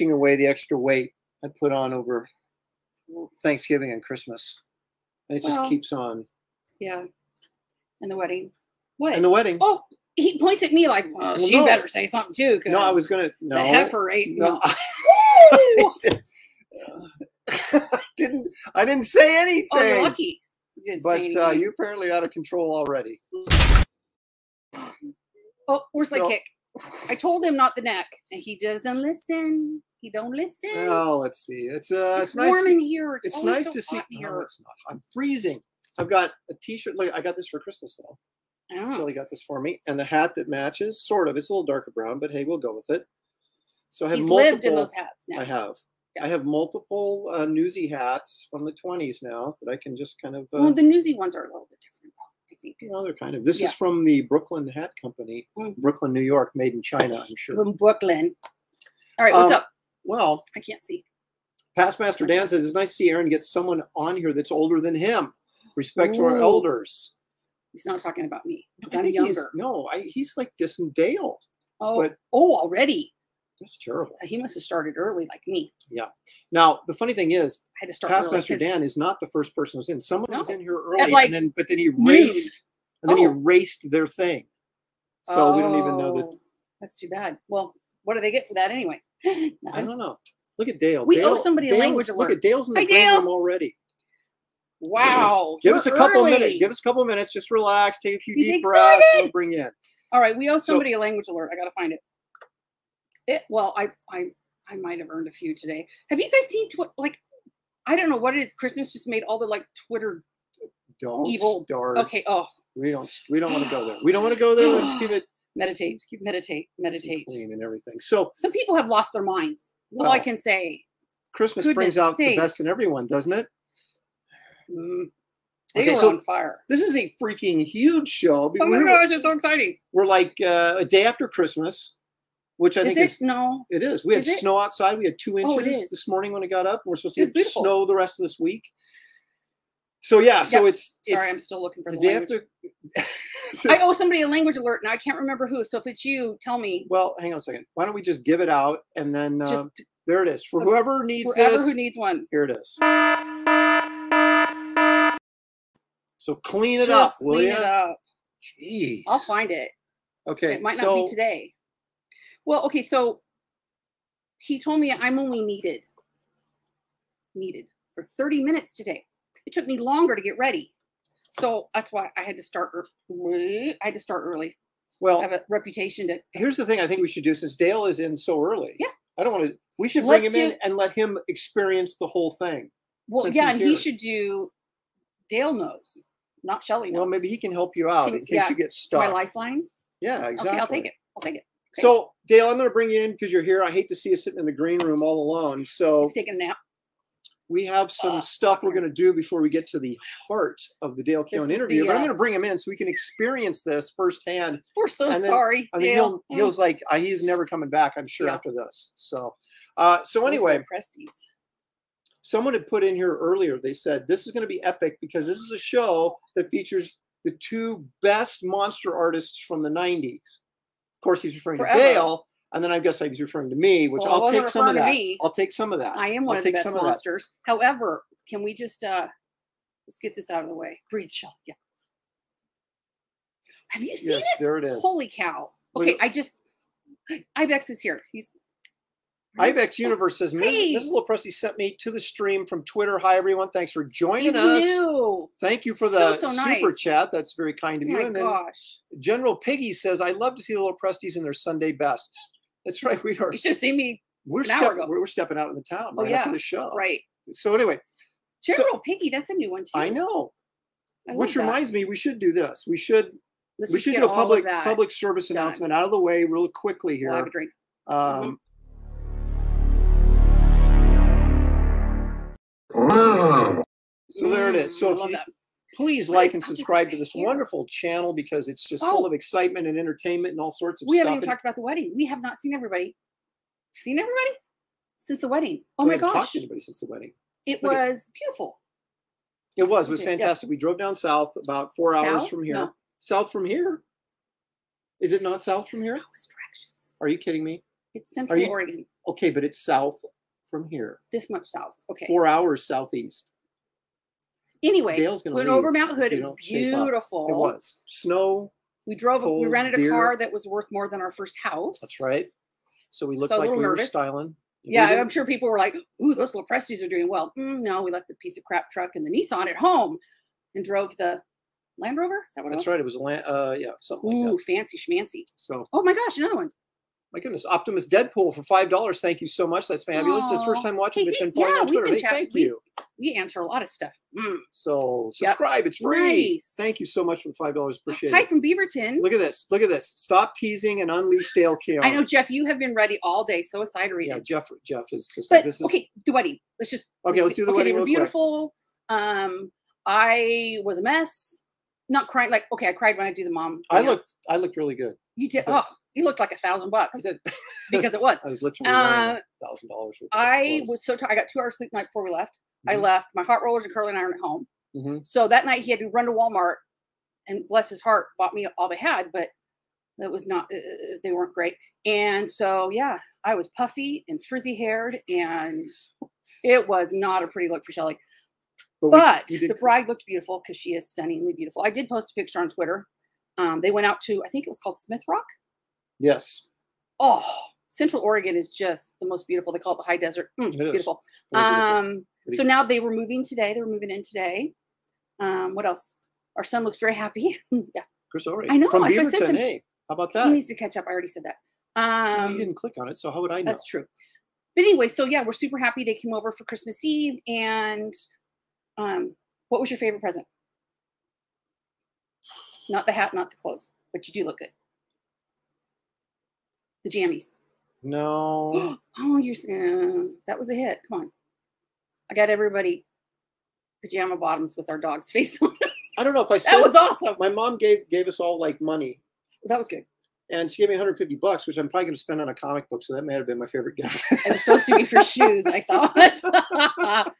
I'm away the extra weight I put on over Thanksgiving and Christmas. And it just Well, keeps on. Yeah. And the wedding. What? And the wedding. oh, he points at me like, well, Well, she no. better say something too. no, I was gonna no. the heifer ate. no. I didn't, I didn't. I didn't say anything. oh, lucky. You But uh, you're apparently out of control already. oh, where's so- my kick? I told him not the neck, and he doesn't listen. He don't listen. Oh, let's see. It's uh, it's it's, nice. warm in here. It's, it's nice so to see. in No, it's not. I'm freezing. I've got a T-shirt. Look, I got this for Christmas though. I know. Shelley got this for me, and the hat that matches, sort of. It's a little darker brown, but hey, we'll go with it. So I have He's multiple. lived in those hats now. I have. Yeah. I have multiple uh, newsy hats from the 20s now that I can just kind of. Uh, well, the newsy ones are a little bit different, though. I think. you know, they're kind of. This Yeah. is from the Brooklyn Hat Company, Mm. Brooklyn, New York, made in China. I'm sure. From Brooklyn. All right, what's Um, up? Well, I can't see. Past Master Dan says it's nice to see Aaron get someone on here that's older than him. Respect to our elders. He's not talking about me. I I'm think he's younger. no, I, he's like dissing Dale. Oh, but- oh, already. That's terrible. He must have started early, like me. Yeah. Now the funny thing is, I had to start Past early. Dan is not the first person who's in. Someone was in here early, like, and then but then he noon. erased, and then he Oh. erased their thing. So we don't even know that. Oh, That's too bad. Well, what do they get for that anyway? I don't know. Look at Dale. We owe Dale- somebody a Dale's- language Look alert. at Dale's in the Hi, green Dale. room already. Wow. Give us a couple minutes. Give us a couple minutes. Just relax. Take a few He's deep breaths. We'll bring you in. All right, we owe So- somebody a language alert. I gotta find it. It well, I I I might have earned a few today. Have you guys seen tw- like I don't know what it is. Christmas just made all the like Twitter. Don't Evil- start. Okay. Oh, We don't. We don't want to go there. We don't want to go there. Let's keep it meditate, keep meditate, meditate. clean and everything. So Some people have lost their minds. That's all I can say. Christmas Goodness brings out the best in everyone, doesn't it? Mm. They Okay, so on fire. This is a freaking huge show. Oh my we're, gosh, it's so exciting! we're like uh, a day after Christmas, which I Is think it? is no. it is. We had Is it? snow outside. We had two inches is. this morning when it got up. We're supposed to It's get beautiful. snow the rest of this week. So yeah, so Yep. it's Sorry, I'm still looking for the the, day language. after. So- I owe somebody a language alert, and I can't remember who. So if it's you, tell me. well, hang on a second. Why don't we just give it out and then uh, Just there it is for Okay, whoever needs forever this. who needs one. Here it is. So clean it up, Just will clean you? it up. Jeez. I'll find it. Okay. It might not be today. Well, okay, so he told me I'm only needed needed for 30 minutes today. It took me longer to get ready. So that's why I had to start early. Mm, I had to start early. Well, I have a reputation to here's the thing I think we should do since Dale is in so early. Yeah. I don't want to. We should bring Let's him in and let him experience the whole thing. well, yeah, and he should do Dale knows, not Shelley knows. Well, maybe he can help you out Can- in case yeah, you get stuck. my lifeline. Yeah, exactly. Okay, I'll take it. I'll take it. Okay. So, Dale, I'm going to bring you in because you're here. I hate to see you sitting in the green room all alone. So, He's taking a nap. We have some stuff we're going to do before we get to the heart of the Dale Keown interview. the, but I'm uh, going to bring him in so we can experience this firsthand. We're so And then- sorry. I think Dale. he'll, he'll like, uh, he's never coming back, I'm sure, Yeah. after this. So, uh, so Those anyway, Presties. someone had put in here earlier they said this is going to be epic because this is a show that features the two best monster artists from the 90s of course he's referring Forever. to dale and then i guess he's referring to me which Well, I i'll take some of that me. i'll take some of that I am one I'll of the best monsters. However, can we just uh let's get this out of the way. Breathe, Shell. Yeah. Have you seen yes it? there it is Holy cow. Okay, at- I just Ibex is here. He's ibex universe says. Hey. mrs Lopresti sent me to the stream from twitter hi everyone thanks for joining he's us new. thank you for So, the so super nice. chat that's very kind of Oh you my and gosh. general piggy says i love to see the little presties in their sunday bests that's right we are You should see me we're an hour stepping, ago. we're, we're stepping out in the town Oh, right after the show. right. So anyway, So- General Piggy, that's a new one too. I know. I love Which that. reminds me, we should do this. We should Let's we should do a public public service done. announcement out of the way real quickly We'll have here. a drink. Um, so there it is. So if you, that. Please like and subscribe to this hair? wonderful channel because it's just Oh. full of excitement and entertainment and all sorts of We stuff. haven't even talked about the wedding. We have not seen everybody. Seen everybody since the wedding. Oh we my haven't talked gosh, to anybody since the wedding. it Look at- was beautiful. It was. It was Okay, yeah. fantastic. We drove down south about four hours from here. No. South from here. Is it not south from here? No distractions. Are you kidding me? It's Central you- Oregon. Okay, but it's south from here, this much south. Okay. four hours southeast. Anyway, went leave over Mount Hood. It was don't shape up. beautiful. It was snow. We drove. a- we rented a deer. car that was worth more than our first house. That's right. So we looked So like we little were styling. Yeah, didn't- I'm sure people were like, "Ooh, those little Presties are doing well." Mm, no, we left the piece of crap truck and the Nissan at home, and drove the Land Rover. Is that what it That's was? right. It was a land. Uh, yeah, something like Ooh, that. fancy schmancy. So Oh my gosh, another one. My goodness, Optimus Deadpool for five dollars. Thank you so much. That's fabulous. This first time watching, Hey, but been following on Twitter. Hey, chat- thank we- you. We answer a lot of stuff. Mm. So Yep. subscribe. It's free. Nice. Thank you so much for the five dollars. Appreciate Hi it. Hi from Beaverton. Look at this. Look at this. Stop teasing and unleash Dale Keown. I know Jeff, you have been ready all day. So Cider Yeah, Jeff. Jeff is just like But this. Is okay, the wedding. Let's just Okay, let's do the okay, wedding They were real quick. beautiful. Um, I was a mess. Not crying. Like okay, I cried when I do the mom. I dance. looked. I looked really good. You did. Oh, you looked like a thousand bucks I because it was. I was literally Uh, a thousand dollars. I was so tired. I got two hours sleep night before we left. I Mhm. left. My hot rollers and curling iron at home. hmm So that night he had to run to Walmart, and bless his heart, bought me all they had, but that was not. Uh, they weren't great. And so yeah, I was puffy and frizzy haired, and it was not a pretty look for Shelley. But, But we did the bride looked beautiful because she is stunningly beautiful. I did post a picture on Twitter. Um, they went out to I think it was called Smith Rock. Yes. Oh, Central Oregon is just the most beautiful. They call it the high desert. Mm, It is. beautiful. beautiful. Um, Pretty so now they were moving today. They were moving in today. Um, what else? Our son looks very happy. yeah, Chris O'Reilly. I know, From I sent some- Hey, how about that? he needs to catch up. I already said that. Um, you didn't click on it, so how would I know? that's true. But anyway, so yeah, we're super happy they came over for Christmas Eve. And um, what was your favorite present? Not the hat, not the clothes, but you do look good. The jammies. No. oh, you're s- uh, that was a hit. Come on. I got everybody pajama bottoms with our dog's face on. I don't know if I that said. was awesome. My mom gave gave us all like money, That was good. and she gave me 150 bucks, which I'm probably going to spend on a comic book. So that may have been my favorite gift. It was supposed to be for shoes, I thought.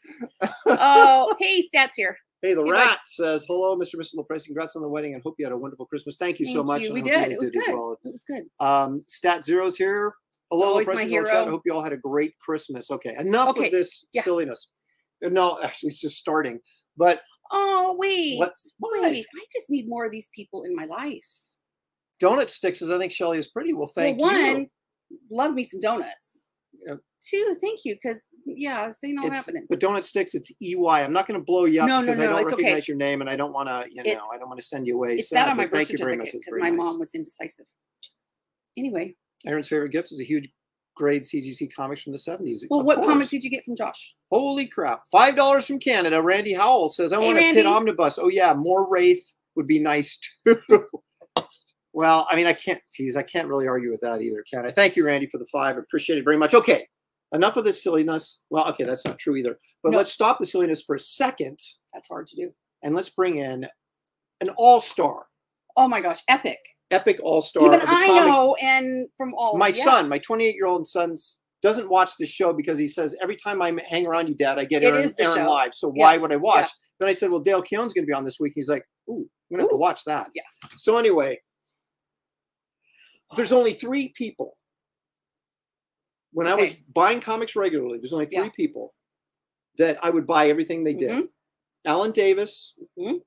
oh, hey, stats here. Hey, the rat says hello, Mr. and Mrs. LaPresse. Congrats on the wedding, and hope you had a wonderful Christmas. Thank you so much. you. We you did. It was as good. well. It was good. Um, Stat Zero's here. Hello, always my LaPresse's little chat. hero. I hope you all had a great Christmas. Okay, enough Okay, of this yeah. silliness. No, actually, it's just starting. But Oh, wait. What's- what? Wait. I just need more of these people in my life. donut sticks says I think Shelley is pretty. Well, thank well, you. one, love me some donuts. Two, thank you, because yeah, this ain't all happening. But donut sticks, it's EY. I'm not going to blow you up No, no, because I don't it's okay. recognize your name, and I don't want to, you know, It's- I don't want to send you away. It's sad, that on my birth thank you very much. certificate because my nice. mom was indecisive. Anyway, Aaron's favorite gift is a huge grade CGC comics from the 70s. well, Of what course. did you get from Josh? Holy crap. $5 from Canada. Randy Howell says, I Hey, want a Pitt omnibus. Oh, yeah, more Wraith would be nice too. well, I mean, I can't, geez, I can't really argue with that either, can I? Thank you, Randy, for the five. I appreciate it very much. Okay, enough of this silliness. Well, okay, that's not true either. But No. let's stop the silliness for a second That's hard to do. and let's bring in an all star, Oh my gosh, epic. epic all star. Even I comic know, and from all my yeah. son, my 28 year old son, doesn't watch the show because he says every time I hang around you, Dad, I get It Aaron, is the Aaron show. live. So Yeah. why would I watch? Then I said, well, Dale Keown's going to be on this week. He's like, ooh, I'm going to have to watch that. Yeah. So anyway, there's only three people. When I was buying comics regularly, there's only three Yeah. people that I would buy everything they did. Mhm. Alan Davis, Mhm.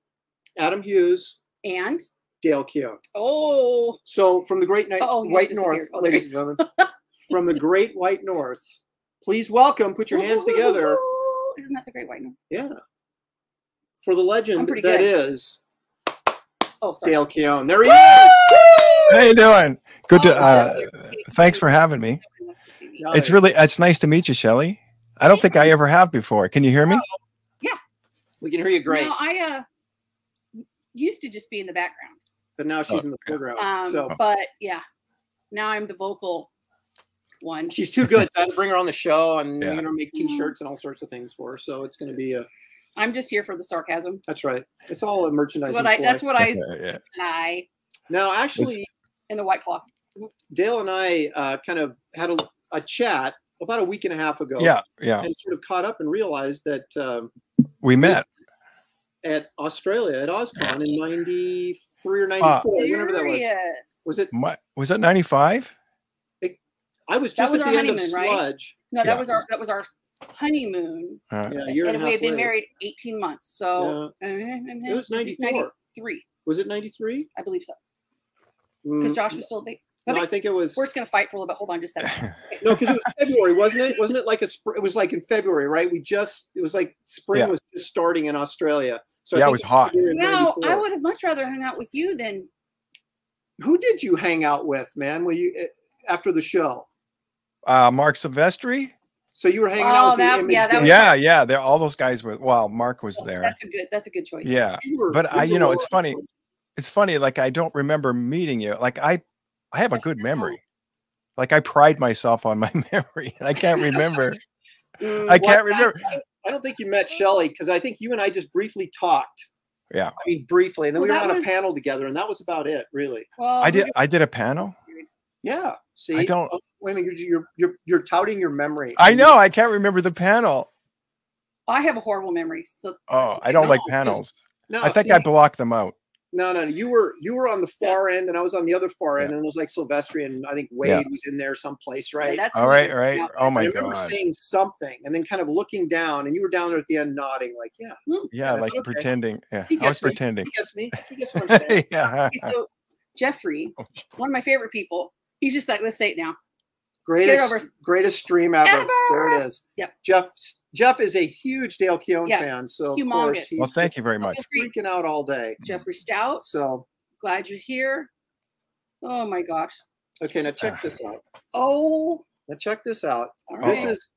Adam Hughes, And Dale Keown. oh, So from the Great Night, Uh-oh, White North. Oh, ladies and gentlemen, from the Great White North, please welcome. Put your hands together. Isn't that the great white? North? Yeah, for the legend that good. is Oh, sorry. Dale Keown. There he is. How you doing? Good to. Oh, Uh, thanks for having me. Nobody wants to see me. No, It's really. It's nice to meet you, Shelley. I don't think I ever have before. Can you hear me? Yeah, we can hear you great, No, I uh used to just be in the background. but now she's Oh, in the yeah. foreground. Um, so but yeah, now I'm the vocal one. she's too good. I had to bring her on the show, and Yeah. we're gonna make T-shirts and all sorts of things for her. So it's gonna be a. I'm just here for the sarcasm. That's right. It's all a merchandising. That's what I. ploy. That's what I Okay, yeah. lie Now, actually, in the white claw. Dale and I uh, kind of had a, a chat about a week and a half ago. Yeah, yeah. And sort of caught up and realized that um, We met. at Australia at OzCon in '93 or Ah. '94, whenever that was. Serious. Was it? What was that? Ninety five. I was That just was at our the end of honeymoon, right? Sludge. No, that Yeah. was our that was our honeymoon, Uh, Yeah, year and, and we had been later. married 18 months. So It was 94. 93, Was it 93? I believe so, because Mm, Josh was still a big. no, Okay, I think it was. we're just gonna fight for a little bit. Hold on, just a second. No, because it was February, wasn't it? Wasn't it like a spring? It was like in February, right? We just, it was like spring Yeah. was just starting in Australia. So I Yeah, it think was hot. February of Now, I would have much rather hung out with you than Who did you hang out with, man? Were you eh, after the show? uh, Marc Silvestri. So you were hanging Oh, out with that- the image. yeah, that was- Yeah, yeah. They're all those guys were. Well, Mark was there. that's a good that's a good choice. Yeah, were- but I, you you know, it's funny. It's funny. Like I don't remember meeting you. Like I, I have a good memory. Like I pride myself on my memory. I can't remember. Mm, I can't remember. I don't think you met Shelley because I think you and I just briefly talked. Yeah. I mean, briefly, and then Well, we were that on a panel together, and that was about it, really. well, I did. I did a panel. Yeah. See, i don't- Oh, wait a minute. You're, you're you're you're touting your memory. I know. I can't remember the panel. I have a horrible memory. So Oh, I don't like panels. No, I think see, I blocked them out. No, no, no. You were you were on the Yeah. far end, and I was on the other far end, Yeah. and it was like Silvestri and I think Wade Yeah. was in there someplace, yeah, right? that's All who right, we- right. yeah. Oh I remember god. saying something, and then kind of looking down, and you were down there at the end, nodding, like, "Yeah, hmm, Yeah, like okay. pretending. Yeah, I was me. pretending. he gets me. He gets what I'm saying." yeah. Okay, so Jeffrey, one of my favorite people, he's just like, let's say it now. Greatest greatest stream ever. Ever! There it is. Yep. Jeff Jeff is a huge Dale Keown Yeah, fan, so of course he's Well, thank you very much. Jeffrey, freaking out all day. Jeffrey Stout. So Glad you're here. Oh my gosh. okay, now check this out. Oh, Now check this out. all This right. is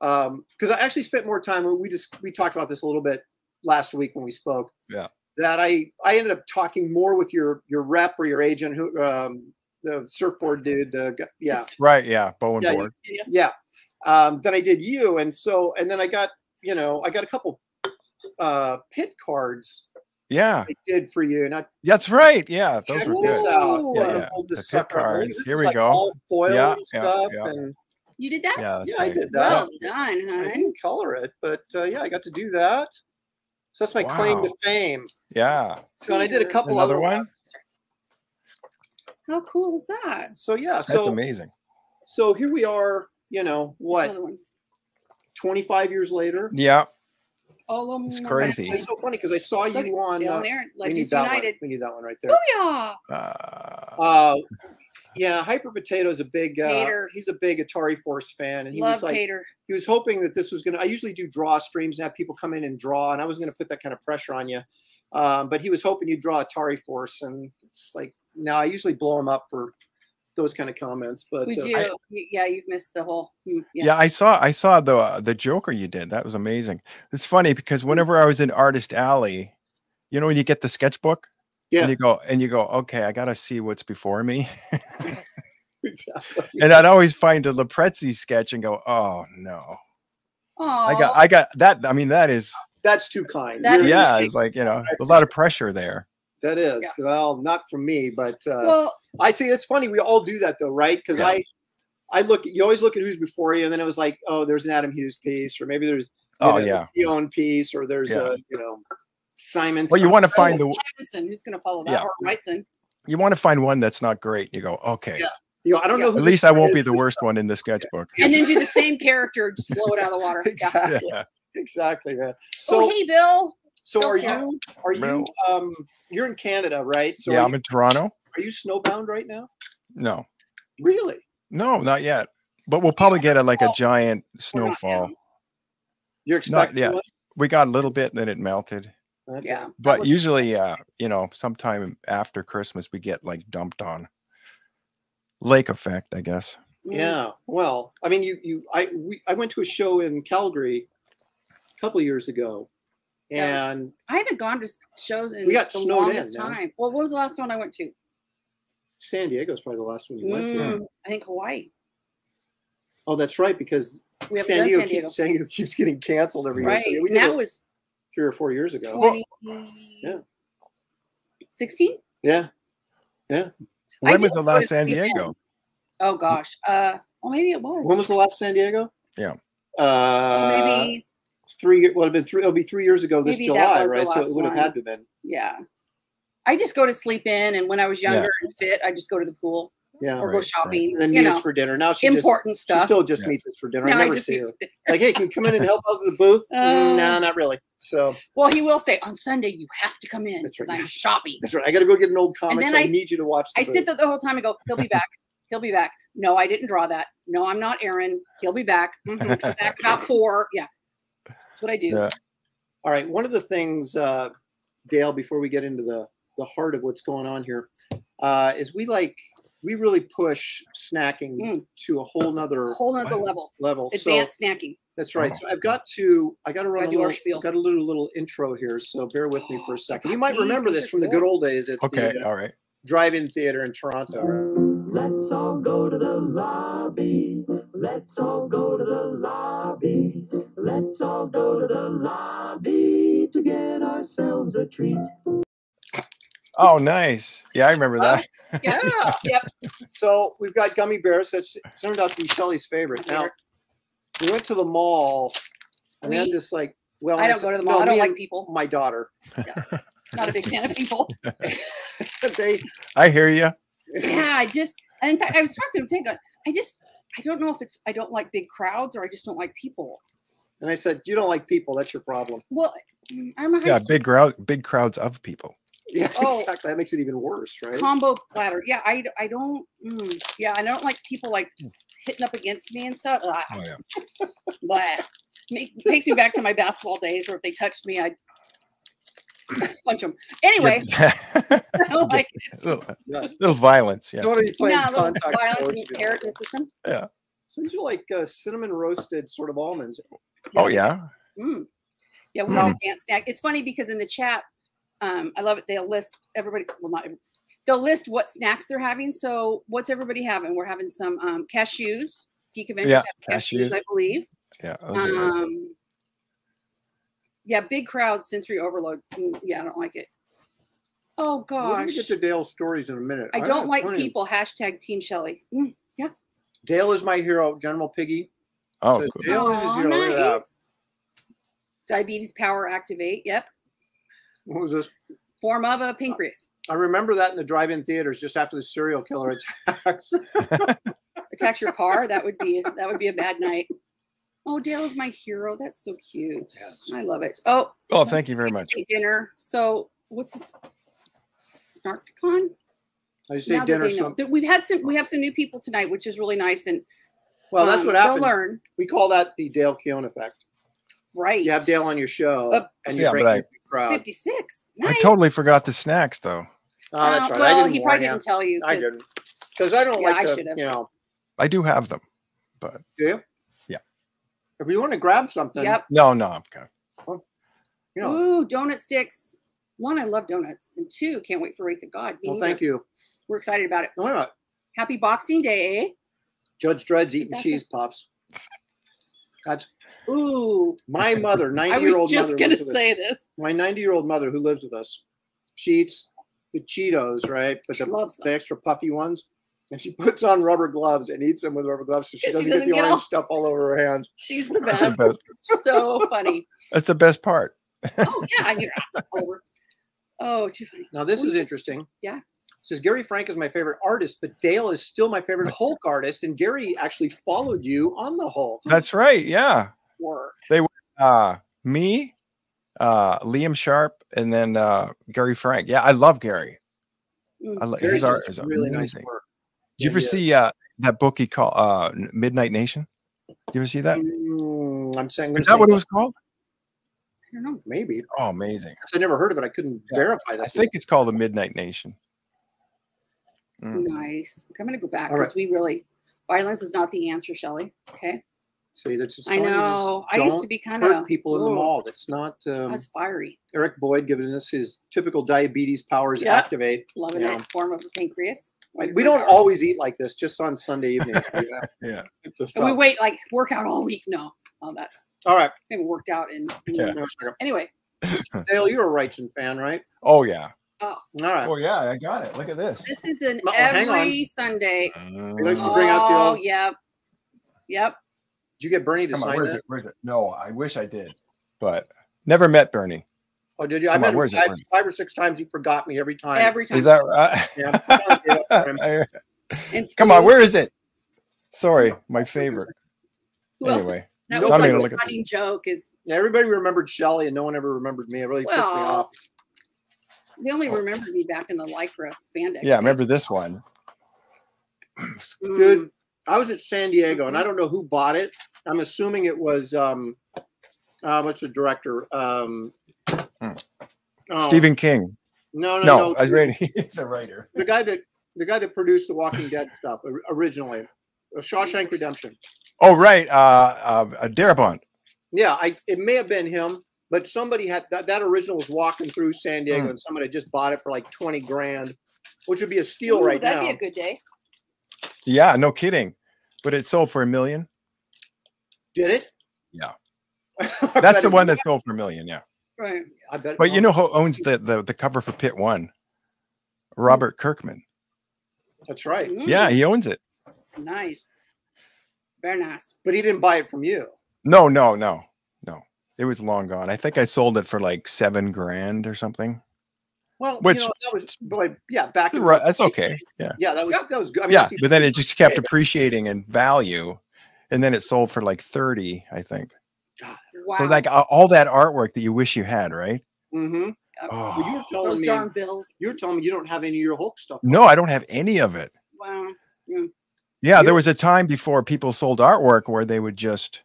um because I actually spent more time. We just we talked about this a little bit last week when we spoke. Yeah. That I I ended up talking more with your your rep or your agent who um the surfboard dude. Uh, g- yeah. Right. Yeah. Bowen Yeah, board. Yeah. yeah um then i did you and so and then i got you know i got a couple uh Pitt cards Yeah. i did for you and i That's right. Yeah. Those were this good. out Ooh. Yeah, yeah, hold this the Pitt sucker cards. this Here is we like go. all foil Yeah, and yeah, stuff yeah. and You did that? Yeah. That's yeah i did that Well done, i didn't color it but uh, yeah i got to do that so that's my claim to fame Yeah. so and i did a couple Another other one. How cool is that? so yeah That's so amazing. so here we are you know what 25 years later Yeah. Oh, um, It's crazy. It's so funny because i saw Look, you on uh, and Aaron, we need Legends that one we need that one right there Booyah! Uh, Uh, yeah, Hyper Potato is a big. Uh, Tater. he's a big Atari Force fan, and he Love was like, Tater. he was hoping that this was gonna. I usually do draw streams and have people come in and draw, and I was gonna put that kind of pressure on you, um, but he was hoping you'd draw Atari Force, and it's like now I usually blow him up for those kind of comments, but Would uh, you? I- yeah, you've missed the whole. mm, yeah. Yeah. I saw. I saw the uh, the Joker you did. That was amazing. It's funny because whenever I was in Artist Alley, you know, when you get the sketchbook, Yeah. and you go and you go, okay, I gotta see what's before me, exactly. and I'd always find a Lopresti sketch and go, oh no, I got, I got that. I mean, that is, That's too kind. That yeah, it's like you know, a lot of pressure there. That is. Well, not from me, but uh, well, I see. It's funny. We all do that though, right? Because Yeah. I, I look. You always look at who's before you, and then it was like, oh, there's an Adam Hughes piece, or maybe there's Oh know, yeah. the own piece, or there's Yeah. a you know Simon. Well, you want to find oh, the Stevenson, who's going to follow that? Yeah. Or Wrightson. you want to find one that's not great. You go, okay. Yeah. You know, I don't Yeah. know. Who At least I won't be the worst guy- one in the sketchbook. And then do the same character, just blow it out of the water. Exactly. Yeah. Exactly, man. So, oh, hey, Bill. So are you? Are you? Um, you're in Canada, right? So yeah, I'm you, in Toronto. are you snowbound right now? No, Really? no, not yet. But we'll probably get a like a giant snowfall. You're expecting yet. one? We got a little bit and then it melted. Okay. Yeah. But usually, uh, you know, sometime after Christmas, we get like dumped on. Lake effect, I guess. Yeah. Well, I mean, you, you, I, we, I went to a show in Calgary a couple of years ago, Yeah, and I haven't gone to shows in We got the snowed in, longest man. time. Well, what was the last one I went to? San Diego is probably the last one you went to. Mm, I think Hawaii. Oh, that's right, because We San Diego, San Diego. Keeps, San Diego keeps getting canceled every year. Right. So yeah, we did that it was three or four years ago. 20. Yeah. 16? Yeah. I When was the last to San sleep in. Diego? Oh, gosh. Uh, well, maybe it was. When was the last San Diego? Yeah. Uh, maybe, three. Would have been three. It'll be three years ago this Maybe July, right? So it last would have one. had to have been. yeah. I just go to sleep in, and when I was younger and fit, I just go to the pool. Yeah. or Right, go right. shopping. And then you meet us for dinner. Now she just important stuff she still just Yeah. meets us for dinner. No, I I never just see her. Like, hey, can you come in and help out with the booth? Uh, no, not really. So well, he will say on Sunday you have to come in That's because right. I'm shopping. that's right. I got to go get an old comic. So I, I- need you to watch. The I booth. sit there the whole time and go, he'll be back. He'll be back. No, I didn't draw that. No, I'm not Aaron. He'll be back. Mhm, he'll be back about four. Yeah. That's what I do. Yeah. All right. One of the things, uh, Dale, before we get into the the heart of what's going on here, uh, is we like we really push snacking Mm. to a whole nother Whole nother Wow. level. level. So Advanced snacking. that's right. Oh. So I've got to I got to run a Gotta do our little, spiel. got a little little intro here. So bear with me for a second. You might these. remember this are from the good old days at Okay, the uh, all right. drive-in theater in Toronto. Let's all go to the lobby. Let's all go to the lobby. Let's all go to the lobby to get ourselves a treat. Oh, nice. Yeah, I remember that. Uh, yeah. yep. So we've got gummy bears. That's it turned out to be Shelley's favorite. Now we went to the mall and they had this like well I don't go to the no, mall. I don't like people. my daughter. Not a big fan of people. they I hear you. yeah, I just in fact I was talking to him. I just I don't know if it's I don't like big crowds or I just don't like people. And I said, You don't like people, that's your problem. Well, I'm a high Yeah, school big crowd, big crowds of people. Yeah, Oh. exactly. That makes it even worse, right? combo platter. Yeah, I, I don't mm, yeah, I don't like people like hitting up against me and stuff. Ugh, Oh yeah. blah. Make, takes me back to my basketball days where if they touched me, I'd punch them. Anyway, I don't like little, Yeah. little violence. Yeah. Don't want to be playing yeah, little violence sports. and you know. carrot in the system. So these are like uh, cinnamon roasted sort of almonds. Oh yeah. Mm. Yeah, we Mm. all can't snack. It's funny because in the chat, um, I love it. They'll list everybody. Well, not every, they'll list what snacks they're having. So, what's everybody having? We're having some um, cashews. Geek Avengers Yeah, have cashews, cashews. I believe. Yeah. those are good. Um, yeah, big crowd, sensory overload. Mm, yeah, I don't like it. Oh We're gosh, gonna get to Dale's stories in a minute. I don't like don't people. Hashtag Team Shelley. Mm, Dale is my hero, General Piggy. Oh, says cool. Dale is his aw, hero. Look nice. Diabetes power activate. Yep, What was this? form of a pancreas. I remember that in the drive-in theaters just after the serial killer attacks. attacks your car, that would be that would be a bad night. Oh, Dale is my hero. That's so cute. Yes. I love it. Oh, Oh, thank you very much. dinner. So what's this? Snarkcon? I just Now ate dinner. they. So, That We've had some. We have some new people tonight, which is really nice. And well, that's um, what they'll happens. learn, We call that the Dale Keown effect. right? You have Dale on your show, Uh, and you Yeah, bring but I- crowd. Fifty-six. I totally forgot the snacks though. Oh, that's Uh, right. Well, I didn't he probably you. didn't tell you. I 'cause- didn't. Because I don't Yeah, I like to, should've. you know, I do have them, but do you? Yeah. If you want to grab something, Yep. no, no, I'm okay. you know, Ooh, donut sticks. One, I love donuts, and two, can't wait for Wraith of God. Me well, neither. thank you. We're excited about it. No, wait a minute. Happy Boxing Day. Judge Dredd's eating That's cheese puffs. That's Ooh, my mother, 90 year old was just mother. gonna lives with us. say this. My 90 year old mother who lives with us, she eats the Cheetos, right? But She the, loves the extra puffy ones. And she puts on rubber gloves and eats them with rubber gloves so she She doesn't, doesn't get the get orange all- stuff all over her hands. She's the That's the best. best, so funny. that's the best part. Oh yeah, I get over. Oh, too funny. Now, this What is is interesting. Yeah. Says Gary Frank is my favorite artist, but Dale is still my favorite Hulk artist. And Gary actually followed you on the Hulk. That's right. Yeah. Work. They were uh, me, uh, Liam Sharp, and then uh, Gary Frank. Yeah, I love Gary. Mm. I love his art is really nice amazing. work. Did you ever see uh, that book he called uh, Midnight Nation? Did you ever see that? Mm, I'm saying, I'm that what it was called? I don't know. maybe. Oh, amazing. I never heard of it. I couldn't Yeah. verify that. I think it's called the Midnight Nation. Mm. Nice. I'm gonna go back All because we really violence is not the answer, Shelley. Okay. See, that's just I telling just know. I used to be kind of people in the mall. That's not I um, was fiery. Eric Boyd giving us his typical diabetes powers Yeah. activate. Loving Yeah. it. Form of a pancreas. Like, we don't always eat like this, just on Sunday evenings. we Yeah. the And we wait like workout all week. No. Oh, that's All right, I haven't worked out in Yeah. anyway. Dale, you're a Wrightson fan, right? Oh yeah. Oh. All right. Oh yeah. I got it. Look at this. This is an Oh, every Sunday. He likes to bring out the Oh, old- yep. Yep. Did you get Bernie to Come on, sign where is that? it? Where is it? No, I wish I did, but never met Bernie. Oh, did you? I Come on, met him where's it? five, it? five or six times. He forgot me every time. Every time. Is that right? Yeah, I'm trying to get up for him. I- And Come on, where is it? Sorry, my favorite. Well, Anyway, that was I'm like a look at running joke. Is Everybody remembered Shelley and no one ever remembered me. It really pissed me off. They only remember me back in the lycra spandex. yeah, days. remember this one? Mm, Dude, I was at San Diego, and I don't know who bought it. I'm assuming it was um, uh, what's the director? Um, Hmm. oh, Stephen King. No, no, No, no. I read he's a writer. the guy that the guy that produced the Walking Dead stuff originally, uh, Shawshank Redemption. Oh, right. Uh, uh, uh Darabont. Yeah, I it may have been him, but somebody had that, that original was walking through San Diego, Hmm. and somebody had just bought it for like twenty grand, which would be a steal ooh, right that'd now. be a good day. Yeah, no kidding. But it sold for a million. Did it? Yeah. That's the one that sold for a million. Yeah. Right. I bet. But you know who owns the the, the cover for Pitt One? Robert Kirkman. that's right. Mm, Yeah, he owns it. Nice. Very nice. But he didn't buy it from you. No, no, no, no. It was long gone. I think I sold it for like seven grand or something. Well, Which- you know, that was, but yeah, back in Right, that's okay. Yeah. Yeah, that was Yeah. that was good. I mean, Yeah, but then it just kept appreciating in value, and then it sold for like thirty, I think. Wow. So like a- all that artwork that you wish you had, right? Mm Mhm. Uh, Oh. Well, you're telling those me darn bills. you were telling me you don't have any of your Hulk stuff. No, I don't have any of it. Wow. Yeah, You- there was a time before people sold artwork where they would just,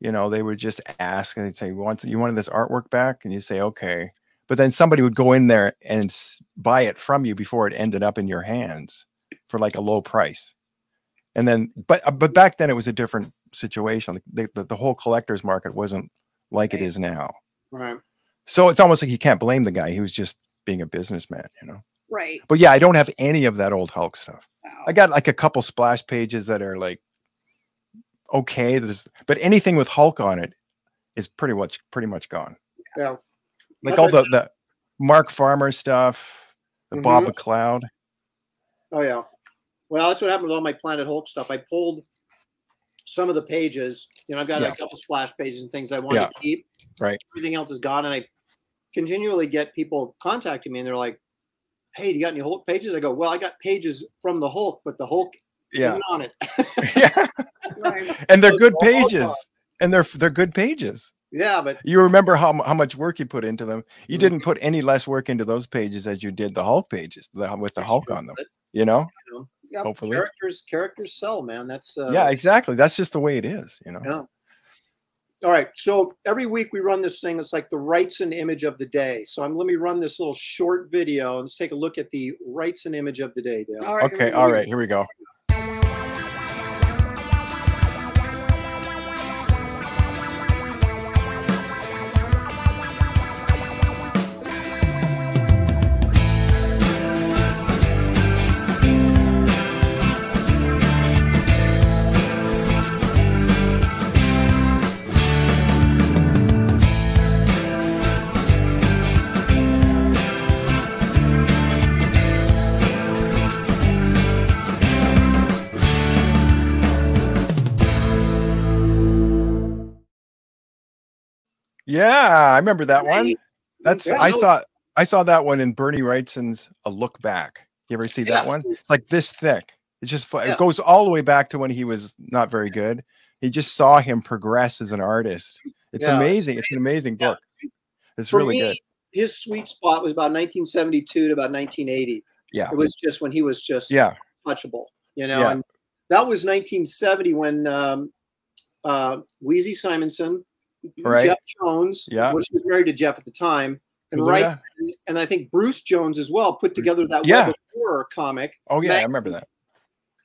you know, they would just ask and they'd say, "You want you wanted this artwork back?" And you say, "Okay," but then somebody would go in there and buy it from you before it ended up in your hands for like a low price. And then, but uh, but back then it was a different situation. The, the, the whole collector's market wasn't like it Right. is now. Right. So it's almost like you can't blame the guy. He was just being a businessman, you know. Right. But yeah, I don't have any of that old Hulk stuff. Wow. I got like a couple splash pages that are like okay, there's but anything with Hulk on it is pretty much pretty much gone. Yeah. Like That's all the the Mark Farmer stuff, the Bob Mhm. McLeod. Oh yeah. Well, that's what happened with all my Planet Hulk stuff. I pulled some of the pages. You know, I've got Yeah. a couple splash pages and things I want Yeah. to keep. Right. Everything else is gone, and I continually get people contacting me, and they're like, "Hey, do you got any Hulk pages?" I go, "Well, I got pages from the Hulk, but the Hulk Yeah. isn't on it." yeah. Right. And they're Those good pages. And they're they're good pages. yeah, but You remember how how much work you put into them. You Mhm. didn't put any less work into those pages as you did the Hulk pages, the, with the that's Hulk true. on them. But, You know, you know, Yep. hopefully. characters characters sell, man. That's uh, yeah, exactly. That's just the way it is. You know. Yeah. All right. So every week we run this thing. It's like the Wrightson image of the day. So I'm let me run this little short video. Let's take a look at the Wrightson image of the day, Dale. All right. here Okay. we go. right. Here we go. Yeah, I remember that one. That's Yeah, I no- saw I saw that one in Bernie Wrightson's A Look Back. You ever see that Yeah. one? It's like this thick. It's just Yeah. it goes all the way back to when he was not very good. He just saw him progress as an artist. It's amazing. It's an amazing book. It's For really me, good. His sweet spot was about 1972 to about 1980. Yeah. It was just when he was just Yeah. touchable, you know. And that was 1970 when um, uh, Weezie Simonson, Right. Jeff Jones, Yeah. which was married to Jeff at the time, and Yeah. Wright, and I think Bruce Jones as well put together that Yeah. Web Horror comic. Oh yeah, I remember that.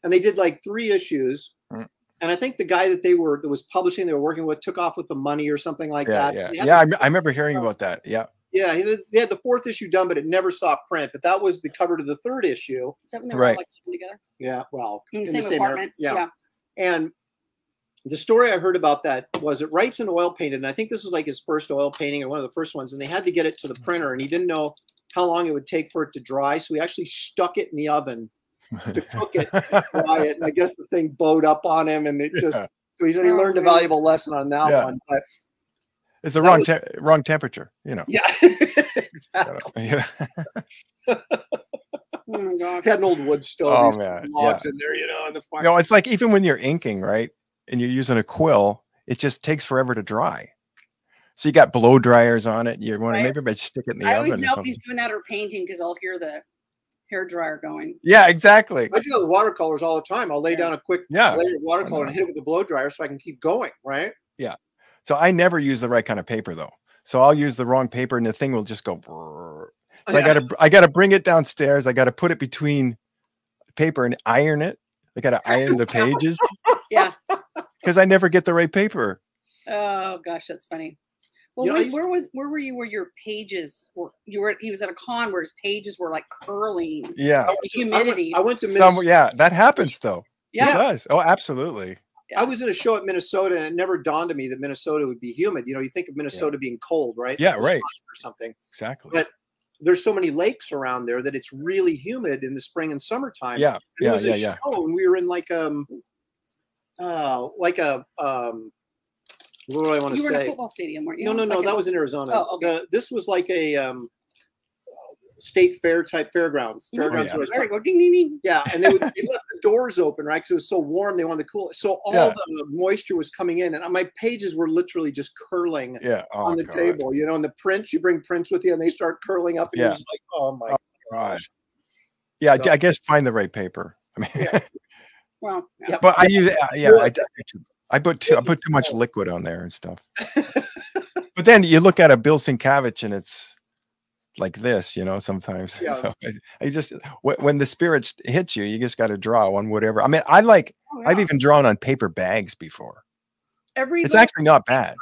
and they did like three issues. Mm. And I think the guy that they were that was publishing, they were working with, took off with the money or something like Yeah, that. Yeah. they had Yeah, I, the- me- I remember hearing about that. Yeah. yeah. They had the fourth issue done, but it never saw print. But that was the cover to the third issue. Is that when they were Right. all like together Yeah, well, in the in same area. apartments? Yeah. And the story I heard about that was it Wrightson oil painted, and I think this was like his first oil painting or one of the first ones, and they had to get it to the printer, and he didn't know how long it would take for it to dry, so he actually stuck it in the oven to cook it, dry it, and I guess the thing bowed up on him, and it just so he said he Oh, learned a valuable lesson on that Yeah. one. But It's the That wrong was- te- wrong temperature, you know. yeah, exactly. Yeah. Oh my gosh. Had an old wood stove. Oh, man, put logs in there, you know, in the fire. You know, it's like even when you're inking, right? And you're using a quill, it just takes forever to dry. So you got blow dryers on it. You want Right. to maybe maybe stick it in the I always oven or know if he's doing that or painting because I'll hear the hair dryer going. Yeah, exactly. I do that with watercolors all the time. I'll lay Yeah. down a quick Yeah. layer of watercolor and hit it with a blow dryer so I can keep going, right? Yeah. So I never use the right kind of paper though. So I'll use the wrong paper and the thing will just go. brrrr. Oh, so I Yeah. gotta I gotta bring it downstairs. I gotta put it between paper and iron it. I gotta iron the pages Yeah. Because I never get the right paper. Oh gosh, that's funny. Well, You know, I where was where were you? Where your pages were? You were. He was at a con where his pages were like curling. Yeah. I went I went- humidity. I went to Some, yeah, that happens though. Yeah, it does. Oh, absolutely. Yeah. I was in a show at Minnesota, and it never dawned on me that Minnesota would be humid. You know, you think of Minnesota being cold, right? Yeah, right. Or something. Exactly. But There's so many lakes around there that it's really humid in the spring and summertime. yeah. And there Yeah. was Yeah. a Yeah. show, and we were in like um, uh, like a um, what do I want to You were in a say? football stadium, weren't you? No, no, no. Like that a- was in Arizona. Oh, okay. The- this was like a um, state fair type fairgrounds. Fairgrounds. Oh, yeah. was There you go. Ding, ding, ding. yeah, and they, would, they left the doors open, right? Because it was so warm, they wanted to cool it. So all Yeah. the moisture was coming in, and my pages were literally just curling Yeah. Oh, on the God. table. You know, and the prints, you bring prints with you, and they start curling up, and Yeah. you're just like, oh my Oh, gosh. Yeah. I- So- I guess find the right paper. I mean, Yeah. Well, yeah. Yeah. but I use it. uh, Yeah. Well, I, d- I do. I put too, I put too much liquid on there and stuff. but then you look at a Bill Sienkiewicz and it's like this, you know, sometimes. Yeah. So I, I just, when, when the spirits hits you, you just got to draw on whatever. I mean, I like, Oh, I've even drawn on paper bags before. every It's actually not bad.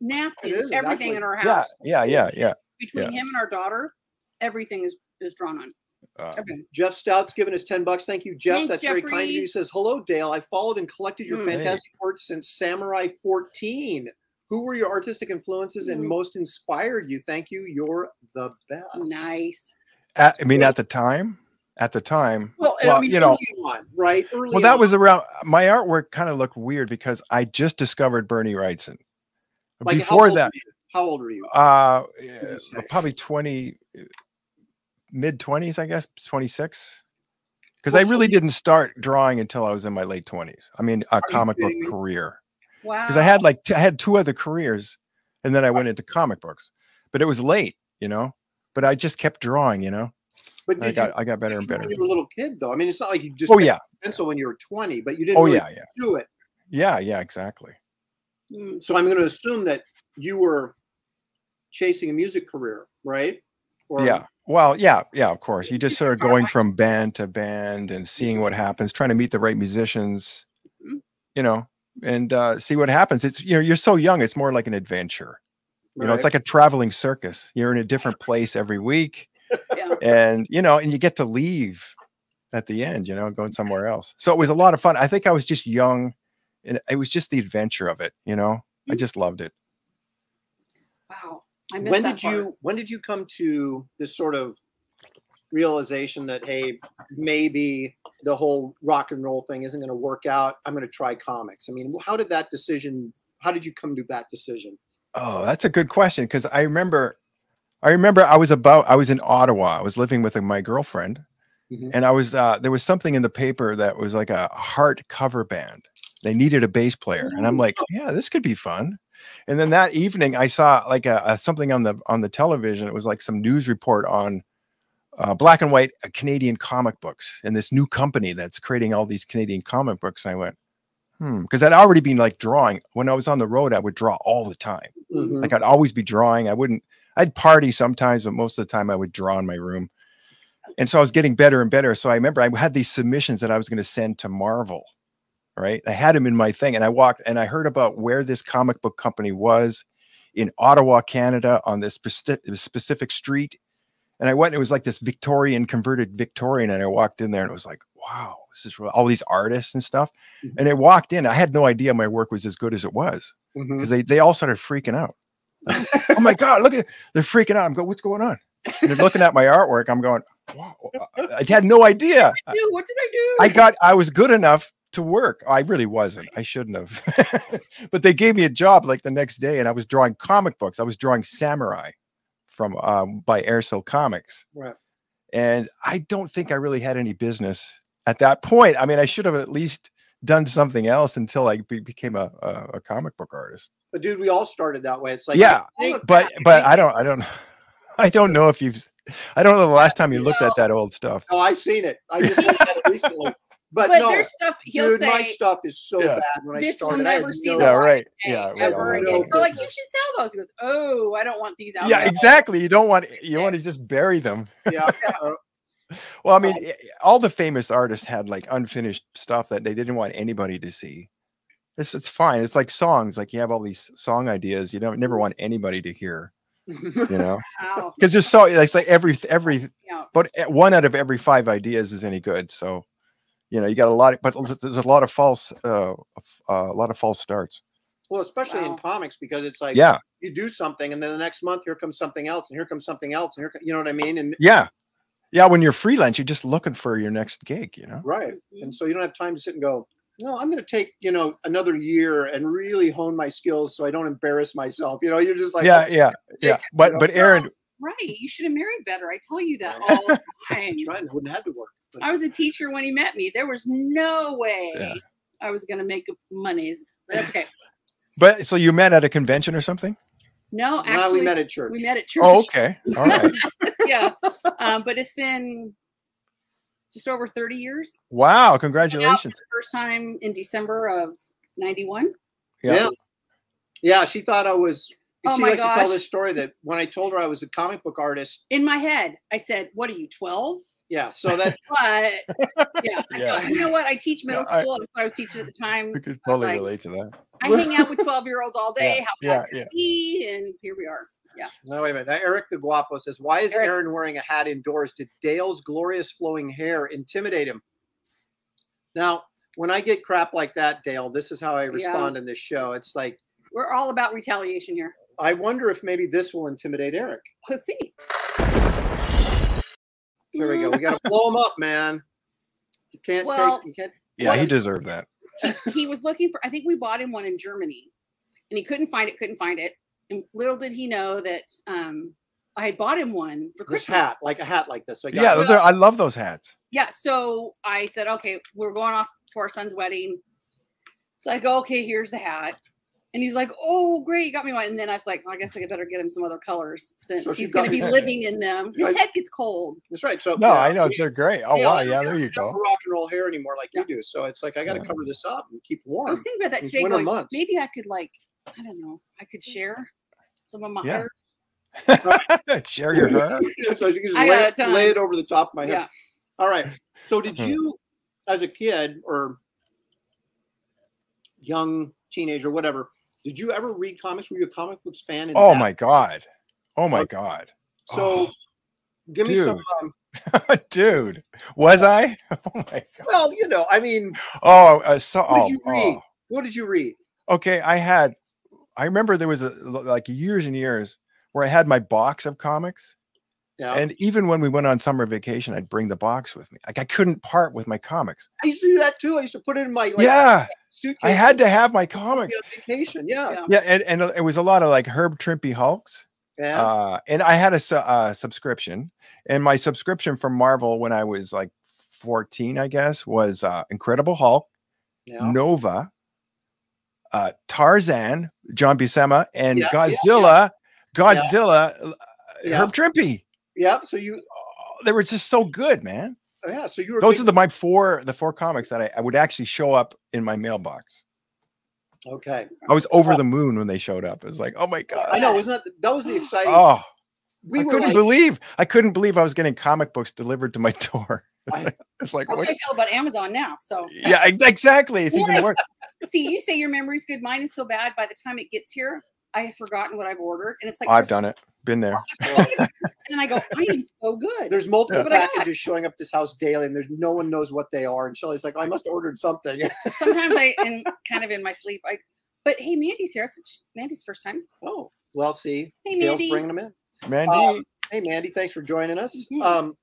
napkins, everything actually. in our Yeah. house. Yeah. Yeah. Yeah. Between him and our daughter, everything is is drawn on. Uh, Everything. Jeff Stout's given us 10 bucks. Thank you, Jeff. Thanks, That's very kind of you. He says, Hello, Dale. I followed and collected your Mm. Hey. fantastic work since Samurai 14. Who were your artistic influences and Mm. most inspired you? Thank you. You're the best. Nice. at, I mean, at the time, at the time, Well, Well, I mean, you know- on, right? Early well, that on. was around my artwork kind of looked weird because I just discovered Bernie Wrightson. like, how Before old that, were you? How old were you? uh, you probably 20, mid 20s, I guess, 26. Because I Well, so really you- didn't start drawing until I was in my late 20s. I mean, a comic book career. Wow. Because I had like, I had two other careers and then I went into comic books, but it was late, you know, but I just kept drawing, you know, But I got, you, I got better and better. you were a little kid, though? I mean, it's not like you just Oh, yeah. pencil when you were 20, but you didn't Oh, really yeah. Yeah. do it. Yeah. Yeah. Exactly. Mm, So I'm going to assume that you were chasing a music career, right? Or yeah well yeah yeah of course you just sort of going from band to band and seeing what happens trying to meet the right musicians Mhm. you know and uh see what happens it's you know you're so young it's more like an adventure you know it's like a traveling circus you're in a different place every week yeah. and you know and you get to leave at the end you know going somewhere else so it was a lot of fun i think i was just young and it was just the adventure of it you know i Mhm. just loved it Wow. I missed when did part. you when did you come to this sort of realization that hey maybe the whole rock and roll thing isn't going to work out i'm going to try comics i mean how did that decision how did you come to that decision Oh, that's a good question because I remember, I remember I was about I was in Ottawa. I was living with my girlfriend, Mhm. and I was uh, there was something in the paper that was like a heart cover band. They needed a bass player, and I'm like, yeah, this could be fun. And then that evening, I saw like a, a something on the on the television. It was like some news report on uh, black and white uh, Canadian comic books and this new company that's creating all these Canadian comic books. And I went, hmm, because I'd already been like drawing when I was on the road. I would draw all the time. Mhm. Like I'd always be drawing. I wouldn't. I'd party sometimes, but most of the time I would draw in my room. And so I was getting better and better. So I remember I had these submissions that I was going to send to Marvel. Right, I had him in my thing, and I walked and I heard about where this comic book company was in Ottawa, Canada, on this specific street. And I went. And it was like this Victorian converted Victorian, and I walked in there, and it was like, wow, this is real. all these artists and stuff. Mhm. And I walked in. I had no idea my work was as good as it was because they they all started freaking out. oh my god, look at they're freaking out. I'm going, what's going on? And they're looking at my artwork. I'm going, wow. I had no idea. Dude, what did I do? I got I was good enough to work. I really wasn't. I shouldn't have. but they gave me a job like the next day, and I was drawing comic books. I was drawing Samurai from um, by Aircel Comics. Right. and I don't think I really had any business at that point. I mean, I should have at least done something else until I be, became a, a, a comic book artist. But dude, we all started that way. It's like yeah, but but I don't I don't I don't know if you've I don't know the last time you looked at that old stuff. oh, I've seen it. I just looked at it recently. But, But no, there's stuff he'll dude, my stuff is so Yeah. bad when I This will started. I never see no- Yeah, right. Yeah, we ever again. know So like you should sell those. He goes, Oh, I don't want these out. Yeah, there." exactly. You don't want you want to just bury them. Yeah, Well, I mean, all the famous artists had like unfinished stuff that they didn't want anybody to see. It's it's fine. It's like songs. Like you have all these song ideas. You don't never mm-hmm. want anybody to hear. You know, Wow. because there's so it's like every every Yeah. but eh, one out of every five ideas is any good. So, you know, you got a lot. Of, but there's- there's a lot of false uh, uh, a lot of false starts. well, especially in comics because it's like Yeah, you do something and then the next month here comes something else and here comes something else and here you know what I mean? And yeah, yeah. When you're freelance, you're just looking for your next gig. You know. right. And so you don't have time to sit and go, no, I'm going to take, you know, another year and really hone my skills so I don't embarrass myself. You know, you're just like, yeah, yeah, yeah. it, But know? but Aaron, Right. You should have married better. I tell you that all the time. that's right. and wouldn't have to work. But I was a teacher when he met me. There was no way Yeah. I was gonna make monies. That's okay. but so you met at a convention or something? No, now actually we met at church. we met at church. Oh, okay. All right. yeah. Um, but it's been just over 30 years. Wow, congratulations. for the First time in December of 91. Yeah. Yeah. Yeah, she thought I was. Oh she my likes to tell this story that when I told her I was a comic book artist, In my head, I said, What are you, 12? yeah. So that But yeah, Yeah. thought, you know what? I teach middle Yeah, I- school. That's what I was teaching at the time. We could I totally like, relate to that. I hang out with 12 year olds all day. Yeah, How yeah, bad yeah. be? And here we are. No wait a minute. Now, Eric the Guapo says, "Why is Eric. Aaron wearing a hat indoors? Did Dale's glorious flowing hair intimidate him?" Now, when I get crap like that, Dale, this is how I respond in this show. It's like We're all about retaliation here. I wonder if maybe this will intimidate Eric. Let's see. There we go. We got to blow him up, man. You can't Well, take. You can't. Yeah, he deserved that. he was looking for i think we bought him one in germany and he couldn't find it couldn't find it and little did he know that um i had bought him one for This christmas hat, like a hat like this. I got Yeah, those are, I love those hats. yeah so i said okay we're going off to our son's wedding so i go okay here's the hat and he's like oh great you got me one and then i was like well, i guess i better get him some other colors since So she going to be you- living in them his Right. head gets cold That's right. So No, yeah, I know they're great. Oh wow, yeah, there you I don't go. rock and roll hair anymore like Yeah. you do. So it's like I got to Yeah. cover this up and keep warm. i was thinking about that It's today going, months. maybe i could like i don't know i could share some of my Yeah. hair Share your hair. so you can just lay, it- lay it over the top of my head. yeah All right. So did Hmm. you, as a kid or young teenager, whatever, did you ever read comics? Were you a comic books fan? Oh that? my god. Oh my Okay. god. So Oh, give me some. dude. Um, Dude, was I? Oh my god. well, you know, I mean, Oh, uh, so, What did oh, you read? oh. what did you read? okay i had i remember there was a like years and years where i had my box of comics Yeah. and even when we went on summer vacation i'd bring the box with me like i couldn't part with my comics I used to do that too. I used to put it in my like, yeah suitcase. i had to have my comics vacation. Yeah. Yeah. yeah and, and it was a lot of like herb trimpe hulks Yeah. uh and i had a su- uh, subscription and my subscription from marvel when i was like 14 i guess was uh incredible hulk yeah. Nova, uh, Tarzan, John Buscema, and Yeah, yeah, yeah. Godzilla, Godzilla, uh, Yeah. Herb Trimpe. Yeah. So you, Oh, they were just so good, man. yeah. So you were. Those big- are the my four the four comics that I, I would actually show up in my mailbox. okay. I was over the moon when they showed up. It was like, oh my god. I know. Wasn't that that was the exciting? Oh, we I couldn't like, believe I couldn't believe I was getting comic books delivered to my door. I- it's like, That's what? how I feel about Amazon now. So yeah, exactly. It's even worse. see, you say your memory's good. Mine is so bad. By the time it gets here, I have forgotten what I've ordered, and it's like I've done it. Been there. And then I go, I am so good. There's multiple But I got- packages showing up this house daily, and there's no one knows what they are. And Shelley's like, I must have ordered something. Sometimes I, and kind of in my sleep, I. But hey, Mandy's here. It's Mandy's first time. oh, well, see, Hey, Dale's Mandy. bringing them in. Mandy. Um, hey, Mandy, thanks for joining us. Mhm. Um,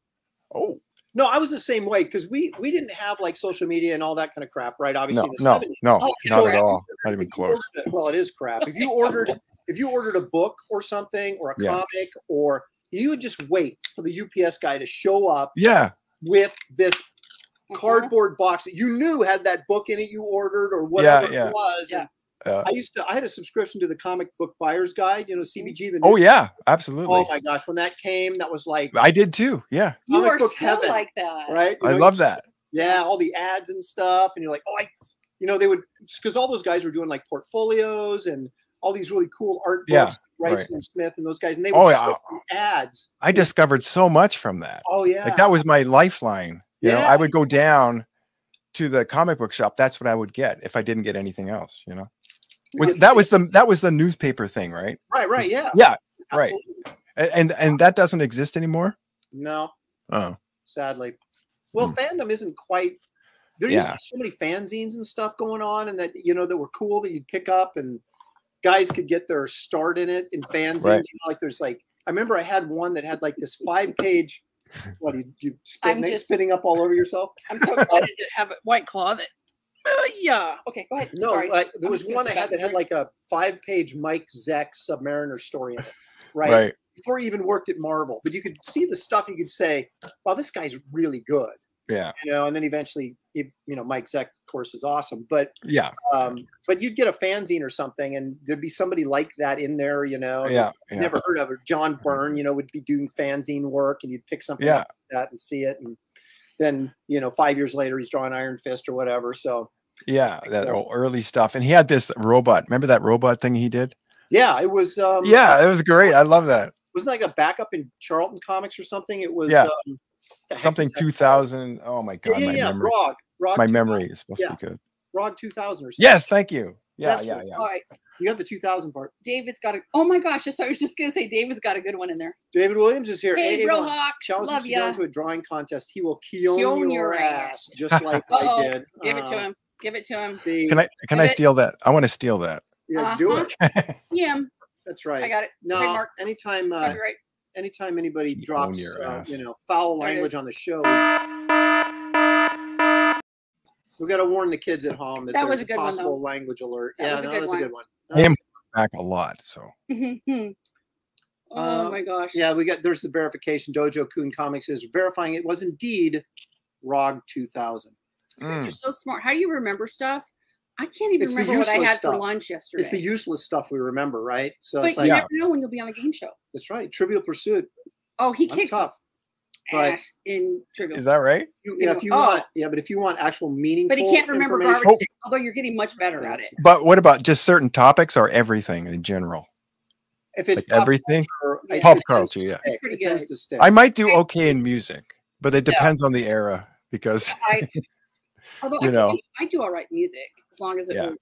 oh no, I was the same way because we we didn't have like social media and all that kind of crap, right? Obviously, no, the no, 70s. no, Oh, not so- at all. Not even close. ordered well, it is crap. If you ordered if you ordered a book or something or a Yeah. comic or you would just wait for the UPS guy to show up Yeah. with this Uh-huh. cardboard box that you knew had that book in it you ordered or whatever yeah. it was. Yeah. And Uh, I used to I had a subscription to the comic book buyer's guide, you know, CBG. The oh yeah, absolutely. Oh my gosh, when that came, that was like I did too. Yeah. You comic are book still heaven, like that. right. You I know, love that. Yeah, all the ads and stuff, and you're like, oh, I, you know, they would because all those guys were doing like portfolios and all these really cool art Yeah, books, Rice and Smith and those guys, and they Oh, would yeah. ads. I discovered so much from that. Oh yeah, Like that was my lifeline. You know, I would go down to the comic book shop. That's what I would get if I didn't get anything else, you know. Was, that was the that was the newspaper thing, right? right, right, yeah, Yeah, right. absolutely. A- And and that doesn't exist anymore. No, Oh, sadly. Well, hmm. fandom isn't quite. There used to be so many fanzines and stuff going on, and that you know that were cool that you'd pick up, and guys could get their start in it in fanzines. Right. You know, like there's like I remember I had one that had like this five page. What you, you I'm spitting, just- spitting up all over yourself? I'm so excited to have a white claw that. Uh, yeah. Okay, go ahead. No, Sorry. like there was one I sit had that had like a five page Mike Zeck Submariner story in it, right? right. Before he even worked at Marvel, but you could see the stuff. You could say, "Wow, this guy's really good," Yeah. you know. And then eventually, he, you know, Mike Zeck, of course, is awesome. But Yeah. um, but you'd get a fanzine or something, and there'd be somebody like that in there, you know. Yeah. Yeah. Never heard of it. John Byrne, you know, would be doing fanzine work, and you'd pick something Yeah. up like that and see it, and then you know, five years later, he's drawing Iron Fist or whatever. So Yeah. That cool. early stuff. And he had this robot. Remember that robot thing he did? yeah, it was. Um, Yeah, it was great. I love that. wasn't like a backup in Charlton Comics or something. It was Yeah. um, Something 2000. Oh my god, yeah, my yeah. memory. Rog, Rog. My memory is supposed yeah. to be good. Rog 2000 or something. Yes, thank you. Yeah, That's yeah, what- yeah. All right. You got the 2000 part. David's got a. Oh my gosh! Just I was just gonna say David's got a good one in there. David Williams is here. Hey, Avon, Brohawk, Challenge him love to go ya. into a drawing contest. He will Keown Keown your, your ass, ass. just like I did. Give it to Uh, him. Give it to him. See, Can I can Give I it- steal that? I want to steal that. yeah, do Uh-huh. it. Yeah, That's right. I got it. no, Trademark. anytime, uh, Copyright. anytime anybody Keown drops, uh, you know, foul There language on the show, we got to warn the kids at home that, That there's was a good one, though. possible language alert. That yeah, was a no, good that's one. a good one. Him back a lot. So Mhm. oh Uh, my gosh. Yeah, we got there's the verification. Dojo Coon Comics is verifying it was indeed ROG 2000. You guys mm, are so smart. How do you remember stuff? I can't even It's remember what I useless had for lunch yesterday. It's the useless stuff we remember, right? So but it's you like Yeah. never know when you'll be on a game show. that's right. Trivial Pursuit. Oh, he I'm kicks tough. but- ass in Trivial. is that right? You, You yeah, if you oh. want, yeah, but if you want actual meaningful, but he can't remember information- garbage day, although you're getting much better at it. But what about just certain topics or everything in general? If it's Like pop everything? culture, Yeah. Pop culture, yeah. stick. pretty It good. I might do okay in music, but it depends on the era because I, although You I, know. do, I do all right music as long as it Yeah. was.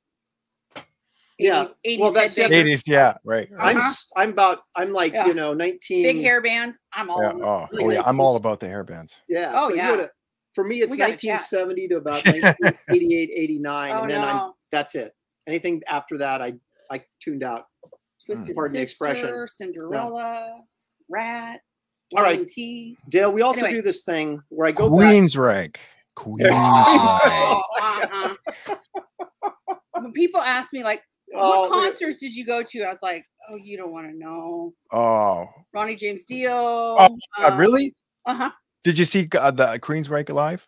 Yeah. 80s, 80s Well, that's headband, 80s, yeah, right. right. I'm Uh-huh. s- I'm about I'm like Yeah. you know 19 big hair bands. I'm all. Yeah, oh, really oh yeah, like I'm all about the hair bands. Yeah. Oh, so yeah. gotta- for me, it's We gotta chat. 1970 to about 1988, 89, Oh and then I'm that's it. Anything after that, I I tuned out. Twisted Pardon the expression. Sister, Cinderella, Ratt, All right. Y&T. Dale, we also Anyway. do this thing where I go back. Queensryche. Queensryche. Oh, uh-uh. when people ask me like, Oh, what look at- concerts did you go to? I was like, oh, you don't want to know. Oh, Ronnie James Dio. God, um, really? Uh huh. Did you see uh, the Queensryche live?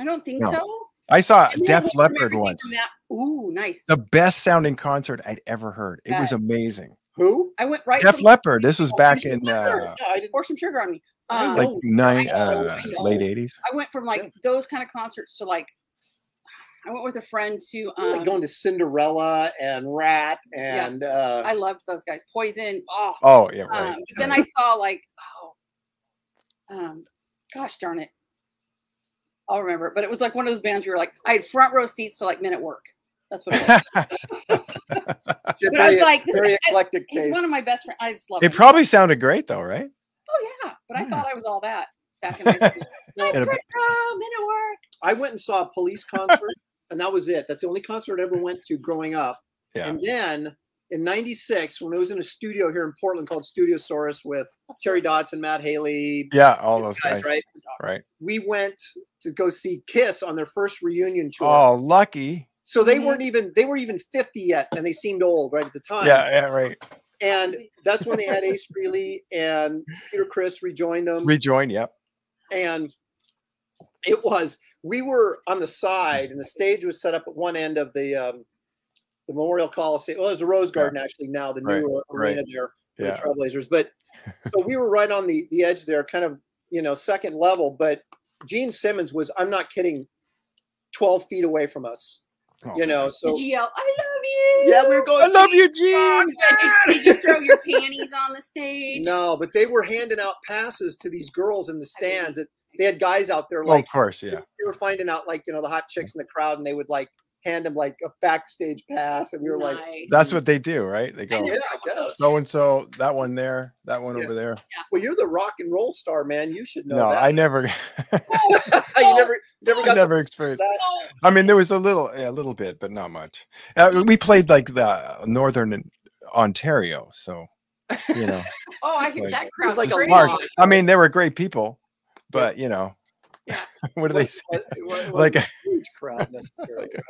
I don't think No. so. I saw And then Def Leppard once. from that- Ooh, nice. The best sounding concert I'd ever heard. It was amazing. Who? I went right. Def from Leppard. This was Oh, back in uh, Yeah, I didn't. pour some sugar on me. I Um, like nine, uh, late 80s. I went from like Yeah. those kind of concerts to like, I went with a friend to. I'm like Um, going to Cinderella and Ratt and uh, I loved those guys. Poison. Oh, Oh, yeah, right. Um, but then I saw like, oh, um, gosh darn it, I'll remember. it. But it was like one of those bands where you're like, I had front row seats to like Men at Work. That's what. It was. you're But I was like, this very eclectic He's taste. one of my best friends. I just love it him. probably sounded great though, right? Oh yeah, but I thought I was all that back in high school. I'm And a- front row, Men at Work. I went and saw a police concert, and that was it. That's the only concert I ever went to growing up. Yeah. And then in '96, when I was in a studio here in Portland called Studio Studiosaurus with Terry Dodson, Matt Haley, Yeah, all those guys. right? Right. We went to go see Kiss on their first reunion tour. Oh, lucky. So they Mhm. weren't even they were even 50 yet, and they seemed old right at the time. Yeah, yeah, right. And that's when they had Ace Frehley and Peter Criss rejoined them. Rejoin. Yep. and it was we were on the side and the stage was set up at one end of the um the memorial coliseum well there's a rose Yeah. garden actually now the Right, new arena right. there for Yeah. the trailblazers but so we were right on the the edge there kind of you know second level but gene simmons was i'm not kidding 12 feet away from us Oh, you know Did so you yell, I love you? yeah we were going I love you, Gene. Did, did you throw your panties on the stage? no but they were handing out passes to these girls in the stands that they had guys out there Oh, like of course. Yeah. They were finding out like you know the hot chicks in the crowd and they would like hand them like a backstage pass and we were like That's what they do, right? They I go yeah i guess so and so, that one there, that one Yeah. over there. well you're the rock and roll star man you should know No, that I never, you never never I got never experienced. that I mean, there was a little, yeah, a little bit, but not much. Uh, we played like the northern Ontario, so you know. oh, I hear like- that crowd. was like a crazy. Mark. I mean, they were great people, but you know, Yeah. what do they say? It wa- it Like wasn't a a huge crowd necessarily like a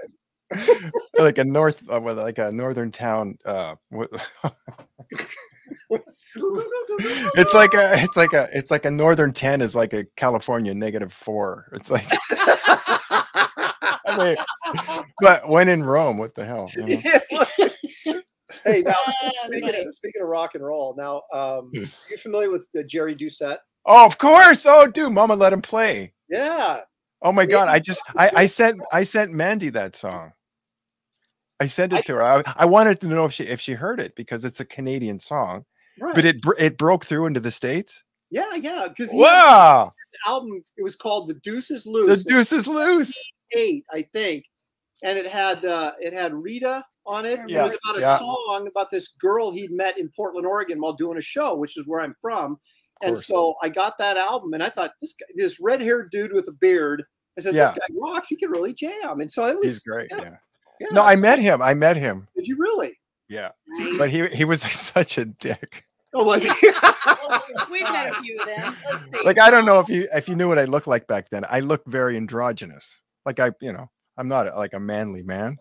north, uh, like a northern town. Uh, it's like a, it's like a, it's like a northern ten is like a California negative four. It's like, I mean, but when in Rome, what the hell? you know? hey now speaking of, speaking of rock and roll now um Hmm. you familiar with uh, jerry doucette Oh, of course. Oh, dude, Mama let him play. yeah Oh my god! I just I, I sent I sent Mandy that song. I sent it to her. I, I wanted to know if she if she heard it because it's a Canadian song, right but it it broke through into the states. yeah yeah because Wow! album it was called the deuces The loose deuce is loose. eight, I think, and it had uh, it had Rita on it. Yeah, It was about a yeah. song about this girl he'd met in Portland, Oregon, while doing a show, which is where I'm from. And so I got that album, and I thought this guy, this red haired dude with a beard. I said, Yeah. "This guy rocks. He can really jam." And so it was He's great. yeah, Yeah. yeah, No, I so- met him. I met him. Did you really? Yeah, Nice. but he he was such a dick. Oh, was he? We've met a few of them. Let's see. Like I don't know if you if you knew what I looked like back then. I looked very androgynous. Like I you know I'm not like a manly man.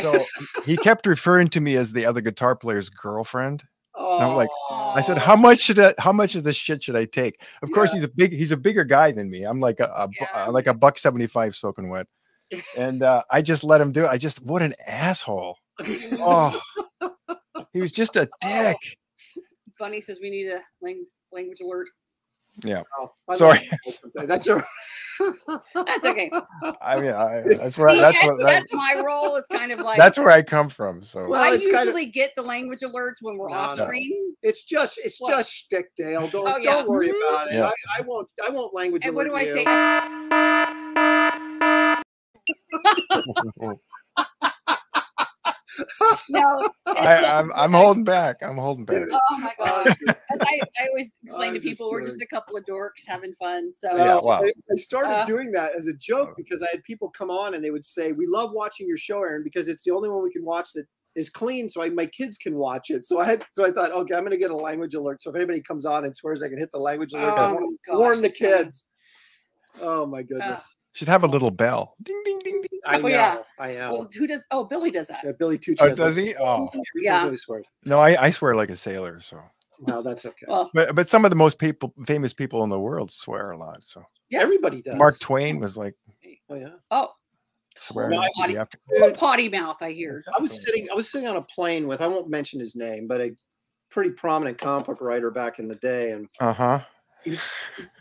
So he kept referring to me as the other guitar player's girlfriend. oh, I'm like, I said, "How much should I? How much of this shit should I take?" Of course, Yeah. he's a big, he's a bigger guy than me. I'm like a, a Yeah. like a buck seventy five soaking wet, and uh, I just let him do it. I just what an asshole. Oh, he was just a dick. Bunny says we need a language alert. Oh, Sorry. That's your. That's okay. I mean, I, that's where I, See, that's that- what that, that's my role. Is kind of like that's where I come from. So Well, I it's kinda- usually get the language alerts when we're No, off no. screen. It's just it's What? just shtick, Dale. Don't Oh, yeah. don't worry about it. Yeah. I, I won't I won't language And what do I you. say? No, it's, I, I'm I'm holding back. I'm holding back. oh my Uh, god! I, I always explain to I'm just people we're just a couple of dorks having fun. So Yeah, wow. I, I started Uh, doing that as a joke Oh. because I had people come on and they would say, "We love watching your show, Aaron, because it's the only one we can watch that is clean, so I, my kids can watch it." So I had, so I thought, okay, I'm going to get a language alert. So if anybody comes on and swears, I can hit the language alert. Oh warn, gosh, warn the that's funny. kids. Oh my goodness! Should have a little bell. Ding ding ding ding. I oh, know, yeah. I know. well, who does? Oh, Billy does that. Yeah, Billy Tucci. Oh, does that- he? Oh Yeah. swears. no, I, I swear like a sailor. So, No, that's okay. Well, but but some of the most people famous people in the world swear a lot. So yeah. Everybody does. Mark Twain was like Oh yeah. oh, swearing. I at was- the after- potty mouth. I hear. I was sitting I was sitting on a plane with I won't mention his name, but a pretty prominent comic book writer back in the day, and Uh huh. he was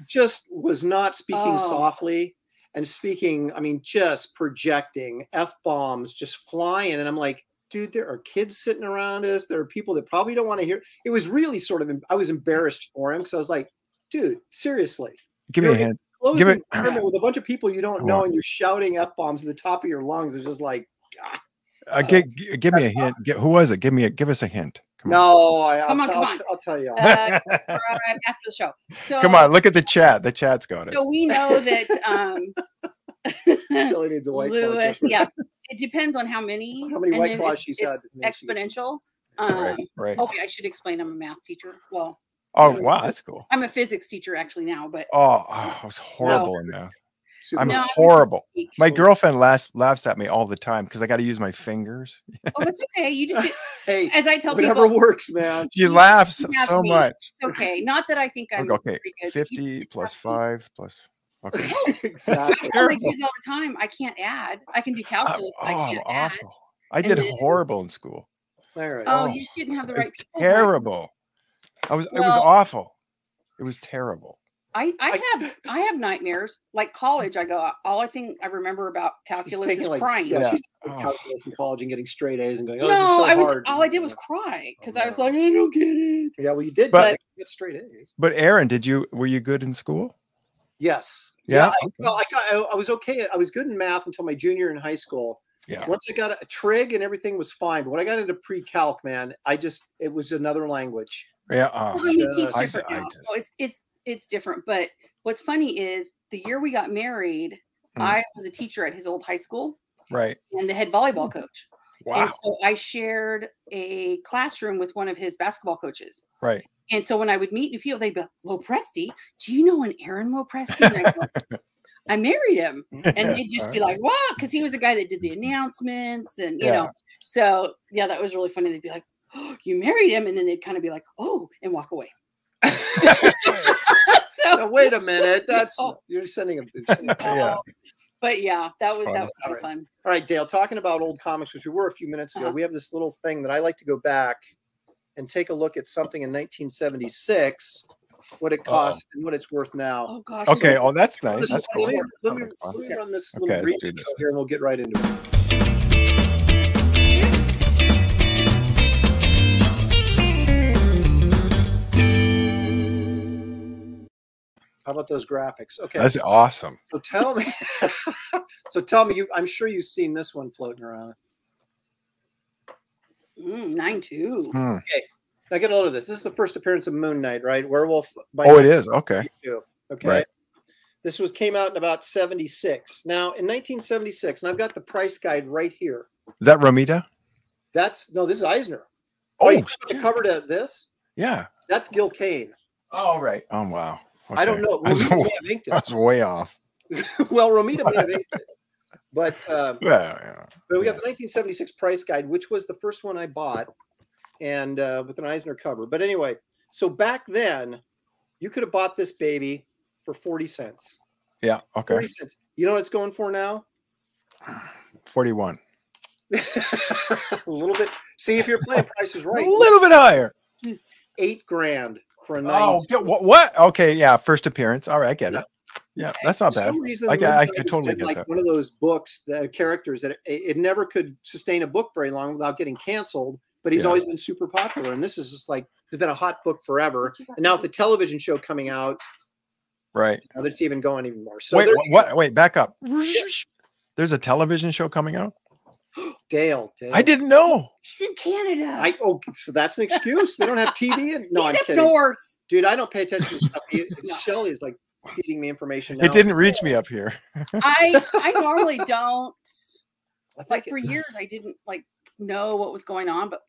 just was not speaking Oh. softly and speaking. I mean, just projecting f bombs, just flying, and I'm like, dude, there are kids sitting around us. There are people that probably don't want to hear. It was really sort of. I was embarrassed for him because I was like, dude, seriously. Give me a hint. Give it- with a bunch of people you don't know, and you're shouting f bombs at the top of your lungs. It's just like, Uh, So- gi- gi- give me a hint. Who was it? Give me a give us a hint. Come no, I, I'll, Come on, come I'll, on. t- I'll tell you. Uh, after the show. So Come on, look at the chat. The chat's got it. So we know that um, Silly needs a white claw, Lewis. Jeffrey. Yeah, it depends on how many. How many White then Claws she's had it's that makes you- exponential. Um, right, right. Okay, I should explain. I'm a math teacher. Well, Oh wow, that's cool. I'm a physics teacher actually now, but Oh, oh I was horrible in math. Super I'm No, I was- horrible. My Oh, girlfriend laughs laughs at me all the time because I got to use my fingers. Oh, that's okay. You just, hey, as I tell whatever people, works, man. She laughs you so me. much. it's okay. Not that I think I'm Okay, pretty good. fifty just me. five plus. Okay. exactly. I tell my kids all the time, I can't add. I can do Uh, calculus, but I oh, can't add. awful! I did then- horrible in school. All right. Oh, Oh, you just didn't have the right. was terrible. I was. it was awful. It was terrible. I, I I- have I have nightmares. Like college, I go. All I think I remember about calculus taking is like crying. yeah, Yeah. she's taking Oh. calculus in college and getting straight A's and going, oh, no, this is so I was hard. all I did was oh, cry because I was like, I don't get it. Yeah, well, you did But- get, get straight A's. But Aaron, did you were you good in school? Yes. Yeah? I, Okay. well, I, got, I, I was okay. I was good in math until my junior in high school. Yeah. Once I got a, trig and everything was fine, but when I got into pre-calc, man, I just it was another language. Yeah. Uh, well, Oh, I mean, teach just- I- I so it's it's it's different. But what's funny is the year we got married, Mm. I was a teacher at his old high school right. and the head volleyball coach. Wow. And so I shared a classroom with one of his basketball coaches. Right. And so when I would meet new people, they'd be like, Lopresti, do you know an Aaron Lopresti? And I, married him. And they'd just be like, what? Because he was the guy that did the announcements and, you Yeah. know. So, yeah, that was really funny. They'd be like, oh, you married him. And then they'd kind of be like, oh, and walk away. so, Now, wait a minute. That's Oh. you're sending a. Yeah. but yeah, that was fun. that was kind All of fun. All right, Dale. Talking about old comics, which we were a few minutes ago, Uh-huh. we have this little thing that I like to go back and take a look at something in 1976, what it cost and what it's worth now. Oh gosh. Okay. so- Oh, that's nice. is- That's let me, let me, let fun. me run this Okay, little let's brief this. here, and we'll get right into it. How about those graphics? Okay, That's awesome. so tell me. so tell me, you. I'm sure you've seen this one floating around. Mm, nine two. Hmm. Now get a load of this. This is the first appearance of Moon Knight, right? Werewolf. By Oh, it Night. Okay. Okay. Right. This was came out in about 76. Now in 1976, and I've got the price guide right here. Is that Romita? That's no, this is Eisner. Oh, you put the cover to this. yeah. That's Gil Kane. Oh, right. Oh, wow. I don't know. I was, Romita may have inked I was way off. well, Romita may have inked it. But uh, Yeah. yeah. but we got the 1976 price guide, which was the first one I bought, and uh, with an Eisner cover. But anyway, so back then, you could have bought this baby for 40 cents. Yeah. Okay. 40 cents. You know what it's going for now? 41. a little bit. See if you're playing prices right. A little bit higher. Eight grand for a night. Oh, get- what, what? Okay. Yeah. First appearance. All right. I get Yeah. it. Yeah. That's not bad. some reason, I Moon I Knight could has totally been get like that. one of those books, the uh, characters that it, it never could sustain a book very long without getting canceled. But he's Yeah. always been super popular, and this is just like it's been a hot book forever. And now with the television show coming out, Right. now that it's even going even more. So wait, there wha- you what? Wait, back up. There's a television show coming out? Go. Dale, Dale. I didn't know. He's in Canada. I oh, so that's an excuse. they don't have TV. And, no, He's I'm up kidding, north. dude. I don't pay attention to stuff. He- No. Shelley is like feeding me information. Now. It didn't reach me up here. I I normally don't I like it- for years I didn't like know what was going on, but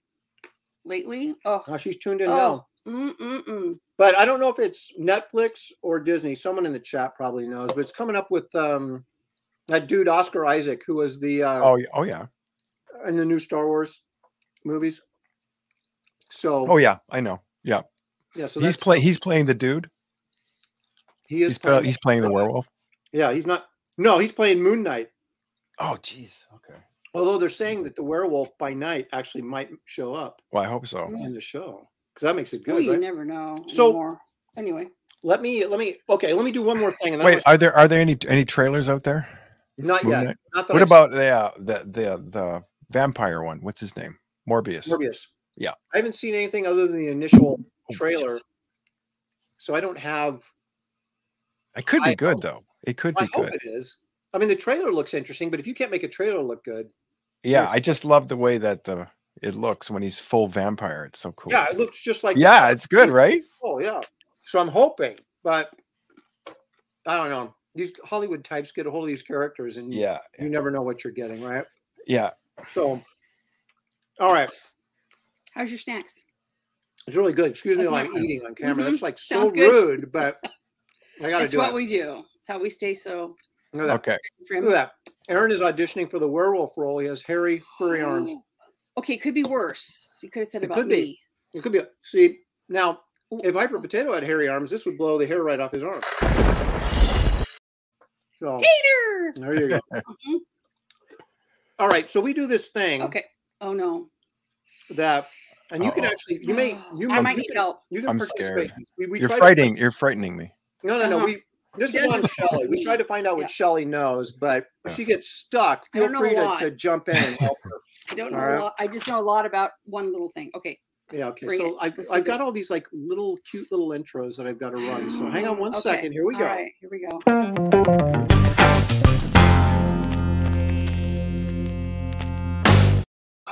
lately, oh, Oh, she's tuned in Oh. now. mm, mm, mm. But I don't know if it's Netflix or Disney. Someone in the chat probably knows, but it's coming up with um that dude Oscar Isaac, who was the uh Oh, yeah. Oh, yeah. In the new Star Wars movies. So Oh, yeah. I know. Yeah. yeah, so he's that's- play. He's playing the dude. he is He's, playing, playing, he's playing the werewolf. yeah, he's not no, he's playing Moon Knight. Oh, jeez. Okay. Although they're saying that the werewolf by night actually might show up Well, I hope so. in the show. Because that makes it Oh, good, you right? never know. So- anymore. anyway, Let me let me okay, let me do one more thing and then Wait, are there are there any any trailers out there? Not Moon yet. Not that What I've about the uh, the the the vampire one? What's his name? Morbius. Morbius. Yeah. I haven't seen anything other than the initial Oh, trailer. So I don't have It could I be good hope- though. It could I be hope good. it is. I mean the trailer looks interesting, but if you can't make a trailer look good. Yeah, I just love the way that the it looks when he's full vampire. It's so cool. Yeah, it looks just like yeah, it's good, right? Oh yeah. So I'm hoping, but I don't know. These Hollywood types get a hold of these characters and Yeah, you never know what you're getting, right? yeah. So all right. how's your snacks? It's really good. Excuse me while I'm eating on camera. Mhm. That's like so rude, but I gotta That's do what it. we do. It's how we stay so Look at that. Okay. Trim. Look at that. Aaron is auditioning for the werewolf role. He has hairy, furry arms. Okay, it could be worse. You could have said It about could be. me. It could be. A, see now, Ooh. if Hyper Potato had hairy arms, this would blow the hair right off his arm. So Tater. there you go. Mhm. All right, so we do this thing Okay. Oh no. that, and you can Uh-oh. actually, you may, you, I may- might you need can, help. you can I'm participate. scared. We, we You're tried to- frightening. You're frightening me. No, no, no. Uh-huh. We this He is on Shelley. We me. tried to find out what Yeah. Shelley knows, but if she gets stuck, I feel don't know free a to, lot. to jump in and help her. I don't know All a lot. I just know a lot about one little thing. Okay. Yeah, okay. Bring so it. I've, Let's do I've got this. all these like little cute little intros that I've got to run. So hang on one second. Okay. Here we go. right. Here we go.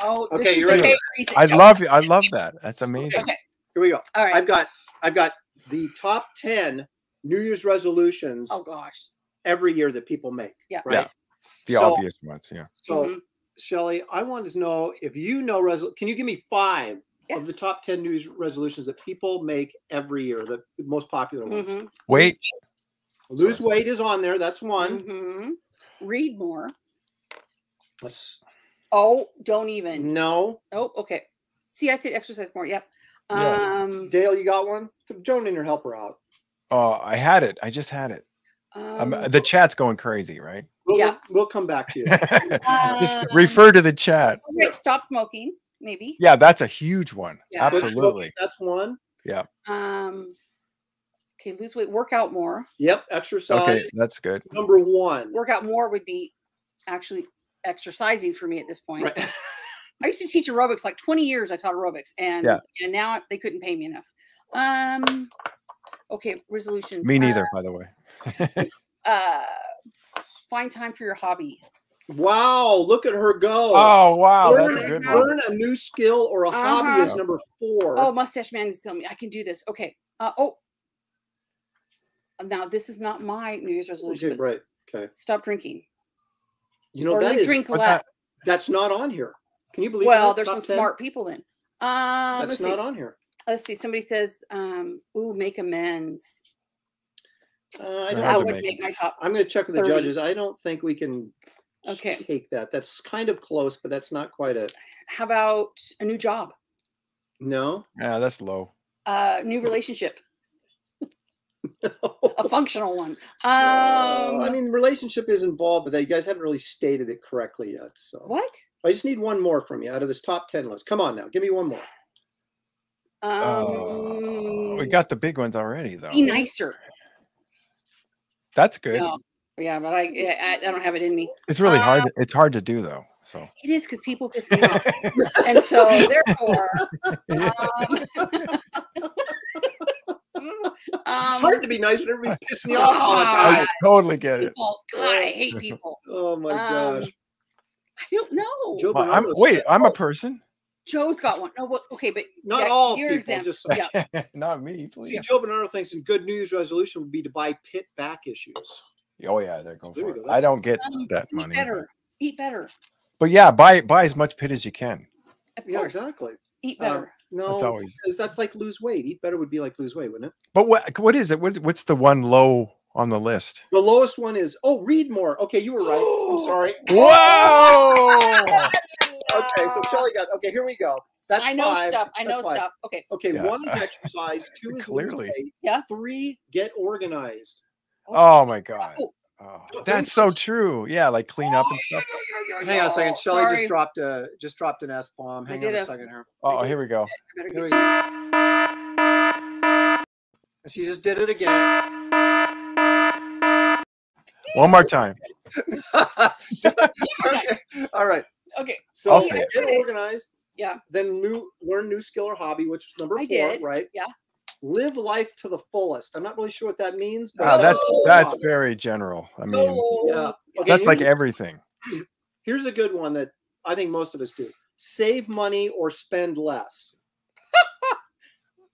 Oh, Okay, you the ready? favorite piece of I joke. love I love that. That's amazing. Okay. Here we go. All right. I've got I've got the top 10 New Year's resolutions oh gosh. every year that people make. Yeah. Right. Yeah. The so, obvious ones. Yeah. So Mhm. Shelley, I want to know if you know resol- can you give me five Yeah. of the top 10 New Year's resolutions that people make every year, the most popular ones? Mhm. Wait. Lose weight is on there. That's one. Mhm. Read more. Let's- Oh, don't even. no. Oh, okay. See, I said exercise more. Yep. Yeah. Um, Dale, you got one? Joan in her help her out. Oh, I had it. I just had it. um, Um, the chat's going crazy, right? We'll, Yeah. we'll, we'll come back to you. just Um, refer to the chat. all right, stop smoking, maybe. Yeah, that's a huge one. Yeah. Absolutely. That's one. Yeah. Um, okay, lose weight, work out more. Yep. Exercise. Okay, that's good. Number one. Work out more would be actually exercising for me at this point. Right. I used to teach aerobics like 20 years. I taught aerobics, and Yeah. and now they couldn't pay me enough. Um, okay, resolutions. Me Uh, neither, by the way. Uh, find time for your hobby. Wow. Look at her go. Oh wow, learn, that's a good one. a new skill or a hobby is Uh-huh. number four. Oh, mustache man is telling me I can do this. Okay. Uh, oh, now this is not my New Year's resolution. okay, right. Okay. Stop drinking You know or that like is drink less. that- that's not on here. Can you believe Well, that? there's some 10? smart people in. Um, That's let's not see. on here. Let's see. Somebody says, um, "Ooh, make amends." Uh, I They're don't I hard to would make. make my top. I'm going to check with the judges. I don't think we can Okay. take that. That's kind of close, but that's not quite a How about a new job, no. Yeah, that's low. uh, new relationship, a functional one? Um, I mean, relationship is involved, but that you guys haven't really stated it correctly yet. So what? I just need one more from you out of this top ten list. Come on now, give me one more. Oh, we Um, got the big ones already, though. be nicer. That's good. No, yeah, but I, I I don't have it in me. It's really hard. Uh, It's hard to do, though. So It is because people piss me off, and so therefore, um, It's um, hard to be nice when everybody's pissing me off all the Ah. time. I totally get it. people. God, I hate people. Oh my Um, gosh. I don't know. Joe Well, I'm, wait, said- I'm a person. Joe's got one. No, what? Okay, but Not yeah, all your people. example. Just yeah. Not me, See, please. Joe Bernardo thinks a good New Year's resolution would be to buy Pitt back issues. Oh yeah, there go There for it. go, I don't get Um, that eat money. better. Eat better. But yeah, buy buy as much Pitt as you can. Of Yeah, course. exactly. Eat Um, better. No, That's always- because that's like lose weight. Eat better would be like lose weight, wouldn't it? But what what is it? What, what's the one low on the list? The lowest one is oh, read more. Okay, you were right. I'm sorry. Whoa! Okay, so Shelley got okay. Here we go. That's I know five. stuff. I That's know five. stuff. Okay. Okay, Yeah. one is exercise. Two is lose Clearly. weight, Yeah. Three, get organized. Oh, oh my god. Oh. Oh, that's so true. Yeah, like clean up and stuff. Hang on a second. Shelley Sorry. just dropped a just dropped an S bomb. Hang did on a a- second here. Oh, here we go. Here we go. She just did it again. One more time. okay. All right. Okay. So I'll say it. get organized. Yeah. Then new, learn new skill or hobby, which is number I four, did, right? yeah. Live life to the fullest. I'm not really sure what that means, but Uh, that's Oh, that's wow. very general. I mean, yeah. Okay, that's like everything. Here's a good one that I think most of us do: save money or spend less.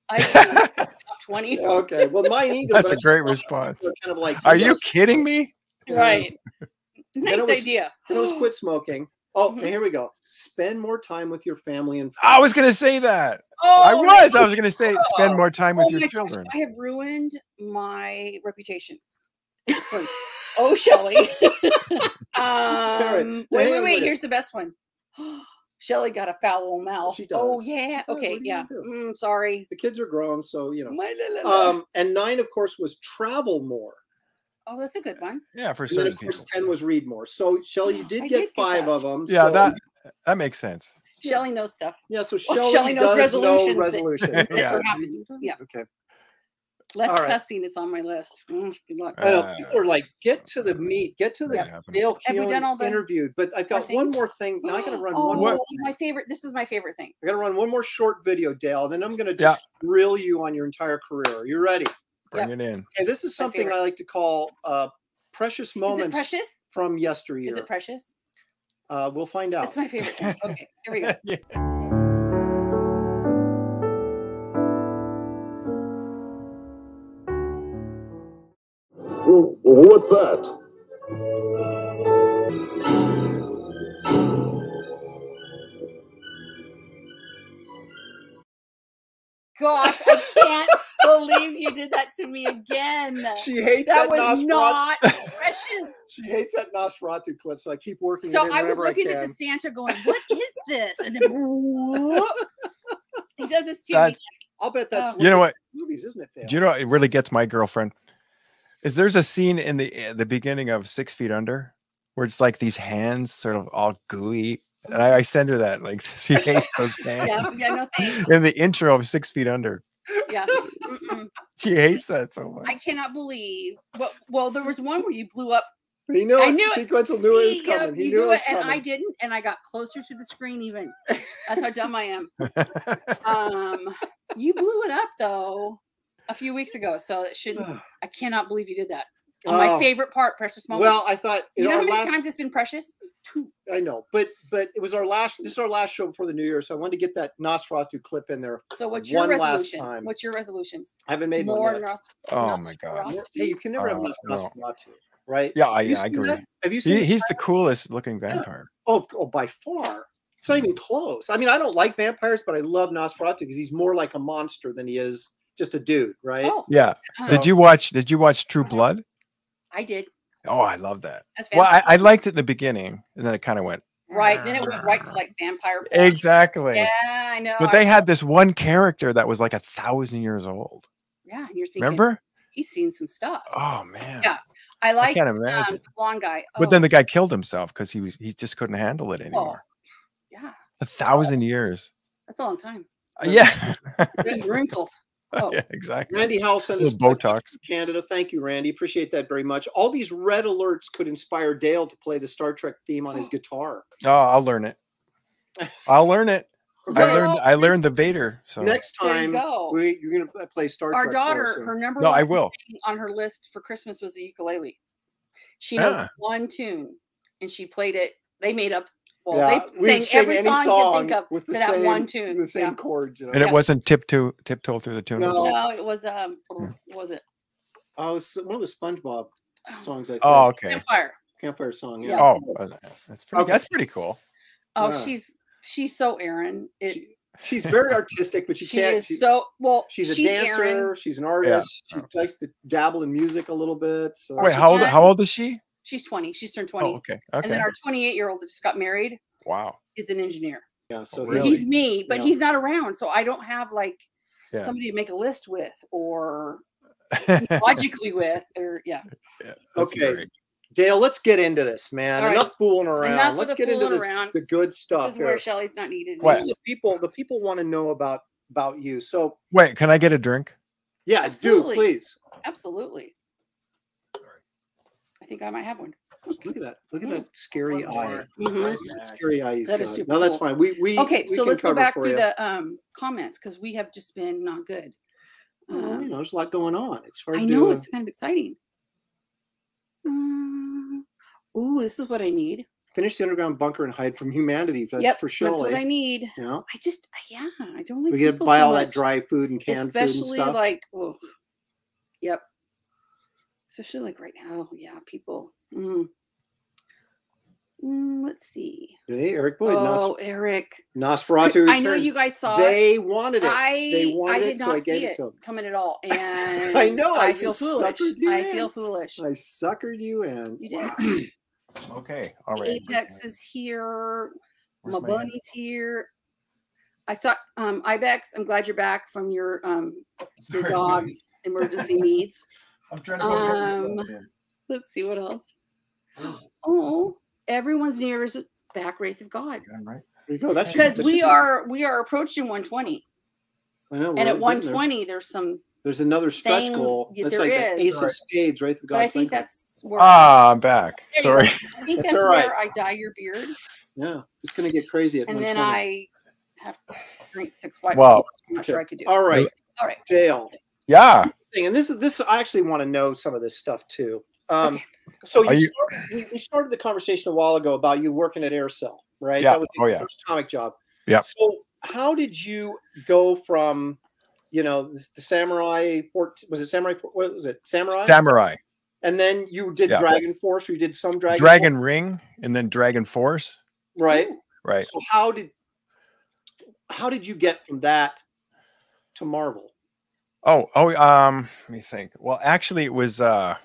I 20. Okay. Well, mine either. That's a great response. Kind of like. Are you kidding me? Right. Then Nice it was- idea. Then it was quit smoking. Oh, Mhm. here we go. Spend more time with your family and friends. I was gonna say that. Oh, I was. I was gonna say spend more time with Oh your my gosh, children. I have ruined my reputation. Oh, Shelley. um, wait, wait, wait. Here's the best one. Shelley got a foul little mouth. She Oh does. yeah. Yeah, Okay. are you Yeah. Mm, sorry. The kids are grown, so you know. My la- la- la. Um, and nine, of course, was travel more. oh, that's a good one. Yeah, for And then, of course, people. ten was read more. So, Shelley, you did I get did get five that. of them. Yeah, so, that that makes sense. Shelley knows stuff. Yeah, so Well, Shelly, Shelley knows does know resolutions that- that Yeah. Yeah. Okay. Less All right. cussing. It's on my list. Mm, good luck. I know Uh, people are like, get to the meat, get to the That. Dale Have Keown interviewed. But I've got one more thing. Now I gotta run oh, one more. my favorite. This is my favorite thing. I gotta run one more short video, Dale. Then I'm gonna Yeah. just grill you on your entire career. Are you ready? Bring it in. Okay, this is something. I like to call uh, precious moments precious? from yesteryear. Is it precious? Uh, we'll find out. That's my favorite thing. Okay, here we go. Yeah. What's that? Gosh, I can't believe you did that to me again. She hates that that, was Nosferatu. not precious. She hates that Nosferatu clip, so I keep working. So it I was looking I at the Santa going, what is this? And then whoop. he does this to me. I'll bet that's one You know of what? movies, isn't it? Dale? Do you know what it really gets my girlfriend? Is there's a scene in the eh, the beginning of Six Feet Under where it's like these hands sort of all gooey. And I, I send her that like she hates those hands. Yeah, yeah, no thanks. In the intro of Six Feet Under, Yeah. Mm-mm. she hates that so much. I cannot believe. Well, well, there was one where you blew up. He knew I it. knew it. Sequential knew it was coming. he you knew it was and coming. I didn't, and I got closer to the screen. Even that's how dumb I am. Um, you blew it up though a few weeks ago, so it shouldn't. I cannot believe you did that. On my Oh. favorite part, precious moments. well, I thought you know how many last. times it's been precious? Two. I know, but but it was our last. This is our last show before the new year, so I wanted to get that Nosferatu clip in there. So what's your One last resolution? time. What's your resolution? I haven't made More one. Nos- oh my god. Hey, you can never have Oh, enough no. Nosferatu, right? Yeah, I, yeah, I agree. that? Have you seen? He, he's the coolest looking vampire. Oh, oh, by far. It's not even close. I mean, I don't like vampires, but I love Nosferatu because he's more like a monster than he is just a dude, right? Oh, Yeah. so Did you watch? Did you watch True Blood? I did. Oh, I love that. Well, I, I liked it in the beginning, and then it kind of went right. Then it went right to like vampire. exactly. Yeah, I know. But they had this one character that was like a thousand years old. yeah, and you're thinking, Remember? he's seen some stuff. Oh man, Yeah, I like. I can't um, imagine. the blonde guy. But then Oh, the guy killed himself because he was he just couldn't handle it anymore. yeah, A thousand years. that's a long time. Uh, yeah. Wrinkles. Oh, yeah, exactly. Randy Howell sent us Little Botox. Canada. Thank you, Randy. Appreciate that very much. All these red alerts could inspire Dale to play the Star Trek theme on his guitar. Oh, I'll learn it. I'll learn it. I learned I learned the Vader. So Next There you time, go. we, you're going to play Star Our Trek. Our daughter, soon. her number no, one I will. thing on her list for Christmas was a ukulele. She knows Ah. one tune, and she played it. They made up. Well, yeah, they we sang sing every any song, song can think of with the that same, one tune. the same yeah. chords. You know? And it Yeah. wasn't tiptoe tiptoe through the tune. No. No, it was um, what was it? Oh, it's one of the SpongeBob Oh, songs. I think. Oh, okay. Campfire. campfire song. Yeah. Yeah. Oh, uh, that's pretty. Okay. That's pretty cool. Oh, Yeah. she's she's so Aaron. It, She- she's very artistic, but she, she can't. is she- so well. she's a she's dancer. Aaron. She's an artist. She likes to dabble in music a little bit. So Wait, how old? How old is she? She's twenty. She's turned oh, twenty. Oh, okay. okay. And then our twenty-eight year old that just got married Wow. is an engineer. yeah, so Oh, So Really? he's me, but Yeah. he's not around, so I don't have like Yeah. somebody to make a list with or logically with or yeah. Yeah, Okay. great. Dale, let's get into this, man. All right. Enough fooling around. Enough let's get into fooling this, around. the good stuff This is where Shelly's not needed. What? the people, the people want to know about about you. So Wait, can I get a drink? yeah, Absolutely. do please. Absolutely. I think I might have one. Look at that. Look at that scary One eye. more. Mhm. That scary eye. he's That is super No, that's cool. fine. We we Okay, we so can let's go back for through you. the um comments because we have just been not good. Well, Um, you know, there's a lot going on. It's hard I to. know it's kind of exciting. Um, ooh, this is what I need. finish the underground bunker and hide from humanity. That's yep, for sure. that's what I need. You know, I just, yeah, I don't like. we get to buy so all that dry food and canned food and especially stuff. like, oh, yep, especially like right now. Yeah, people. Mm. Mm, let's see. Hey, Eric Boyd, Nos- Oh, Eric. Nosferatu I know you guys saw it. They wanted it. I they wanted I it, did so not I see gave it it to 'em. coming at all, and I know, I I feel foolish. suckered you I feel foolish. I suckered you in. You did. Okay. All right. Apex is here. Where's my my here. I saw um Ibex. I'm glad you're back from your um your dog's emergency needs. I'm trying to Um, something. Let's see what else. Oh, everyone's near is back wraith of God. the right? There you go. That's Because that we are we are approaching 120. I know, And at getting there. 120, there's some There's another stretch things- goal. yeah, That's there like the is. Ace of Spades, right? The but I think Franklin. that's where Ah, I'm back. There. Sorry. I think That's that's all right. where I dye your beard. Yeah, it's gonna get crazy at And then I have to drink six white Well- I'm not sure I could do. it. All right, All right. Dale. Yeah. Thing, and this is this. I actually want to know some of this stuff too. Um, so you, you- started, we, we started the conversation a while ago about you working at Aircel, right? Yeah. That was Oh, yeah. first comic job. Yeah. So how did you go from, you know, the, the Samurai? 14, was it Samurai? What was it? Samurai. Samurai. and then you did Yeah. Dragon Force, or you did some Dragon. Dragon Ring and then Dragon Force. Force, right? Right. So how did how did you get from that to Marvel? Oh, oh, um, let me think. Well, actually, it was uh,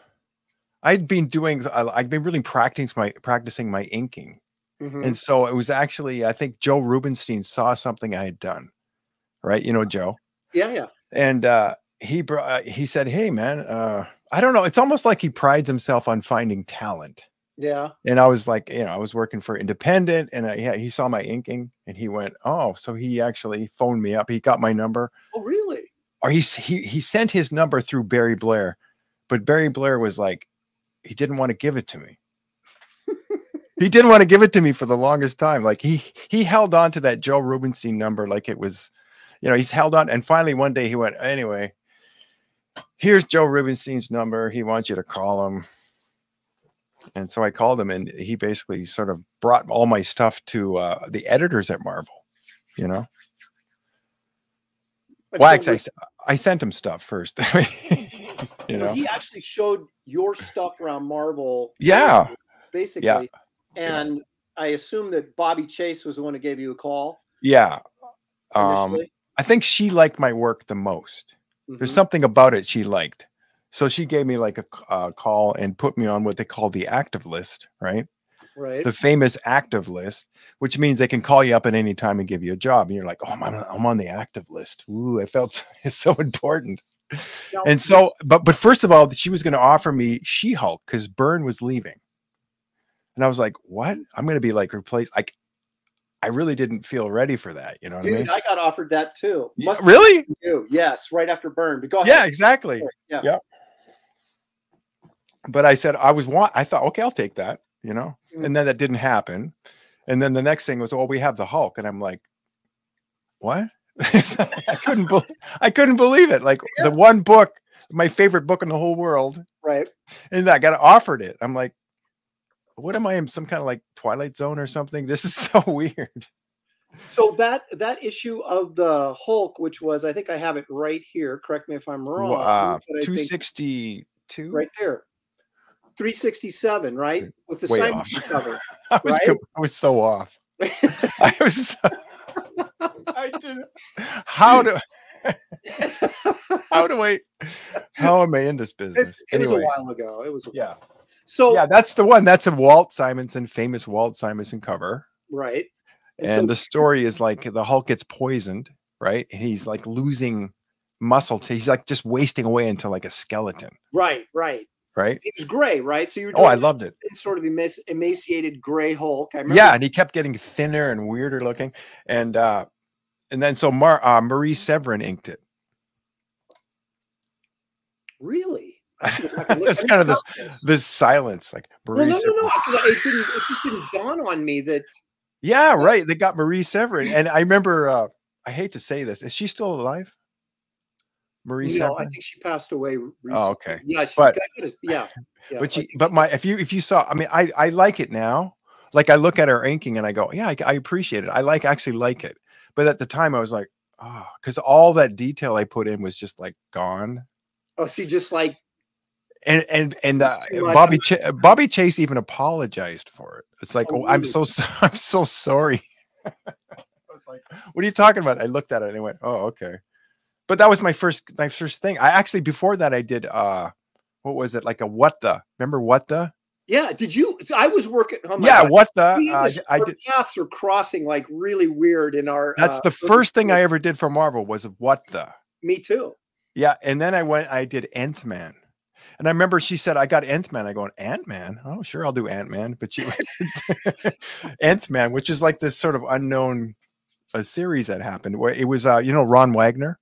I'd been doing, I'd been really practicing my practicing my inking, Mhm. and so it was actually, I think Joe Rubinstein saw something I had done, right? You know, Joe, Yeah, yeah. and uh, he brought, uh, he said, "Hey, man, uh, I don't know. It's almost like he prides himself on finding talent." Yeah. And I was like, you know, I was working for Independent, and I, yeah, he saw my inking, and he went, "Oh, so he actually phoned me up. He got my number." Oh, really? Or he he he sent his number through Barry Blair, but Barry Blair was like, he didn't want to give it to me. he didn't want to give it to me for the longest time. Like he he held on to that Joe Rubinstein number like it was, you know, he's held on. And finally one day he went, anyway, here's Joe Rubinstein's number. He wants you to call him. And so I called him, and he basically sort of brought all my stuff to uh, the editors at Marvel. You know, But well, I I sent him stuff first. you know, he actually showed your stuff around Marvel. Yeah. Basically. Yeah. And I assume that Bobbie Chase was the one who gave you a call yeah. Um. I think she liked my work the most. There's Mhm. something about it she liked. So she gave me like a, uh, call and put me on what they call the active list, right? Right. The famous active list, which means they can call you up at any time and give you a job. And you're like, oh, I'm on, I'm on the active list. Ooh, I felt so, so important. Now, And so, but but first of all, she was going to offer me She-Hulk because Byrne was leaving, and I was like, "What? I'm going to be like replaced?" Like, I really didn't feel ready for that. You know what I dude, mean? I got offered that too. Must really? you. Yes, right after Byrne. But go ahead. Yeah, exactly. Yeah. Yeah. But I said I was want. I thought, okay, I'll take that. You know. Mm. and then that didn't happen. And then the next thing was, oh, we have the Hulk, and I'm like, what? I couldn't. Be- I couldn't believe it. Like Yeah. the one book, my favorite book in the whole world, Right. and I got offered it. I'm like, what am I in some kind of like Twilight Zone or something? This is so weird. So that that issue of the Hulk, which was, I think I have it right here. Correct me if I'm wrong. Two sixty two. right there. 367, right? With the Walt Simonson off. cover. I was right? I was so off. I was. So, I didn't. How do? How do I? How am I in this business? It's, it was a while ago. It was yeah, So yeah. That's the one. That's a Walt Simonson, famous Walt Simonson cover. right. And, so- the story is like the Hulk gets poisoned, right? And he's like losing muscle. He's like just wasting away into like a skeleton, right, right. Right? He was gray, right? So you were Oh, I loved this sort of emas- emaciated gray Hulk. I Yeah, and he kept getting thinner and weirder looking, and uh, and then so Mar- uh, Marie Severin inked it. Really? I should go back and look. That's kind of this this. this silence, like No, Marie. no, no, Severin. no. Because it didn't. It just didn't dawn on me that. Yeah, right. They got Marie Severin, and I remember. Uh, I hate to say this, is she still alive? Marie You know, I think she passed away. Recently. Oh, okay. Yeah, she, But- yeah, yeah. but she, but my, if you if you saw, I mean, I I like it now. Like I look at her inking and I go, yeah, I, I appreciate it. I like actually like it. But at the time, I was like, oh, because all that detail I put in was just like gone. Oh, see, just like and and and uh, This is too much. Bobby Ch- Bobbie Chase even apologized for it. It's like, Oh, oh, I'm so so- I'm so sorry. I was like, what are you talking about? I looked at it and I went, oh, okay. But that was my first my first thing. I actually before that I did uh what was it like a what the remember what the Yeah. Did you? so I was working. Oh my yeah God. what the uh, I our did paths were crossing like really weird in our. that's uh, the first thing I ever did for Marvel was what the Me too. Yeah, and then I went, I did Nth Man. And I remember she said, I got Nth Man. I go, Ant Man? Oh, sure, I'll do Ant Man. But she Nth Man, which is like this sort of unknown uh, series that happened where it was, uh, you know, Ron Wagner.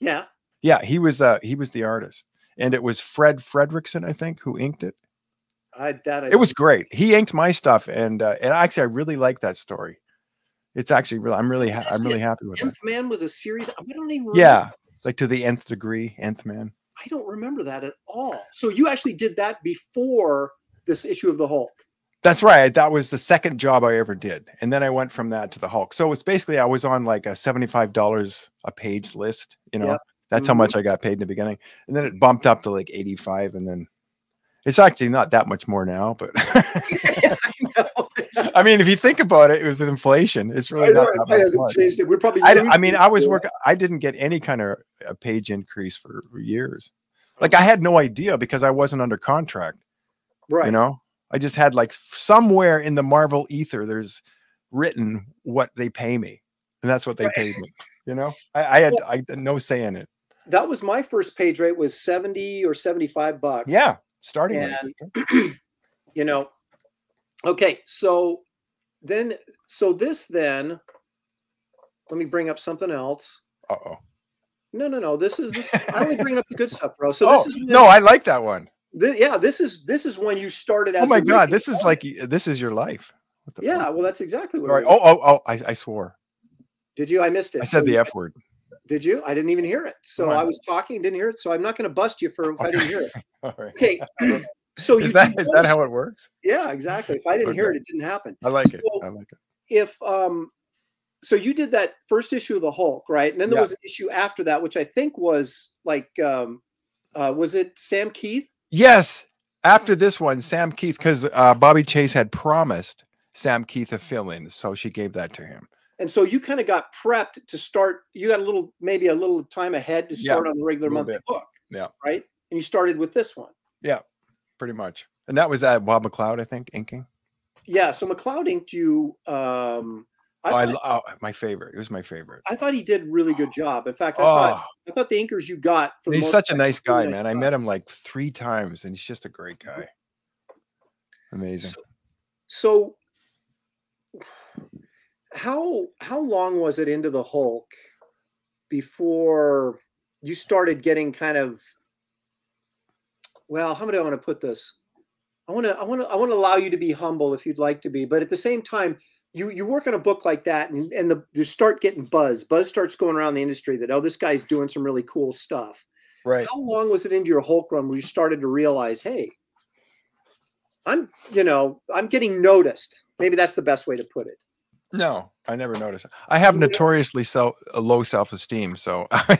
Yeah. Yeah, he was, uh, he was the artist. And it was Fred Fredrickson, I think, who inked it. I that I It was great. He inked my stuff, and uh, and actually, I really like that story. It's actually really, I'm really, ha- I'm really happy with it. Man was a series. I don't even. Yeah. Like to the nth degree, Nth Man. I don't remember that at all. So you actually did that before this issue of the Hulk. That's right. That was the second job I ever did. And then I went from that to the Hulk. So it's basically I was on like a $75 a page list, you know. Yep. That's how Mhm. much I got paid in the beginning. And then it bumped up to like 85 and then it's actually not that much more now, but I. I mean if you think about it with inflation, it's really know not it that probably much. hasn't much. changed it. We're probably. I, I mean I was working I didn't get any kind of a page increase for years. Like I had no idea because I wasn't under contract. right. you know i just had like somewhere in the marvel ether there's written what they pay me and that's what they Right. paid me you know i, I had i had no say in it That was my first page rate was seventy or seventy-five bucks. yeah starting and rate. you know okay so then so this then let me bring up something else uh-oh no no no this is this i only bring up the good stuff bro so oh this is no i like that one. Thi- yeah this is this is when you started as Oh my god this is like this is your life. What the yeah fuck? well that's exactly what was. oh oh oh I, I swore. Did you? I missed it. I said So the f word. Did you? I didn't even hear it. So I was talking didn't hear it so i'm not going to bust you for if i didn't hear it. Right. Okay so you is that you is that how it works? Yeah exactly. If i didn't hear it it didn't happen. I like it. I like it. if um so you did that first issue of the hulk right? And then there Yeah. was an issue after that which i think was like um uh was it sam kieth yes after this one sam kieth because uh bobbie chase had promised sam kieth a fill-in so she gave that to him and so you kind of got prepped to start you got a little maybe a little time ahead to Yeah, start on the regular monthly bit. book Yeah. right and you started with this one Yeah, pretty much. And that was at Bob McLeod, I think, inking. yeah so mcleod inked you um I, Oh, I, thought, oh, my favorite. It was my favorite. I thought he did really good ah. job in fact i Oh, thought ah. i thought the inkers you got for he's such a nice guy, nice man. I met him like three times, and he's just a great guy. Amazing. So, so how how long was it into the Hulk before you started getting kind of well, how do I want to put this? I want to I want to I want to allow you to be humble if you'd like to be, but at the same time, you you work on a book like that and, and the you start getting buzz. Buzz starts going around the industry that oh, this guy's doing some really cool stuff. Right. How long was it into your Hulk run where you started to realize, hey, I'm, you know, I'm getting noticed. Maybe that's the best way to put it. No, I never noticed. I have You notoriously self, a low self esteem, so I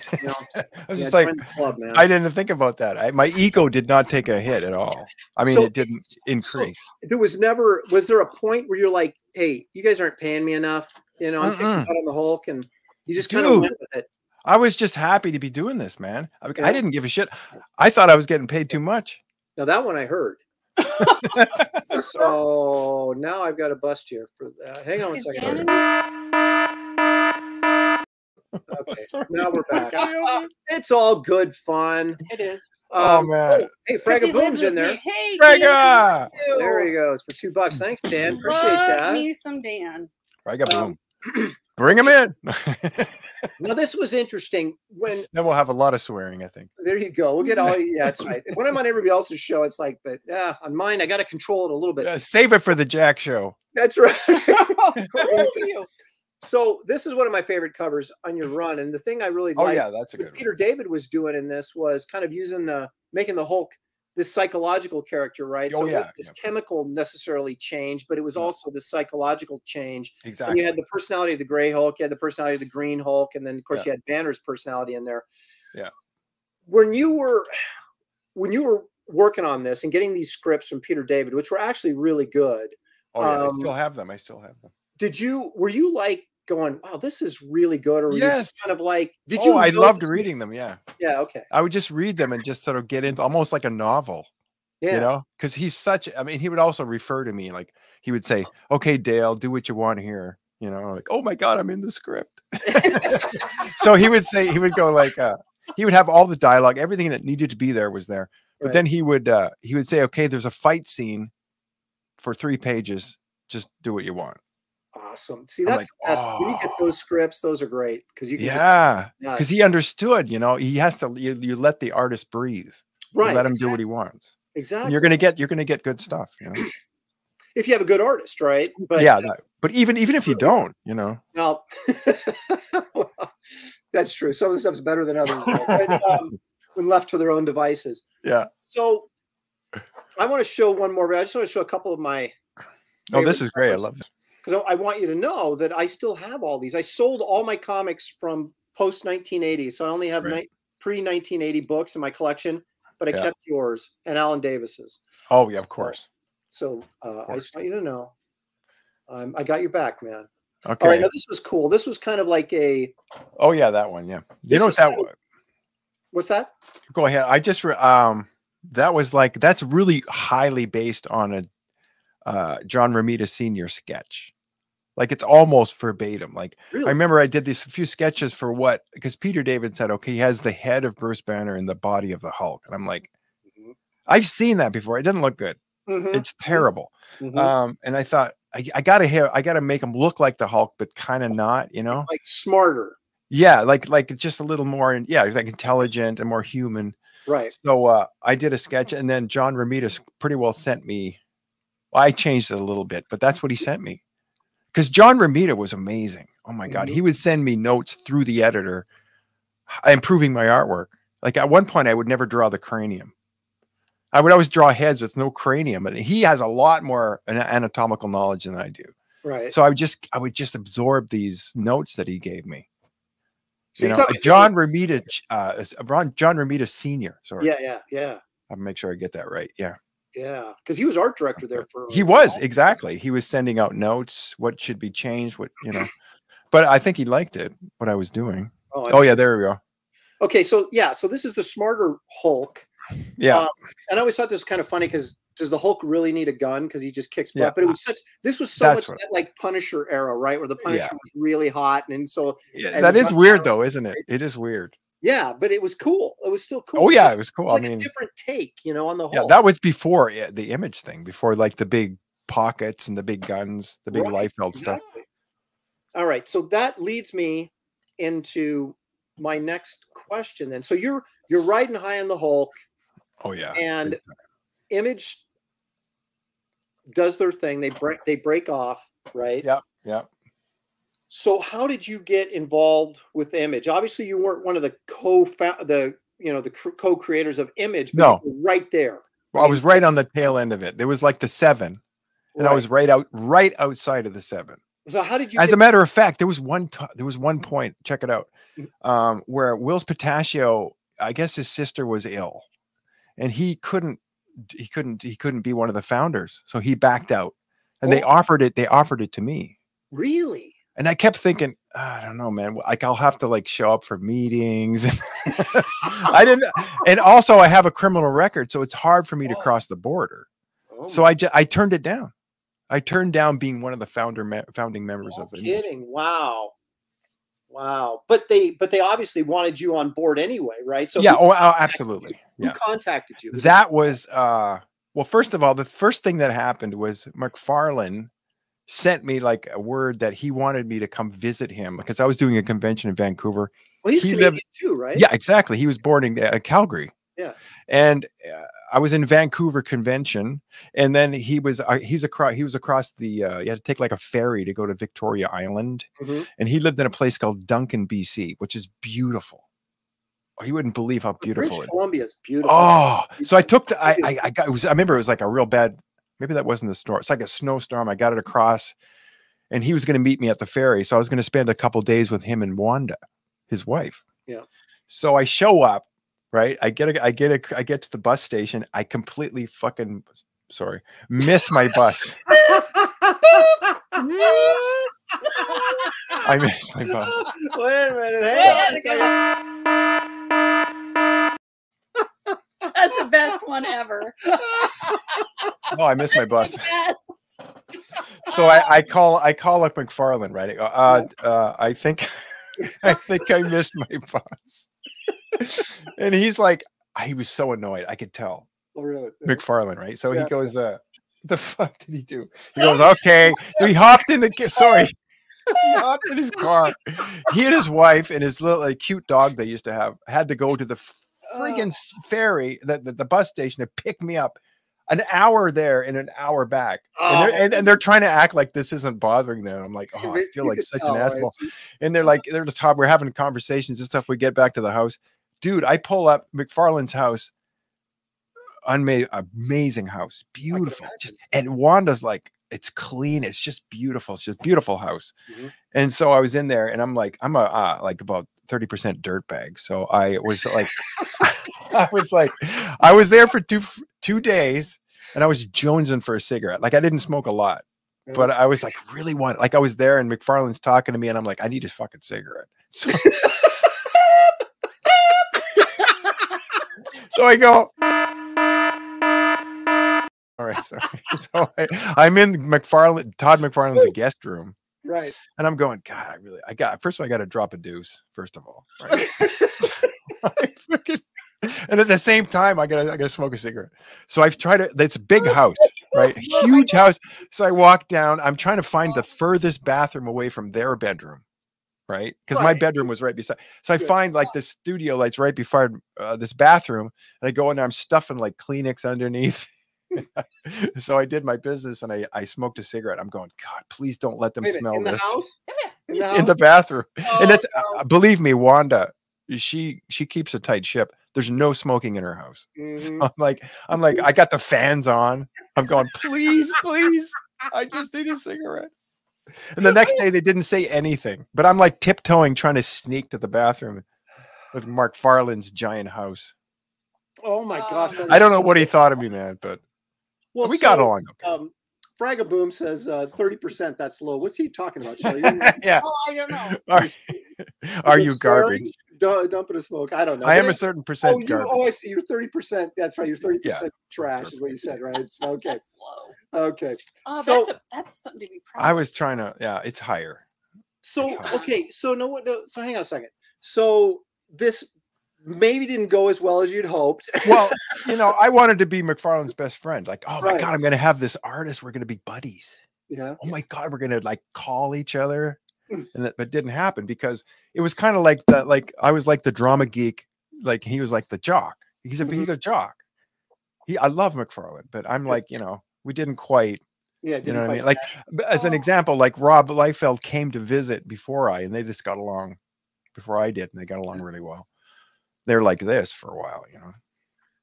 was yeah, just like, club. I didn't think about that. I, my ego did not take a hit at all. I mean, So- it didn't increase. there was never was there a point where you're like, hey, you guys aren't paying me enough. You know, I'm Mm-mm. out on the Hulk, and you just kind of went with it. I was just happy to be doing this, man. I, I didn't give a shit. I thought I was getting paid too much. Now that one I heard. So now I've got a bust here for that. Hang on a Is second. Dan Okay, now we're back. It's all good fun. It is. Oh, Um, man. Hey, he Fragga Boom's in there. me. Hey, Fragga! There he goes for two bucks. Thanks, Dan. Appreciate Love that. me some Dan. I got Um, boom. Bring them in. Now this was interesting when then we'll have a lot of swearing, I think. there you go. We'll get all yeah, that's right. When I'm on everybody else's show, it's like, but yeah, on mine, I got to control it a little bit. Uh, save it for the Jack show. That's right. So this is one of my favorite covers on your run, and the thing I really Oh yeah, that's a good one. Peter David was doing in this was kind of using the making the Hulk this psychological character, right? Oh, so it wasn't this yeah. chemical necessarily change, but it was No. also the psychological change. And Exactly. you had the personality of the Gray Hulk, you had the personality of the Green Hulk, and then of course Yeah. you had Banner's personality in there. Yeah. When you were when you were working on this and getting these scripts from Peter David, which were actually really good. Oh yeah, I Um, still have them. I still have them. Did you were you like going, wow, this is really good, or Yes. kind of like, did you? oh, I loved this- reading them. Yeah, Yeah. Okay. I would just read them and just sort of get into almost like a novel. Yeah. you know because he's such i mean he would also refer to me like he would say okay dale do what you want here you know like oh my god i'm in the script so he would say he would go like uh he would have all the dialogue everything that needed to be there was there but Right. then he would uh he would say okay there's a fight scene for three pages just do what you want Awesome. See, that's like, the best. When you get "Oh." those scripts, those are great because you can yeah because he understood you know he has to you, you let the artist breathe You right. let him do what he wants Exactly. and you're gonna get you're gonna get good stuff you know? if you have a good artist, right? But yeah but even even if you don't you know Now, well, that's true. Some of the stuff's better than others, but, um, when left to their own devices. Yeah. So, I want to show one more. I just want to show a couple of my. Oh, this is great. I love this. Because I, I want you to know that I still have all these. I sold all my comics from post 1980, so I only have Right. pre 1980 books in my collection, but I Yeah. kept yours and Alan Davis's. Oh, yeah, of course. So uh, I course. just want you to know, um, I got your back, man. Okay. All right, now this was cool. This was kind of like a oh, yeah, that one. Yeah. You know what that of- what's that? Go ahead. I just, um, that was like, that's really highly based on a uh, John Romita Sr. sketch. Like it's almost verbatim. Like Really? I remember I did these few sketches for what, because Peter David said, okay, he has the head of Bruce Banner and the body of the Hulk. And I'm like, Mhm. I've seen that before. It doesn't look good. Mhm, It's terrible. mhm. Um, and I thought, I, I gotta have, I gotta make him look like the Hulk, but kind of not, you know? like smarter, Yeah, like like just a little more, and yeah, like intelligent and more human. right? So uh, I did a sketch, and then John Romita pretty well sent me. Well, I changed it a little bit, but that's what he sent me. Because John Romita was amazing. Oh my god, Mhm. he would send me notes through the editor, improving my artwork. Like at one point, I would never draw the cranium. I would always draw heads with no cranium, and he has a lot more anatomical knowledge than I do. Right. So I would just I would just absorb these notes that he gave me. So You know, John Romita, uh, John Romita Senior. Sorry, Yeah, yeah, yeah, I'll make sure I get that right. Yeah, yeah. Because he was art director there for. he was exactly. He was sending out notes, what should be changed, what you know. But I think he liked it, what I was doing. Oh, I- Oh yeah, there we go. Okay, so yeah, so this is the smarter Hulk, Yeah, Um, and I always thought this was kind of funny because does the Hulk really need a gun? Because he just kicks butt. Yeah. But it was such. This was so That's much that like Punisher era, right? Where the Punisher was really hot, and so yeah and that is weird though, isn't it? It is weird. Yeah, but it was cool. It was still oh, cool. Oh It yeah, it was cool. like I a mean, different take, you know, on the whole. yeah, that was before yeah, the image thing, before like the big pockets and the big guns, the big Right, Liefeld stuff. Exactly. All right, so that leads me into my next question. Then, so you're you're riding high on the Hulk, Oh yeah, and. Image does their thing. They break they break off, right? yeah, yeah. So how did you get involved with Image? Obviously, you weren't one of the co the you know the co-creators of Image. But No. right there. Well, I was right on the tail end of it. There was like the seven, and I was right out, right outside of the seven. So how did you? As get- a matter of fact, there was one t- there was one point, check it out, Mhm. um, where Whilce Portacio, I guess his sister was ill, and he couldn't he couldn't he couldn't be one of the founders, so he backed out, and they Oh. offered it they offered it to me, really? And I kept thinking, I don't know, man, like I'll have to like show up for meetings. I didn't, and also I have a criminal record, so it's hard for me to Oh. cross the border. Oh So I I turned it down. I turned down being one of the founder me- founding members no of it. kidding. Wow. Wow. But they but they obviously wanted you on board anyway, right? So yeah, oh, oh, absolutely. who Yeah. contacted you? That was uh well, first of all, the first thing that happened was McFarlane sent me like a word that he wanted me to come visit him because I was doing a convention in Vancouver. well, he's he Canadian lived- too, right? Yeah, exactly. He was born in uh, Calgary. Yeah. And uh, I was in Vancouver convention, and then he was uh, he's across he was across the uh, you had to take like a ferry to go to Victoria Island, Mhm. and he lived in a place called Duncan, BC, which is beautiful. Oh, you wouldn't believe how beautiful British it. Columbia is beautiful. Oh, so I took the I, I I got it was I remember it was like a real bad maybe that wasn't the storm. It's like a snowstorm. I got it across, and he was going to meet me at the ferry. So I was going to spend a couple days with him and Wanda, his wife. Yeah. So I show up, right? I get a, I get a, I get to the bus station. I completely fucking, sorry, miss my bus. I miss my bus. Wait a minute. Hey, a second. That's the best one ever. Oh, I miss my bus. So I, I call, I call up McFarlane, right? I go, Uh, uh, I think, I think I missed my bus. And he's like, he was so annoyed. I could tell. Oh, really? McFarlane, right? So Yeah. he goes, uh, the fuck did he do? He goes, okay. So he hopped in the sorry. he hopped in his car. He and his wife and his little like, cute dog they used to have had to go to the friggin' s- ferry, the, the, the bus station to pick me up. An hour there and an hour back. And, they're, Oh. and, and they're trying to act like this isn't bothering them. I'm like, oh, I feel like such tell, an right? asshole. And they're like, they're the top. We're having conversations and stuff. We get back to the house. Dude, I pull up McFarlane's house. Unmade, amazing house, beautiful. Just and Wanda's like, it's clean. It's just beautiful. It's just beautiful house. Mhm. And so I was in there, and I'm like, I'm a uh, like about thirty percent dirt bag. So I was like, I was like, I was there for two two days, and I was jonesing for a cigarette. Like I didn't smoke a lot, but I was like really want like I was there and McFarlane's talking to me and I'm like I need a fucking cigarette. So, so I go All right, sorry. So I, I'm in McFarlane Todd McFarlane's guest room Right. and I'm going god I really I got first of all I got to drop a deuce first of all. Right? Fucking- and at the same time, I gotta I gotta smoke a cigarette. So I've tried to. It's a big house, right? Huge house. So I walk down. I'm trying to find the furthest bathroom away from their bedroom, right? Because my bedroom was right beside. So I find like the studio lights right before uh, this bathroom, and I go in there. I'm stuffing like Kleenex underneath. so I did my business, and I I smoked a cigarette. I'm going, God, please don't let them Wait smell in the this house? In the in the bathroom Oh, and it's no. uh, believe me wanda she she keeps a tight ship there's no smoking in her house Mhm. i'm like i'm like i got the fans on i'm going please please i just need a cigarette and the next day they didn't say anything but i'm like tiptoeing trying to sneak to the bathroom with mark farland's giant house Oh my gosh. i don't is know what he thought of me man but Well, we got along okay Um, Fragaboom says uh, 30%. That's low. What's he talking about, Shelly? yeah Oh, I don't know. are, are you swearing? garbage Du- dumping a smoke. I don't know. i am But a certain percent Oh, you, garbage oh, I see. You're 30%. That's right. You're 30% trash, is what you said, right? It's okay. That's low. Okay. Oh, So- that's a, that's something to be proud. i was trying to yeah it's higher So, It's hard. okay. So, no, what? No, so, hang on a second. So, this maybe didn't go as well as you'd hoped. well, you know, I wanted to be McFarlane's best friend. Like, oh my Right. god, I'm gonna have this artist. We're gonna be buddies. yeah. Oh my god, we're gonna like call each other, Mm. and that but didn't happen because it was kind of like that. Like I was like the drama geek, like he was like the jock. He's a Mhm. he's a jock. He I love McFarlane, but I'm Yeah. like you know we didn't quite. Yeah. You know what I mean? Like as an Oh. example, like Rob Liefeld came to visit before I, and they just got along before I did, and they got along really well. They're like this for a while, you know.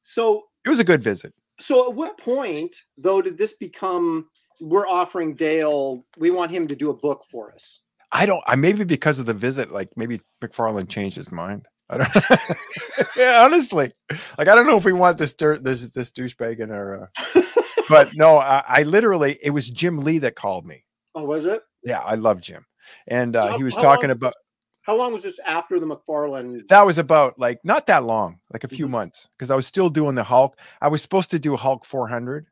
So, It was a good visit. so at what point though did this become? We're offering Dale. We want him to do a book for us. I don't. I maybe because of the visit, like maybe McFarlane changed his mind. I don't. yeah, honestly, like I don't know if we want this dirt, this this douchebag in our. Uh, but no, I, I literally it was Jim Lee that called me. Oh, was it? Yeah, I love Jim, and uh, How- he was talking about How long was this after the McFarlane? that was about like not that long, like a few Mhm. months, because I was still doing the Hulk. I was supposed to do Hulk 400.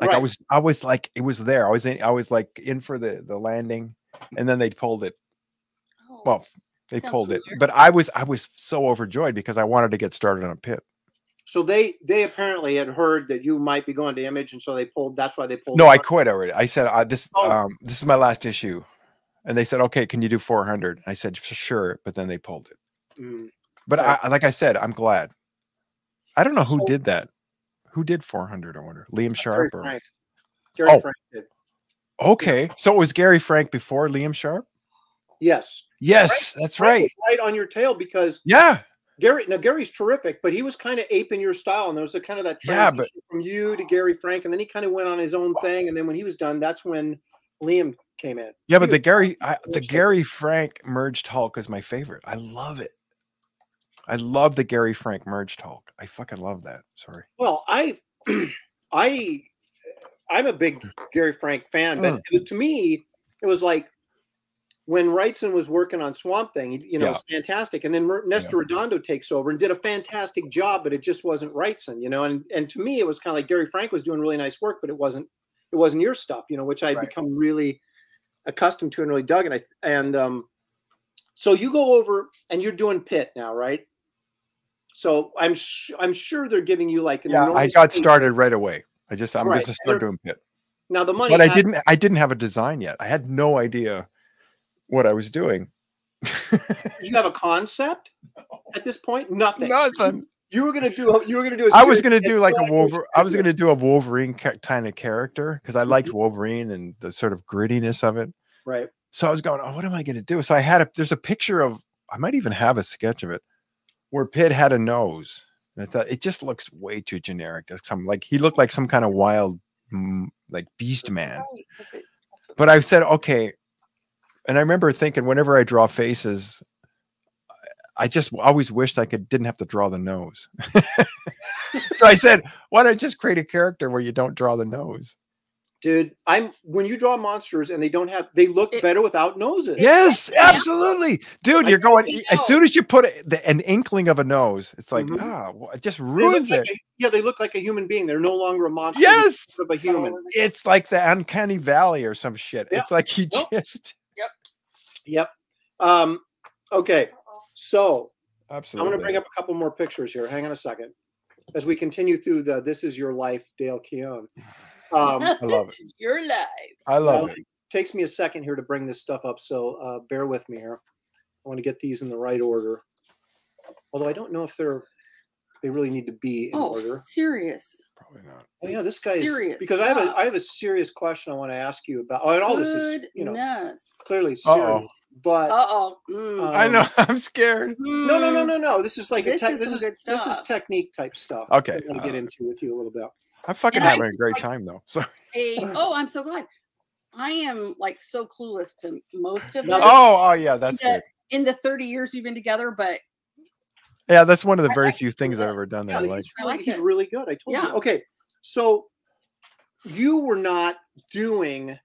Like I was, I was like, it was there. I was in, I was like in for the the landing, and then they pulled it. Oh, Well, they Sounds pulled it, but I was I was so overjoyed because I wanted to get started on a Pitt. So they they apparently had heard that you might be going to Image, and so they pulled. That's why they pulled. No, I quit already. I said uh, this Oh. um this is my last issue, and they said okay, can you do 400? I said sure, but then they pulled it. Mm. But. I, like I said, I'm glad. I don't know who So- did that. Who did 400? I wonder. Liam Gary Sharp. Or, Frank. Gary Oh. Frank did. okay, so it was Gary Frank before Liam Sharp. Yes, Yes, that's Frank right. right on your tail because Yeah, Gary. Now Gary's terrific, but he was kind of aping your style, and there was a kind of that Yeah, transition but- from you to Gary Frank, and then he kind of went on his own thing, and then when he was done, that's when Liam came in. yeah, but the Gary I, the. Gary Frank merged Hulk is my favorite. I love it. I love the Gary Frank merged Hulk. I fucking love that. Sorry. Well, I, I, I'm a big Gary Frank fan, but Mm. it was, to me, it was like when Wrightson was working on Swamp Thing. You know, Yeah. it's fantastic, and then Nestor Redondo takes over and did a fantastic job, but it just wasn't Wrightson. You know, and and to me, it was kind of like Gary Frank was doing really nice work, but it wasn't it wasn't your stuff. You know, which I'd Right. become really accustomed to and really dug. And I and um, so you go over and you're doing Pitt now, right? So I'm sh- I'm sure they're giving you like an Yeah, I got pay- started right away. I just I'm Right, just start doing Pitt. Now the money, But I didn't I didn't have a design yet. I had no idea what I was doing. Did you have a concept at this point? Nothing. Nothing. You were gonna do. You were gonna do. a I was gonna do like a thought you were Wolverine. I was gonna do a Wolverine kind of character because I Mm-hmm. liked Wolverine and the sort of grittiness of it. right. So I was going, oh, what am I gonna do? So I had a there's a picture of I might even have a sketch of it where Pitt had a nose. And I thought it just looks way too generic. Some like he looked like some kind of wild mm, like beast man. Right, that's it. That's But I said, okay. And I remember thinking whenever I draw faces, I- I just always wished I could didn't have to draw the nose. so I said, why don't I just create a character where you don't draw the nose? Dude, I'm when you draw monsters and they don't have they look It- better without noses. Yes, absolutely. Dude, I you're going as soon as you put a- the, an inkling of a nose, it's like, Mhm. ah, wha- it just They look ruins like it. a- yeah, they look like a human being. They're no longer a monster. Yes. sort of a human. It's like the uncanny valley or some shit. Yeah. It's like he Well, just Yep. Um. Okay. So I'm going to bring up a couple more pictures here. Hang on a second. As we continue through the "This Is Your Life," Dale Keown. Um, I love This is your life. I love Well, it. takes me a second here to bring this stuff up, so uh, bear with me here. I want to get these in the right order. Although I don't know if they're they really need to be in Oh, order. serious. Probably not. Oh, yeah, this guy's serious because I have a I have a serious question I want to ask you about. Oh, and all this is you know Goodness. clearly Uh-oh. Serious, but Uh oh. Mm. I Um, know. I'm scared. no, no, no, no, no. This is like This a te- is this is good this is technique type stuff. Okay, I want to get uh, into with you a little bit. I'm fucking And having a great like- time though. So A- oh, I'm so glad. I am like so clueless to most of Now this Oh, oh yeah, that's Yeah. good. in the 30 years we've been together, but Yeah, that's one of the I very like few things I've ever done that Yeah, I he's like. really, I like he's really good. I told Yeah. you. Okay, so you were not doing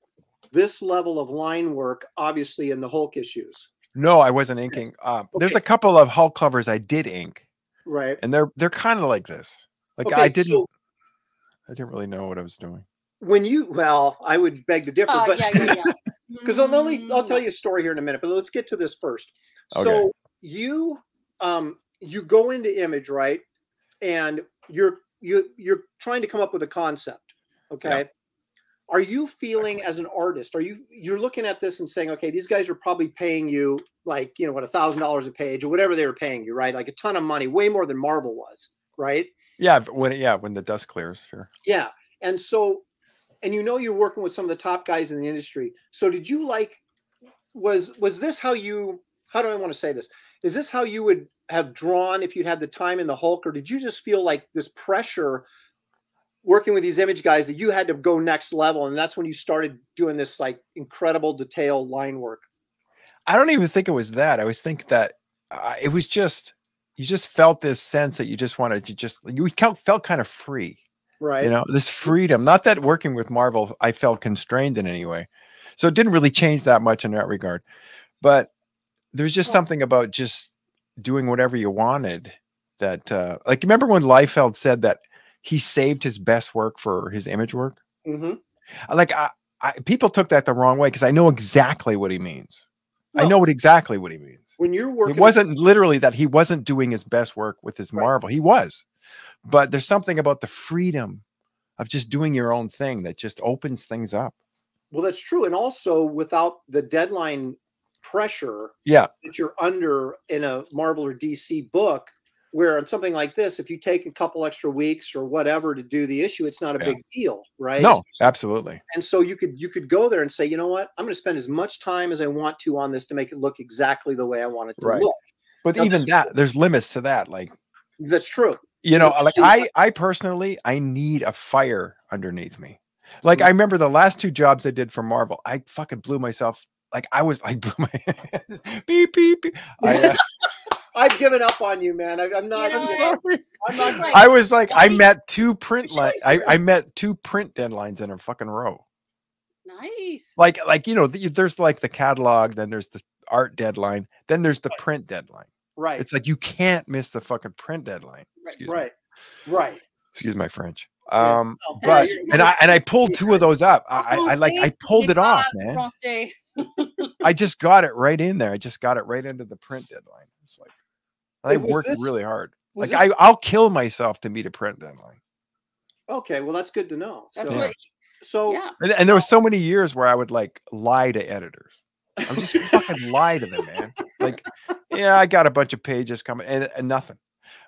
this level of line work, obviously, in the Hulk issues, No, I wasn't inking. Uh, There's a couple of Hulk covers I did ink, right? and they're they're kind of like this. Like Okay, I didn't, so- I didn't really know what I was doing. When you, well, I would beg to differ, uh, but yeah, yeah, yeah. because I'll, only- I'll tell Mm. you a story here in a minute, but let's get to this first. Okay. So you um you go into image, right? And you're you you're trying to come up with a concept. Okay. Are you feeling as an artist, are you you're looking at this and saying, okay, these guys are probably paying you like, you know, what a thousand dollars a page or whatever they were paying you, right? Like a ton of money, way more than Marvel was, right? Yeah, when yeah, when the dust clears, sure. Yeah. And so, and you know, you're working with some of the top guys in the industry. So did you like, was, was this how you, how do I want to say this? Is this how you would have drawn if you'd had the time in the Hulk, or did you just feel like this pressure working with these image guys that you had to go next level? And that's when you started doing this like incredible detail line work. I don't even think it was that. I always think that uh, it was just you just felt this sense that you just wanted to just you felt felt kind of free. Right. you know this freedom not that working with marvel i felt constrained in any way so it didn't really change that much in that regard but there's just something about just doing whatever you wanted that uh like remember when Liefeld said that he saved his best work for his image work hmm like i, I people took that the wrong way because i know exactly what he means i know what exactly what he means When you're working, it wasn't literally that he wasn't doing his best work with his Right. Marvel. He was. But there's something about the freedom of just doing your own thing that just opens things up. well, that's true. And also without the deadline pressure Yeah. that you're under in a Marvel or DC book, where on something like this, if you take a couple extra weeks or whatever to do the issue, it's not a Yeah. big deal, right? No, absolutely. And so you could you could go there and say, you know what, I'm going to spend as much time as I want to on this to make it look exactly the way I want it to Right. look. But Now, even that, there's limits to that. Like, That's true. you know, like I I personally I need a fire underneath me. Like Mm. I remember the last two jobs I did for Marvel, I fucking blew myself. Like I was I blew my beep beep beep. I, uh, I've given up on you, man. I, I'm not. know I'm, what? sorry. I'm not. Like- I was like, I met two print Which li- I. I met two print deadlines in a fucking row. Nice. Like, like you know, the, there's like the catalog, then there's the art deadline, then there's the print deadline. Right. It's like you can't miss the fucking print deadline. Right. Excuse me. right. Right. Excuse my French. Yeah. Um, Oh, but and I and I pulled two of those up. I, I, I like I pulled it off, man. I just got it right in there. I just got it right into the print deadline. It's like I Hey, worked this- really hard. Like this- I, I'll kill myself to meet a print deadline. Okay. Well, that's good to know. That's so, what. so Yeah. And, and there were so many years where I would like lie to editors. I'm just fucking lie to them, man. Like, yeah, I got a bunch of pages coming and, and nothing.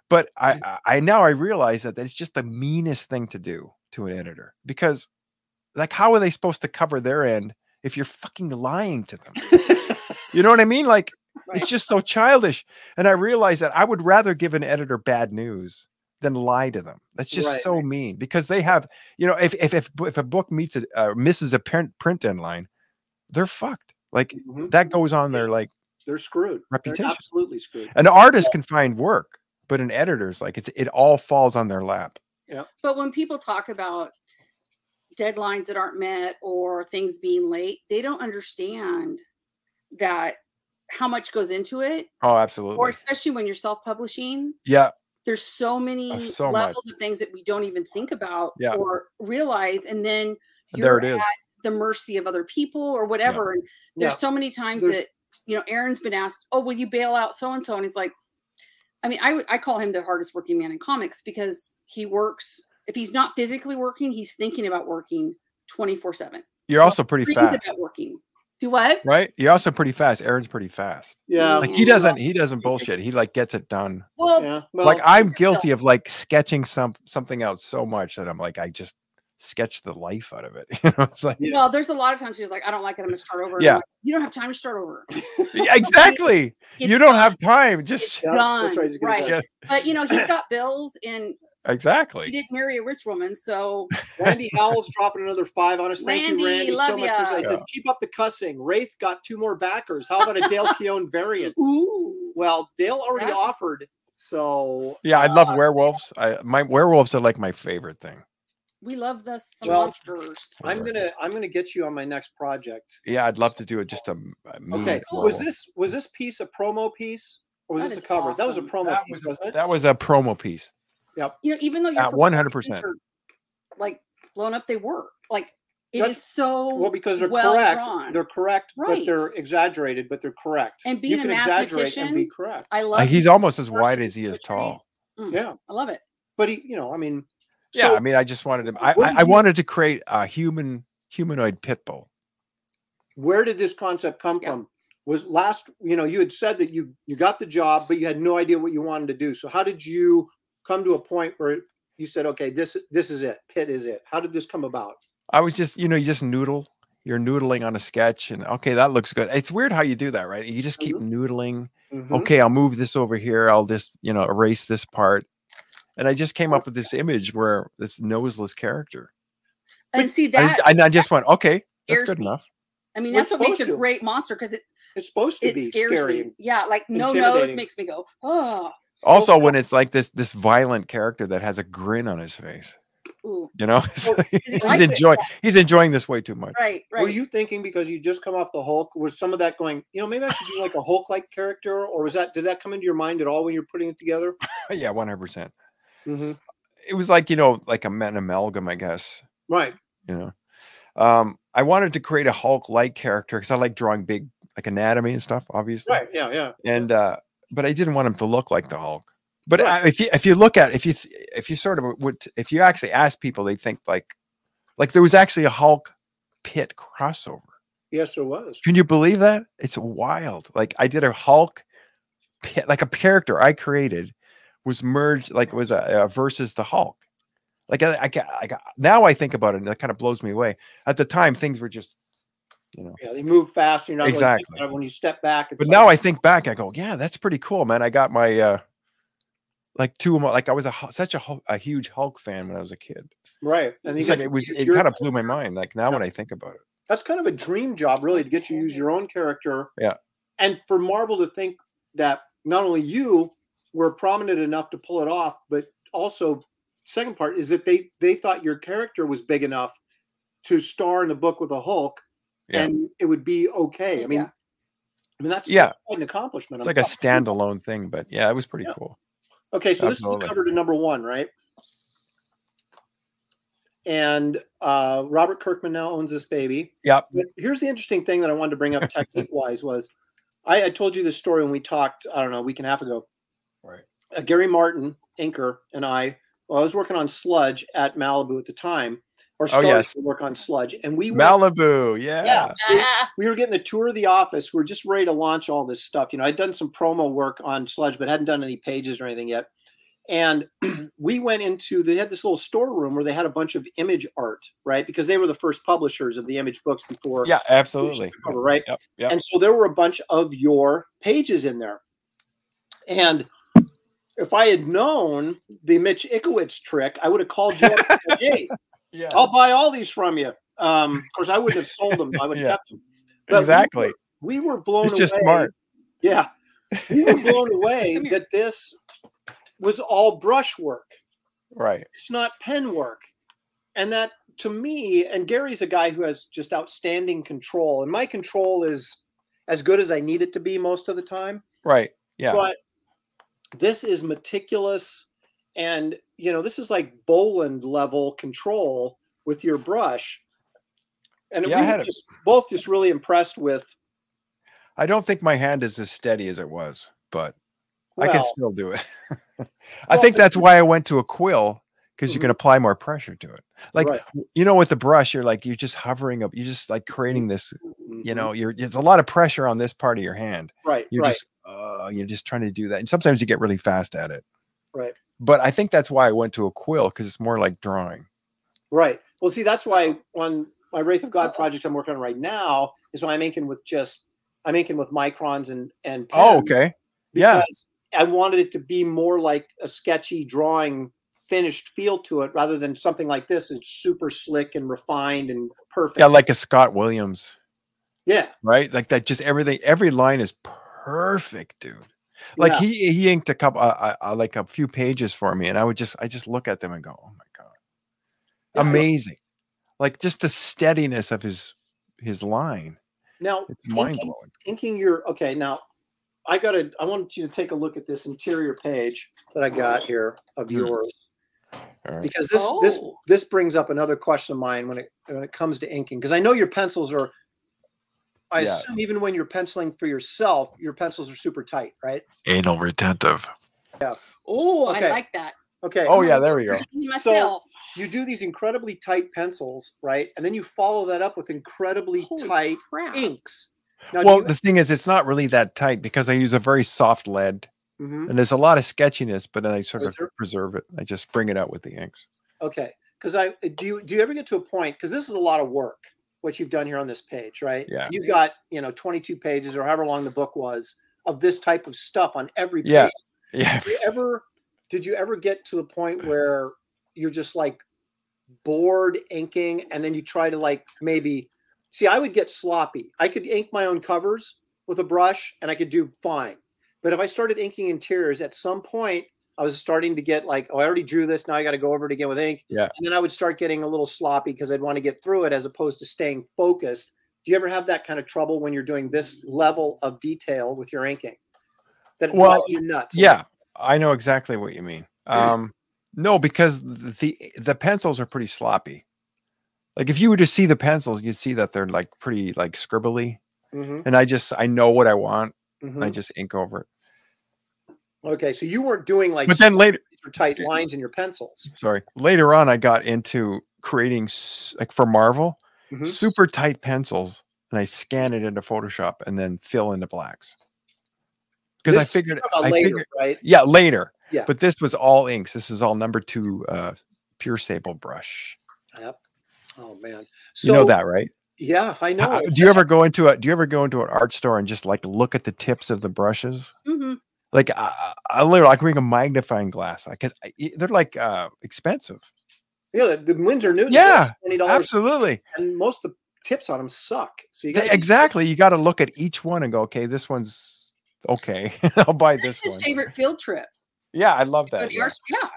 But I, mm. I I now I realize that it's just the meanest thing to do to an editor because, like, how are they supposed to cover their end if you're fucking lying to them? You know what I mean? Like, it's just so childish. And I realize that I would rather give an editor bad news than lie to them. That's just Right, so mean because they have, you know, if if if, if a book meets a uh, misses a print print deadline, they're fucked. Like Mhm. that goes on their like they're screwed. Reputation. They're absolutely screwed. an artist can find work, but an editor's like it's it all falls on their lap. Yeah. But when people talk about deadlines that aren't met or things being late, they don't understand that how much goes into it, Oh, absolutely. or especially when you're self-publishing. yeah, There's so oh, many Oh, so much. levels of things that we don't even think about Yeah. or realize, and then you're it is. at the mercy of other people or whatever. And there's Yeah. so many times There's- that you know Aaron's been asked, "Oh, will you bail out so and so?" And he's like, I mean, I, I call him the hardest working man in comics because he works. If he's not physically working, he's thinking about working 24 seven. You're also pretty fast, about working. Do what? right? You're also pretty fast. Aaron's pretty fast. Yeah. Like he doesn't he doesn't bullshit. He like gets it done. Well, Yeah. Well, like I'm guilty of like sketching some something out so much that I'm like I just sketch the life out of it. You know, it's like well, there's a lot of times he's like, I don't like it. I'm gonna start over. Yeah. like, you don't have time to start over. Yeah, exactly. It's you don't done. have time. Just Yeah, done. that's right, he's gonna right. But you know, he's got bills and he exactly. did marry a rich woman. So Randy Howell's dropping another five on us. Thank Randy, you, Randy, so love much. For, ya. he says, keep up the cussing. Wraith got two more backers. How about a Dale Keown variant? ooh. Well, Dale already That- offered. So Yeah, I love uh, werewolves. I my werewolves are like my favorite thing. We love the some Well, monsters. I'm gonna I'm gonna get you on my next project. Yeah, I'd love to do it. Just a, mean Okay. Was this was this piece a promo piece or was That this a cover? That was a promo that piece, was, wasn't it? that was a promo piece. You know, even though you're proportions 100%. like blown up, they were like it That's- is so Well, because they're well correct. drawn. They're correct, but they're exaggerated, but they're correct. And being you a can exaggerate and mathematician, be correct. I love. Like, he's almost as wide as he is tall. Mm, Yeah. I love it. But he, you know, I mean, Yeah, so I mean, I just wanted to. I, I, I wanted to create a human humanoid pit bull. where did this concept come Yeah. from? Was last, you know, you had said that you you got the job, but you had no idea what you wanted to do. So how did you come to a point where you said, okay, this this is it, Pitt is it? How did this come about? I was just, you know, you just noodle. You're noodling on a sketch, and okay, that looks good. It's weird how you do that, right? You just keep noodling. Mhm. Okay, I'll move this over here. I'll just, you know, erase this part. And I just came up with this image where this noseless character. And see that. I, I just went, okay, that's good me. enough. I mean, We're that's what makes supposed a great monster because it It's supposed to it be scary. me. Yeah, like no nose intimidating. makes me go, oh, Also, Also- when it's like this this violent character that has a grin on his face, ooh. you know, Well, like- he's enjoying yeah. he's enjoying this way too much. Right, right. Were you thinking because you just come off the Hulk? Was some of that going? You know, maybe I should do like a Hulk-like character, or was that did that come into your mind at all when you're putting it together? yeah, one hundred percent. Mm-hmm. It was like you know, like a an amalgam, I guess. Right. You know, um, I wanted to create a Hulk-like character because I like drawing big, like anatomy and stuff, obviously. Right. Yeah. Yeah. And uh, but I didn't want him to look like the Hulk. But Right. uh, if you if you look at if you if you sort of would if you actually ask people, they think like like there was actually a Hulk Pitt crossover. Yes, there was. Can you believe that? It's wild. Like I did a Hulk Pitt, like a character I created was merged, like it was a, a versus the Hulk. Like I, I, I got, now I think about it and that kind of blows me away. At the time, things were just, you know. Yeah, they move fast. You're not Exactly. when you step back. But like, now I think back, I go, yeah, that's pretty cool, man. I got my, uh like two of my, like I was a such a, a huge Hulk fan when I was a kid. right, and It's like it was, it kind of blew my mind. Like now Yeah. when I think about it, That's kind of a dream job, really, to get you to use your own character. Yeah. And for Marvel to think that not only you were prominent enough to pull it off, but also second part is that they they thought your character was big enough to star in a book with a Hulk, Yeah. and it would be okay. I mean, Yeah. I mean that's, Yeah. that's quite an accomplishment. It's on like a standalone thing, but yeah, it was pretty Yeah. cool. Okay, so this is the cover to number one, right? And uh, Robert Kirkman now owns this baby. Yeah. But here's the interesting thing that I wanted to bring up technique wise was I, I told you this story when we talked, I don't know, a week and a half ago. Right. Uh, Gary Martin, inker, and I, well, I was working on Sludge at Malibu at the time, or oh, started Oh, yes. to work on Sludge. And we went, Malibu. Yeah. yeah, so we were getting the tour of the office. We are just ready to launch all this stuff. You know, I'd done some promo work on Sludge, but hadn't done any pages or anything yet. And we went into they had this little storeroom where they had a bunch of image art, right? Because they were the first publishers of the image books before Yeah, absolutely. cover, right? Yep. Yep. And so there were a bunch of your pages in there. And if I had known the Mitch Itkowitz trick, I would have called you up hey, yeah. I'll buy all these from you. Um, of course, I wouldn't have sold them. I would have Yeah. kept them. But we exactly. were- We were, blown It's just away. smart. Yeah. We were blown away that this was all brush work. Right. It's not pen work. And that to me, and Gary's a guy who has just outstanding control. And my control is as good as I need it to be most of the time. Right. Yeah. But this is meticulous and you know, this is like Bolland level control with your brush. And Yeah, I we had were a- both just really impressed with I don't think my hand is as steady as it was, but I can still do it. I Well, think that's why I went to a quill because you can apply more pressure to it. Like Right. you know, with the brush, you're like you're just hovering up. You're just like creating this. You Mhm. know, you're it's a lot of pressure on this part of your hand. right, You're right. just uh, you're just trying to do that, and sometimes you get really fast at it. Right. But I think that's why I went to a quill because it's more like drawing. Right. Well, see, that's why on my Wraith of God project I'm working on right now is why I'm inking with just I'm inking with microns and and Oh, okay. Yeah. because I wanted it to be more like a sketchy drawing finished feel to it rather than something like this. It's super slick and refined and perfect. Yeah, like a Scott Williams, yeah, right? Like that. Just everything. Every line is perfect, dude. Like yeah. he he inked a couple, uh, uh, like a few pages for me, and I would just I just look at them and go, oh my god, Yeah, amazing! Like just the steadiness of his his line. Now It's mind inking, blowing. inking your okay. Now I got to. I wanted you to take a look at this interior page that I got here of Hmm. yours. All right. because this this Oh. this brings up another question of mine when it when it comes to inking because I know your pencils are I Yeah. assume even when you're penciling for yourself your pencils are super tight right Anal retentive. Yeah. Oh, Okay. I like that. okay Oh yeah, there we go. Myself. you do these incredibly tight pencils right and then you follow that up with incredibly Holy tight crap. inks now Well, you- the thing is, it's not really that tight because I use a very soft lead, Mhm. and there's a lot of sketchiness, but then I sort Is of there? preserve it. I just bring it out with the inks. okay because I do you do you ever get to a point because this is a lot of work what you've done here on this page right Yeah. you've got you know 22 pages or however long the book was of this type of stuff on every page Yeah. Yeah. did you ever did you ever get to the point where you're just like bored inking and then you try to like maybe see i would get sloppy i could ink my own covers with a brush and i could do fine but if i started inking interiors at some point i was starting to get like oh i already drew this now i got to go over it again with ink Yeah. and then i would start getting a little sloppy because i'd want to get through it as opposed to staying focused do you ever have that kind of trouble when you're doing this level of detail with your inking that Well, you nuts Yeah, I know exactly what you mean. Um, no, because the the pencils are pretty sloppy. Like if you were to see the pencils, you'd see that they're like pretty like scribbly. Mhm, And I just I know what I want. mhm. and I just ink over it. Okay, so you weren't doing like But then later, tight lines in your pencils. sorry, later on, I got into creating like for Marvel Mhm. super tight pencils, and I scan it into Photoshop and then fill in the blacks. Because I figured, I later, figured, right? yeah, later. Yeah. But this was all inks. This is all number two uh, pure sable brush. Yep. Oh man. So, you know that, right? Yeah, I know. How- do you ever go into a Do you ever go into an art store and just like look at the tips of the brushes? Mhm. Like I, I literally can bring a magnifying glass because they're like uh, expensive. Yeah, the, the Winsor Newton. Yeah, twenty dollars, Absolutely. and most of the tips on them suck. So you Th- got exactly. You got to look at each one and go, okay, this one's okay, I'll buy That's this his one. favorite field trip. Yeah, I love that. Yeah. yeah.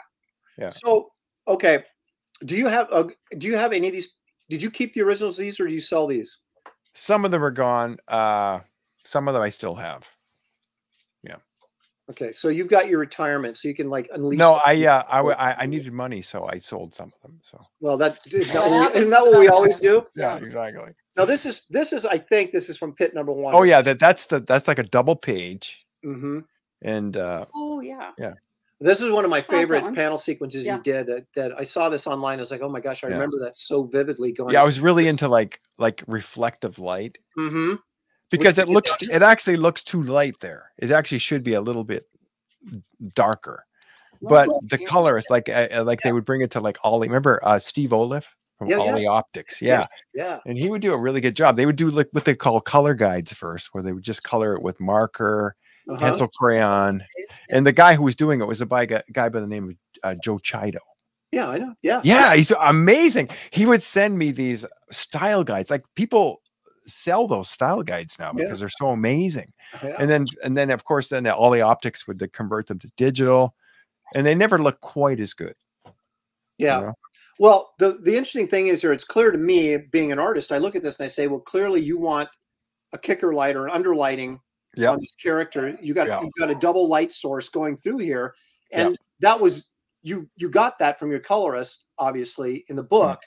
Yeah. So, okay, do you have a, do you have any of these? Did you keep the originals of these, or do you sell these? Some of them are gone. Uh, some of them I still have. Okay, so you've got your retirement, so you can like unleash. No, them. I uh, I, w- I I needed money, so I sold some of them. So Well, that is Well, that what that we, isn't that what we always do? yeah, exactly. Now this is this is I think this is from Pitt number one. Oh yeah, that that's the that's like a double page, hmm and uh, Oh yeah. Yeah. This is one of my that favorite one. panel sequences Yeah. you did. That, that I saw this online. I was like, oh my gosh, I Yeah. remember that so vividly. Going, yeah, I was really this- into like like reflective light hmm because it looks it actually looks too light there. It actually should be a little bit darker. But the color, it's like uh, uh, like they would bring it to like Ollie. Remember uh, Steve Oliff from Yeah, yeah. Olyoptics? Yeah. yeah. Yeah, and he would do a really good job. They would do like what they call color guides first, where they would just color it with marker, uh-huh. pencil, crayon. And the guy who was doing it was a by, guy by the name of uh, Joe Chiodo. yeah, I know. Yeah, Yeah, he's amazing. He would send me these style guides. Like people sell those style guides now Yeah. because they're so amazing. yeah. And then and then of course then Olyoptics would convert them to digital, and they never look quite as good. you yeah. know? Well, the the interesting thing is here, it's clear to me, being an artist, I look at this and I say, well, clearly you want a kicker light or an underlighting Yeah. on this character. You got Yeah. you've got a double light source going through here, Yeah. and that was you you got that from your colorist, obviously, in the Mm. book.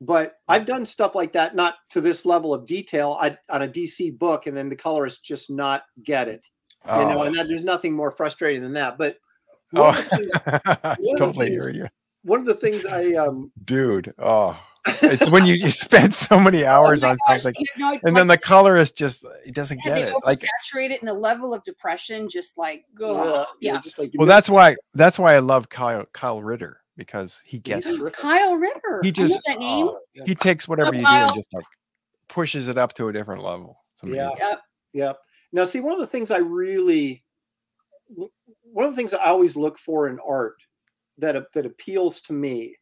But I've done stuff like that, not to this level of detail I, on a DC book, and then the colorist just not get it. You know, Oh. and that, there's nothing more frustrating than that. But Oh. one, of, the things, I totally things- hear you, one of the things I um, dude. Oh, it's when you, you spend so many hours Oh on gosh, something, you have no idea, and then the colorist just he doesn't get they it. Like, oversaturate it, and the level of depression just like ugh, you know, yeah. just like well, miss- that's why that's why I love Kyle Kyle Ritter because he gets it. Kyle Ritter. He just- that name. Oh, yeah. He takes whatever you do and just like pushes it up to a different level. It's Yeah. Yep. Yep. Now, see, one of the things I really, one of the things I always look for in art that that appeals to me.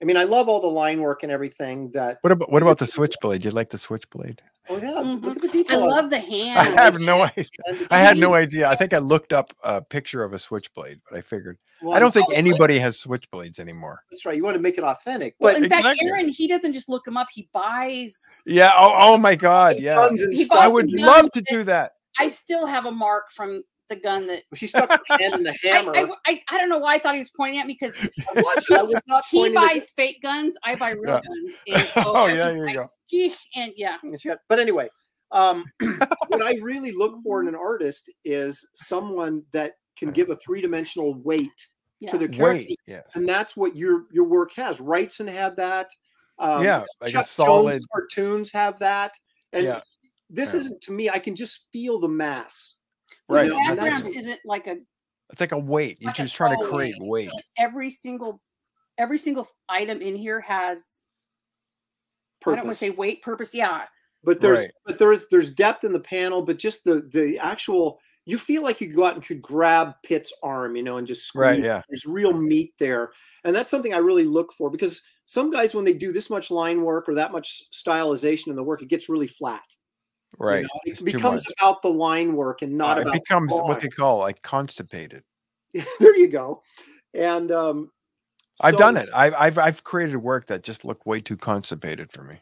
I mean, I love all the line work and everything. That What about what about the switchblade? You like the switchblade? Oh yeah, Mhm. look at the I detail. on love the hand. I have no idea. it. And the I had no idea. I think I looked up a picture of a switchblade, but I figured well, I don't think that's right. anybody has switchblades anymore. That's right. You want to make it authentic, Well, but in fact, Exactly. Aaron, he doesn't just look them up; he buys. Yeah. Oh, oh my God. Yeah. guns and He stuff. I would love to do that. I still have a mark from the gun that. She stuck her hand in the hammer. I, I, I don't know why I thought he was pointing at me because I was, I was not he pointing at buys fake guns, I buy real Yeah. guns. And so Oh I yeah, was here you like, go. "Geek," and yeah, yeah. But anyway, um, what I really look for in an artist is someone that can give a three dimensional weight yeah. to their character, Wait. Yes. and that's what your your work has. Wrightson had that. Um, yeah. Like Chuck a solid. Jones cartoons have that, and Yeah. this Yeah. isn't to me. I can just feel the mass. You Right. know, The and that's background isn't like a It's like a weight. You're like just trying to create weight. every single every single item in here has Purpose. I don't want to say weight purpose. Yeah, but there's Right. but there's there's depth in the panel, but just the the actual you feel like you go out and could grab Pitt's arm, you know, and just squeeze. Right, yeah. There's real meat there, and that's something I really look for because some guys when they do this much line work or that much stylization in the work, it gets really flat. You Right. know? It becomes about the line work and not Uh, about it becomes what they call like constipated. there you go. And um, I've so- done it. I've, I've I've created work that just looked way too constipated for me.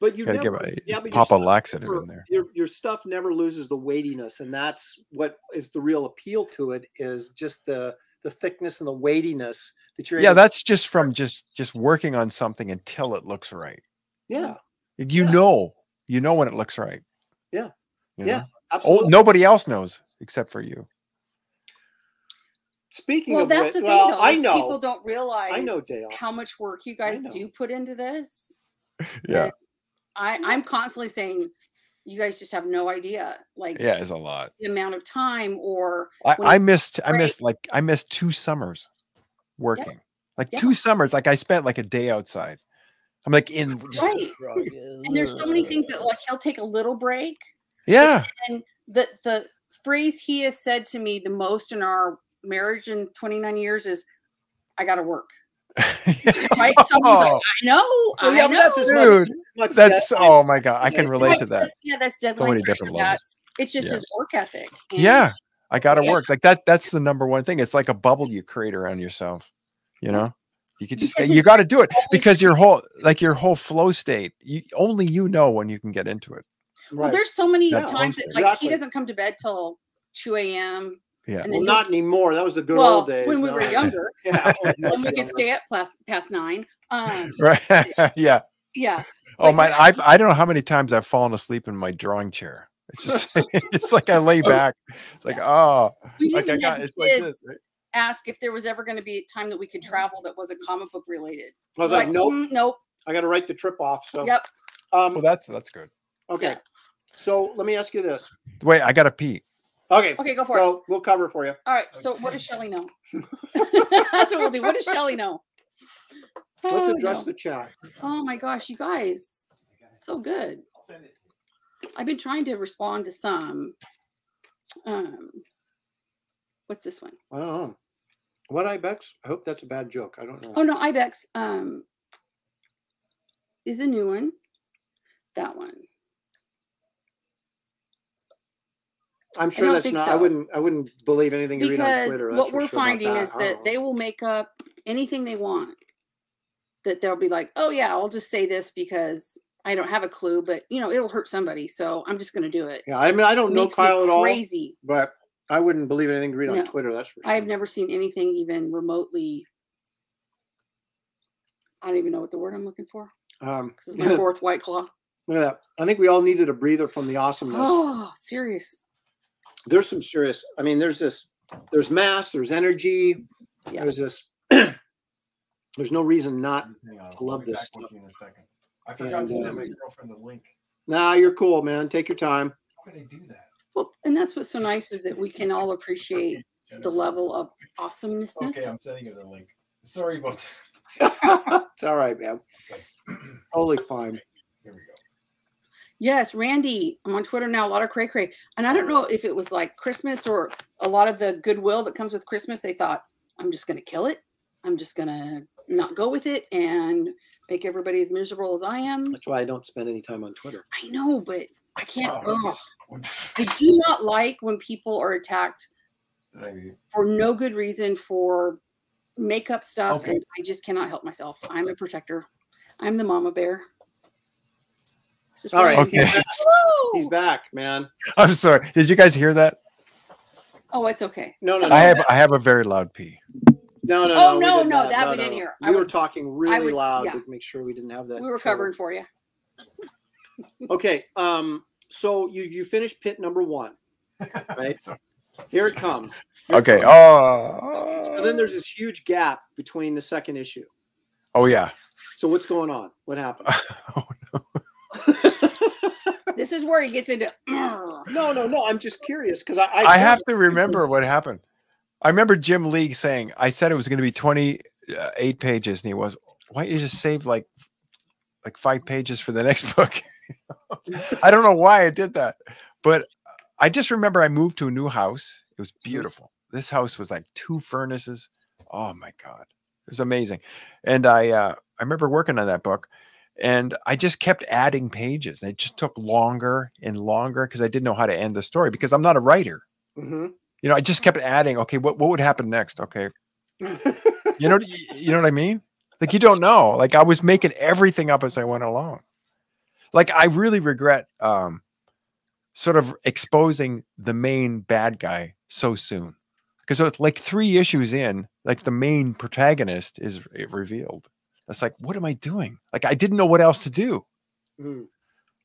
But you Gotta never, give a yeah, pop a laxative never- in there. Your your stuff never loses the weightiness, and that's what is the real appeal to it. Is just the the thickness and the weightiness that you're. Yeah, that's just from just just working on something until it looks right. yeah, You Yeah. know, you know when it looks right. Yeah. You Yeah, know? Oh, absolutely. nobody else knows except for you. Speaking well, of that's which, the thing well, though. I know. people don't realize know, Dale. how much work you guys do put into this. Yeah. And I I'm constantly saying you guys just have no idea like Yeah, it's a lot. the amount of time or I, I it's missed I missed like I missed two summers working. Like Yeah. two summers. Like I spent like a day outside. I'm like in just- Right. and there's so many things that like he'll take a little break Yeah. and the the phrase he has said to me the most in our marriage in 29 years is i gotta work right Someone's like, Oh, i know oh, Well, i yeah, but know that's as much, much that's deadline- oh my god, I can relate Right, to that. yeah that's deadline many different levels. It's just Yeah. his work ethic. and- Yeah, I got to Yeah. work like that. That's the number one thing. It's like a bubble you create around yourself. You mm-hmm. know, you could just Because you got to do it because your whole like your whole flow state. You only you know when you can get into it. Well, Right. there's so many That's times that like Exactly. he doesn't come to bed till 2 a.m. Yeah. And Well, then not anymore. That was the good well, old days. when we No. were younger, Yeah. when we could stay up past past nine. Um, Right. yeah. yeah. Oh But my! I've I don't know how many times I've fallen asleep in my drawing chair. It's just it's like I lay back. It's like oh, like I got had it's like this. right? Ask if there was ever going to be a time that we could travel that wasn't comic book related. I was like, nope. "Mm, nope. I got to write the trip off. So, Yep. um, Well, that's that's good. okay. So let me ask you this. Wait, I got to pee. Okay. Okay, go for it. So we'll cover for you. All right. So what does Shelley know? That's what we'll do. What does Shelley know? Let's Oh, address no. the chat. Oh my gosh, you guys, so good. I've been trying to respond to some. Um, what's this one? I don't know. What Ibex? I hope that's a bad joke. I don't know. Oh no, Ibex um is a new one. That one. I'm sure that's not. I wouldn't. I wouldn't believe anything you read on Twitter. what we're sure finding that. is that don't they will make up anything they want. That they'll be like, oh yeah, I'll just say this because I don't have a clue, but you know, it'll hurt somebody, so I'm just gonna do it. Yeah, I mean, I don't know Kyle at all, Crazy. but I wouldn't believe anything to read on Twitter. That's for sure. I've never seen anything even remotely. I don't even know what the word I'm looking for. Um, This is my fourth white claw. look at that. I think we all needed a breather from the awesomeness. Oh, serious. There's some serious. I mean, there's this. There's mass. There's energy. Yeah. There's this. there's no reason not. to love this stuff. I forgot to send my girlfriend the link. Nah, you're cool, man. Take your time. How can I do that? Well, and that's what's so nice is that we can all appreciate the level of awesomeness. Okay, I'm sending you the link. Sorry about that. it's all right, man. Totally fine. Here we go. Yes, Randy. I'm on Twitter now. A lot of cray cray, and I don't know if it was like Christmas or a lot of the goodwill that comes with Christmas. They thought, I'm just going to kill it. I'm just going to not go with it and make everybody as miserable as I am. That's why I don't spend any time on Twitter. I know, but I can't. Oh. I do not like when people are attacked for no good reason for makeup stuff, Okay. and I just cannot help myself. I'm a protector. I'm the mama bear. This is All what right. I Okay. He's back, man. I'm sorry. Did you guys hear that? Oh, it's okay. No, no, no. I have it- I have a very loud pee. No, no, Oh, no. no, did no, that No, we no, didn't no. hear. We I were would- talking really would- loud yeah. to make sure we didn't have that. We were trouble. covering for you. Okay. Um. So you you finished Pitt number one. Right. Here it comes. Here it Okay. comes. Oh. So then there's this huge gap between the second issue. Oh yeah. So what's going on? What happened? Oh, This is where he gets into. no, no, no. I'm just curious because I I, I have to remember what happened. I remember Jim Lee saying, I said it was going to be 28 pages, and he was, why don't you just save like like five pages for the next book? I don't know why I did that, but I just remember I moved to a new house. It was beautiful. This house was like two furnaces. Oh my god, it was amazing. And I uh, I remember working on that book, and I just kept adding pages. And it just took longer and longer because I didn't know how to end the story because I'm not a writer hmm you know, I just kept adding, okay, what, what would happen next? Okay. You know, you know what I mean? Like you don't know. Like I was making everything up as I went along. Like I really regret um sort of exposing the main bad guy so soon. Because so it's like three issues in, like the main protagonist is revealed. It's like, what am I doing? Like I didn't know what else to do. Mhm.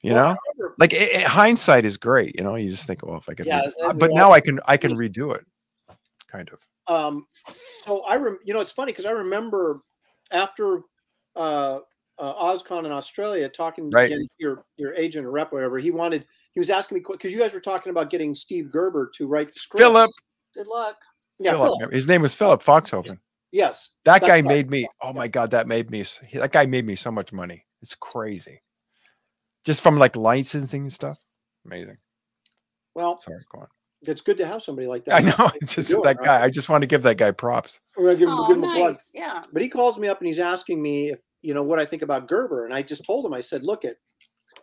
You Well, know, remember- like i i- hindsight is great. You know, you just think, well, if I could, Yeah, redo- as- as we but now I can, I can redo it, kind of. um so i rem- you know it's funny because i remember after uh, uh ozcon in australia talking Right. getting your your agent or rep whatever he wanted he was asking me because you guys were talking about getting steve gerber to write the script Philip, Good luck. yeah Philip, Philip. his name was Philip Foxhoven. yes That that's guy right. made me. Oh my god, that made me. That guy made me so much money. It's crazy. Just from like licensing stuff. Amazing. well Sorry, go on. it's good to have somebody like that I know. It's just doing that guy. right? I just want to give that guy props. we're gonna give him, Oh, give him a plug nice. Yeah. but he calls me up and he's asking me if you know what i think about gerber and i just told him i said look at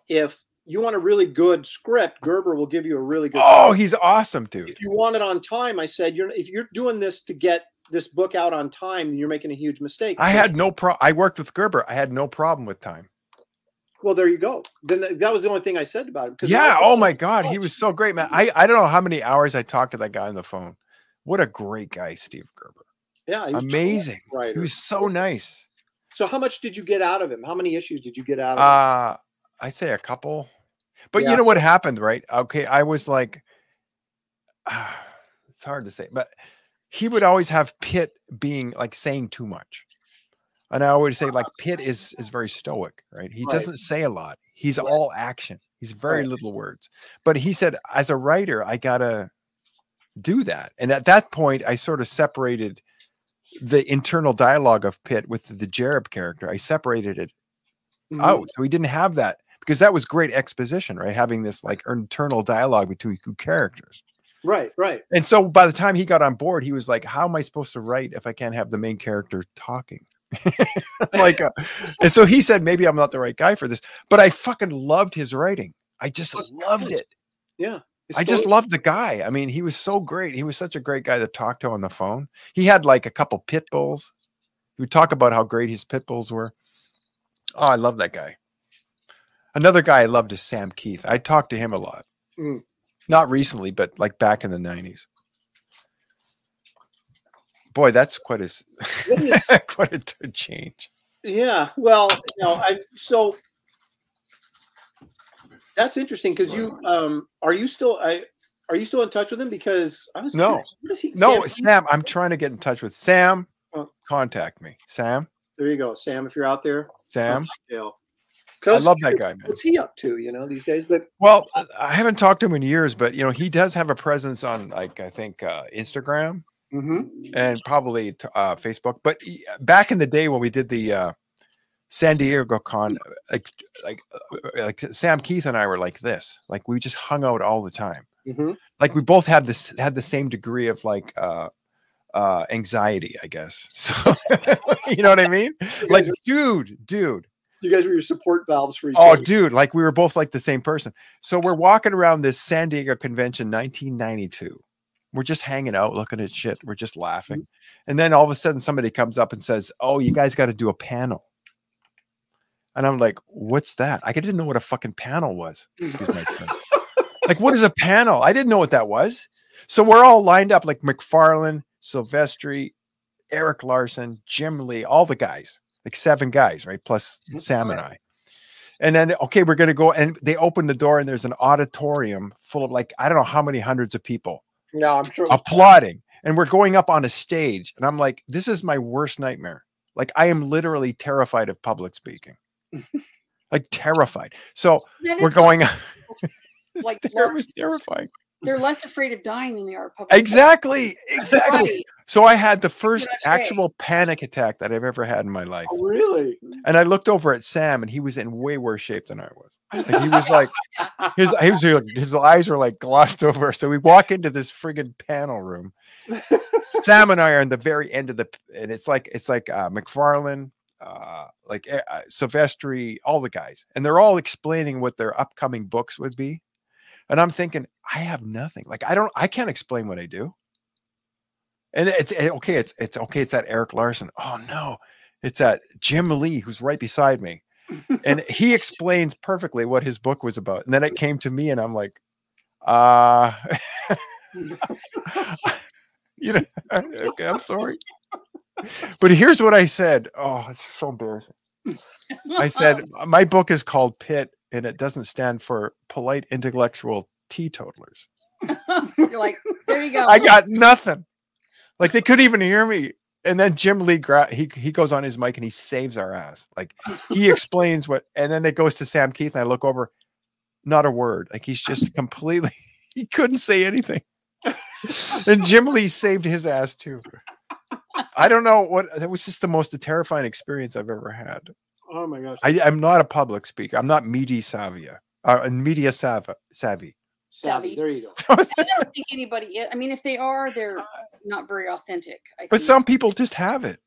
if you want a really good script, Gerber will give you a really good. Oh, script. he's awesome, dude. if you want it on time, I said you're if you're doing this to get this book out on time, then you're making a huge mistake. I had no pro. I worked with Gerber. I had no problem with time. well, there you go. Then th- that was the only thing I said about him. Yeah. Oh my God, he was so great, man. I I don't know how many hours I talked to that guy on the phone. What a great guy, Steve Gerber. yeah, Amazing. He was so nice. So how much did you get out of him? How many issues did you get out of him? Uh I'd say a couple. But Yeah. you know what happened, right? Okay, I was like it's hard to say, but he would always have Pitt being like saying too much. And I always say like Pitt is is very stoic, right? He Right. doesn't say a lot. He's Right. all action. He's very Right. little words. But he said as a writer, I got to do that. And at that point I sort of separated the internal dialogue of Pitt with the, Jereb character. I separated it Mhm. out. So he didn't have that because that was great exposition, right? Having this like internal dialogue between two characters. Right, right. And so by the time he got on board, he was like, How am I supposed to write if I can't have the main character talking? like, uh, and so he said, Maybe I'm not the right guy for this, but I fucking loved his writing. I just loved it. Yeah. I just loved the guy. I mean, he was so great. He was such a great guy to talk to on the phone. He had like a couple pit bulls. He would talk about how great his pit bulls were. Oh, I love that guy. Another guy I loved is Sam Kieth. I talked to him a lot. Mm. Not recently, but like back in the 90s. Boy, that's quite a s- What is- quite a change. Yeah, well, you know, I so that's interesting because you um are you still I are you still in touch with him because I was No. he, No, Sam, Sam, I'm trying to get in touch with Sam. Oh. Contact me. Sam, there you go, Sam. If you're out there, Sam. yeah. I love that guy, man. What's he up to? You know, these days. But Well, I- haven't talked to him in years, but you know, he does have a presence on like I think uh, Instagram Mhm. and probably uh, Facebook. But he- back in the day when we did the uh, San Diego Con, like like uh, like Sam Kieth and I were like this, like we just hung out all the time. Mhm. Like we both had this had the same degree of like uh, uh, anxiety, I guess. So you know what I mean? Like, were- dude, dude. you guys were your support valves for each other. Oh, other. dude, like we were both like the same person. So we're walking around this San Diego convention 1992. We're just hanging out, looking at shit. We're just laughing. And then all of a sudden somebody comes up and says, Oh, you guys got to do a panel. And I'm like, What's that? I didn't know what a fucking panel was. Excuse my French. like, what is a panel? I didn't know what that was. So we're all lined up like McFarlane, Silvestri, Erik Larsen, Jim Lee, all the guys, like seven guys, right? Plus That's Sam and. I. And then, okay, we're going to go. And they open the door, and there's an auditorium full of like, I don't know how many hundreds of people No, I'm sure. applauding. And we're going up on a stage. And I'm like, this is my worst nightmare. Like, I am literally terrified of public speaking, like terrified. So we're going, like it large- was terrifying. They're less afraid of dying than they are of public. Exactly. Exactly. Right. So I had the first what I'm actual panic attack that I've ever had in my life. Oh, really? And I looked over at Sam and he was in way worse shape than I was. Like he was like his he was like, his eyes were like glossed over. So we walk into this friggin' panel room. Sam and I are in the very end of the and it's like it's like uh McFarlane, uh like uh, uh, Silvestri, all the guys. And they're all explaining what their upcoming books would be. And I'm thinking, I have nothing. Like I don't I can't explain what I do. And it's eh, okay, it's it's okay, it's that Erik Larsen. Oh no, it's that Jim Lee who's right beside me. And he explains perfectly what his book was about. And then it came to me, and I'm like, uh you know, okay, I'm sorry. But here's what I said. Oh, it's so embarrassing. I said, my book is called Pitt, and it doesn't stand for polite intellectual teetotalers. You're like, there you go. I got nothing. Like they couldn't even hear me. And then Jim Lee gra- he he goes on his mic and he saves our ass. Like he explains what, and then it goes to Sam Kieth, and I look over, not a word. Like he's just completely he couldn't say anything. and Jim Lee saved his ass too. I don't know what that was just the most terrifying experience I've ever had. Oh my gosh. I, I'm not a public speaker. I'm not media savvy. Uh, media savvy. savvy. Savvy. Savvy. There you go. I don't think anybody. i- I mean, if they are, they're not very authentic. I but think. some people just have it.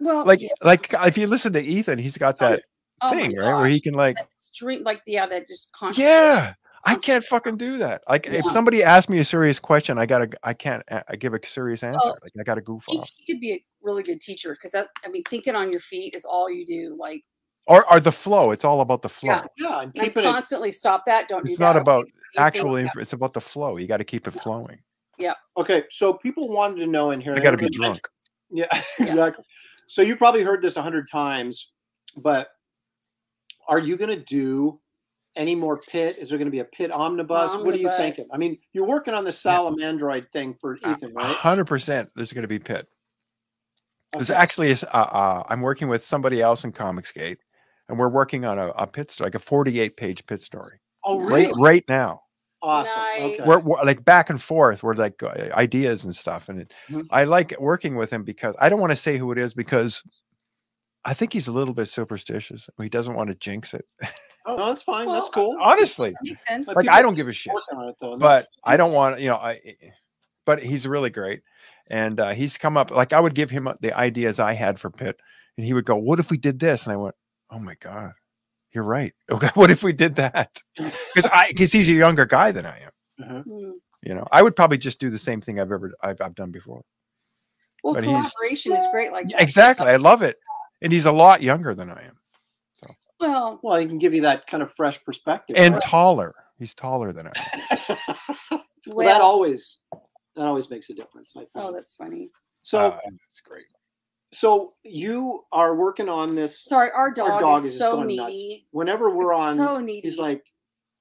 well, Like yeah, like if you listen to Ethan, he's got Oh, that oh my thing, right? Where he can like that's dream like yeah, that just constant. Yeah. I can't fucking do that. Like if somebody asks me a serious question, I gotta I can't a- I give a serious answer. Well, Like I gotta goof He, off. he could be a really good teacher because that I mean, thinking on your feet is all you do. Like Or or the flow. It's all about the flow. Yeah. Yeah, and and keeping it. constantly stop that. Don't It's that. not okay, about you think Actual inf- it's about the flow. You gotta keep it flowing. Yeah. Okay, so people wanted to know in here. I gotta be everybody- drunk. Yeah, exactly. So you probably heard this a hundred times, but are you going to do any more Pitt? Is there going to be a Pitt omnibus? What are you thinking? I mean, you're working on the Salamandroid thing for Ethan, right? hundred percent there's gonna be Pitt. There's actually uh, uh I'm working with somebody else in Comicsgate and we're working on a, a Pitt story, like a 48 page Pitt story. Oh, Nice. Right really? right now. Awesome. Okay. We're, we're like back and forth we're like uh, ideas and stuff and it, Mhm. i like working with him because i don't want to say who it is because i think he's a little bit superstitious he doesn't want to jinx it Oh, no, that's fine. that's cool. honestly Makes sense. But like i don't give a shit it but that's- i don't want you know i but he's really great and uh, he's come up like i would give him uh, the ideas i had for pitt and he would go what if we did this and i went oh my god you're right okay what if we did that because i because he's a younger guy than i am Mm. you know i would probably just do the same thing i've ever i've, I've done before Well, But he's- collaboration is great. Like that. Exactly. I love it. And he's a lot younger than I am Well, Well, he can give you that kind of fresh perspective. and right? taller. He's taller than I well, well, that always that always makes a difference. I oh, that's funny. so, Uh, that's great. so you are working on this. Sorry, our dog, our dog is, is so going nuts. needy. Whenever we're It's on, so needy. he's like,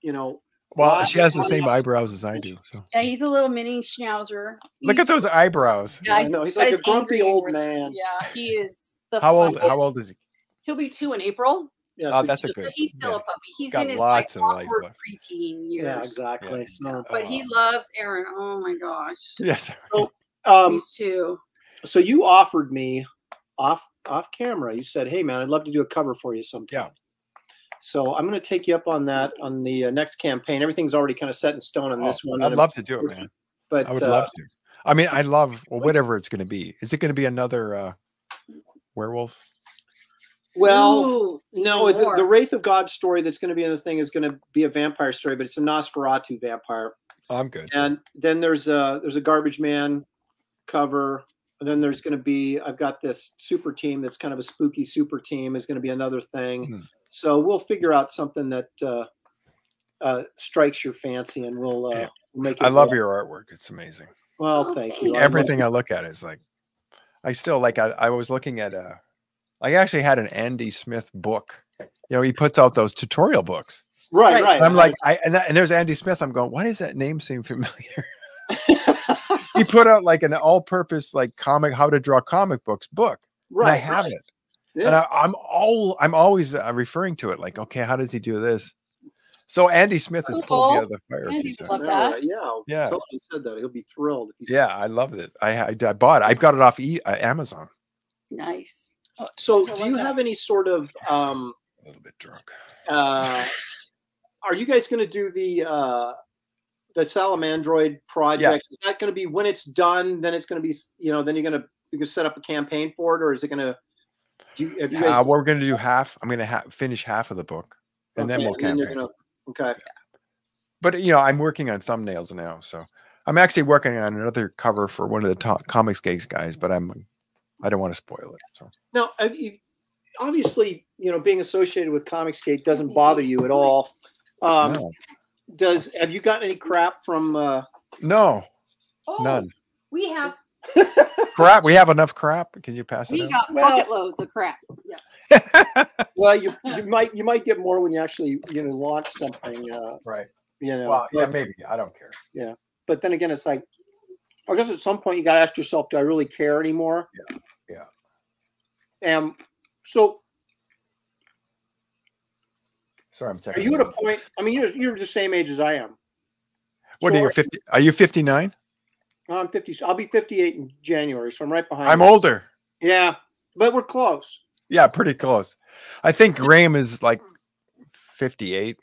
you know, Well, Why- she has the same eyebrows as I do. So yeah, he's a little mini schnauzer. look at those eyebrows. Yeah, I he's know he's like a grumpy old man. Yeah, he is. The How old? funniest- How old is he? He'll be two in April. Yeah, Oh, so that's a good. He's still yeah. a puppy. He's Got in his lots like, of life awkward left. preteen years. Yeah, exactly. Yeah. So, But he Oh. loves Aaron. Oh my gosh. Yes. um, These two. so you offered me off off camera. You said, "Hey, man, I'd love to do a cover for you sometime." Yeah. So I'm going to take you up on that on the uh, next campaign. Everything's already kind of set in stone on Oh, this one. I'd and I'm- love to do it, man. But I would uh, love to. I mean, I love well, whatever it's going to be. Is it going to be another uh, werewolf? Well, Ooh, no, the, the. Wraith of God story that's going to be in the thing is going to be a vampire story, but it's a Nosferatu vampire. I'm good. And then there's a there's a Garbage Man cover. And then there's going to be I've got this super team that's kind of a spooky super team is going to be another thing. Hmm. So we'll figure out something that uh, uh, strikes your fancy, and we'll, uh, Yeah. we'll make. I love work. your artwork. It's amazing. Well, Oh, thank you. thanks. Everything I look at is like, I still like. I, I was looking at a. I actually had an Andy Smith book. You know, he puts out those tutorial books. Right, Right. right. And I'm like, I and, that, and there's Andy Smith. I'm going, why does that name seem familiar? he put out like an all-purpose like comic, how to draw comic books book. and I have right. it, Yeah. and I, I'm all I'm always uh, referring to it. Like, okay, how does he do this? So Andy Smith has pulled me out of the fire a Andy. Love that. right, Yeah, Yeah. Totally said that. He'll be thrilled if he Yeah, I loved it. I, I I bought it. I got it off e, uh, Amazon. Nice. So, do you have any sort of um, A little bit drunk. uh, are you guys going to do the uh, the Salamandroid project? Is that going to be when it's done? Then it's going to be you know then you're going to you can set up a campaign for it, or is it going to? Do you, have you guys? Uh, we're going to do half. I'm going to ha- finish half of the book, and then we'll you're campaign. gonna- okay. But you know, I'm working on thumbnails now, so I'm actually working on another cover for one of the top Comicsgate guys. But I'm I don't want to spoil it. So Now, obviously, you know, being associated with Comicsgate doesn't bother you at all. Um, no, Does have you gotten any crap from? Uh, no, Oh, none We have crap. We have enough crap. Can you pass we it got Well- bucket loads of crap. Yeah. well, you you might you might get more when you actually you know launch something. Uh, right. you know, Well, yeah, but, maybe. I don't care. Yeah, but then again, it's like I guess at some point you got to ask yourself, do I really care anymore? Yeah, yeah. And so, Sorry, I'm are you at a point? I mean, you're you're the same age as I am. What are So you? Fifty? Are you 59? I'm 50. I'll be 58 in January, so I'm right behind. I'm you. older. Yeah, but we're close. Yeah, pretty close. I think Graham is like 58.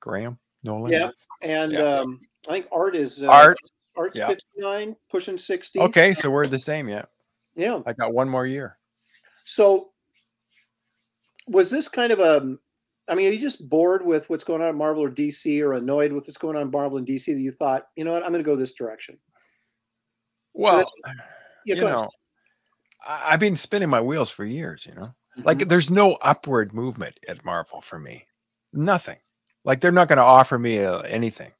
Graham Nolan. Yeah, and Yeah. um, I think Art is uh, Art. Art's yeah. 59, pushing 60. Okay, so we're the same. Yeah, Yeah. I got one more year. So, was this kind of a I mean, are you just bored with what's going on at Marvel or DC, or annoyed with what's going on in Marvel and DC that you thought, you know what, I'm going to go this direction? Well, Yeah, you ahead. know, I, I've been spinning my wheels for years. You know, Mhm. like there's no upward movement at Marvel for me. Nothing. Like they're not going to offer me uh, anything,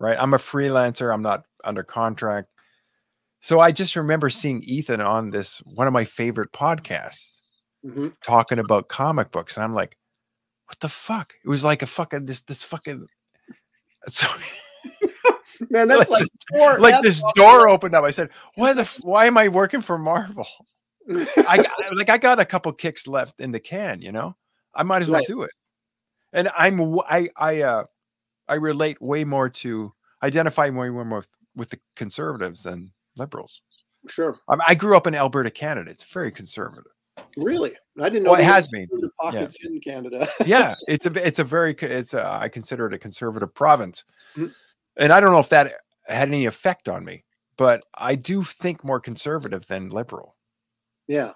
right? I'm a freelancer. I'm not under contract. So I just remember seeing Ethan on this one of my favorite podcasts Mhm. talking about comic books, and I'm like, what the fuck? It was like a fucking this this fucking. So, man, that's like like F's this door opened up. I said, "Why the? Why am I working for Marvel?" I got, like I got a couple kicks left in the can, you know. I might as well Right. do it. And I'm I I uh I relate way more to identify way more with, with the conservatives than liberals. sure, I, I grew up in Alberta, Canada. It's very conservative. really. I didn't know. Well, it has been, pockets in Canada. Yeah, it's a it's a very it's a, I consider it a conservative province, Mhm. and I don't know if that had any effect on me, but I do think more conservative than liberal. yeah.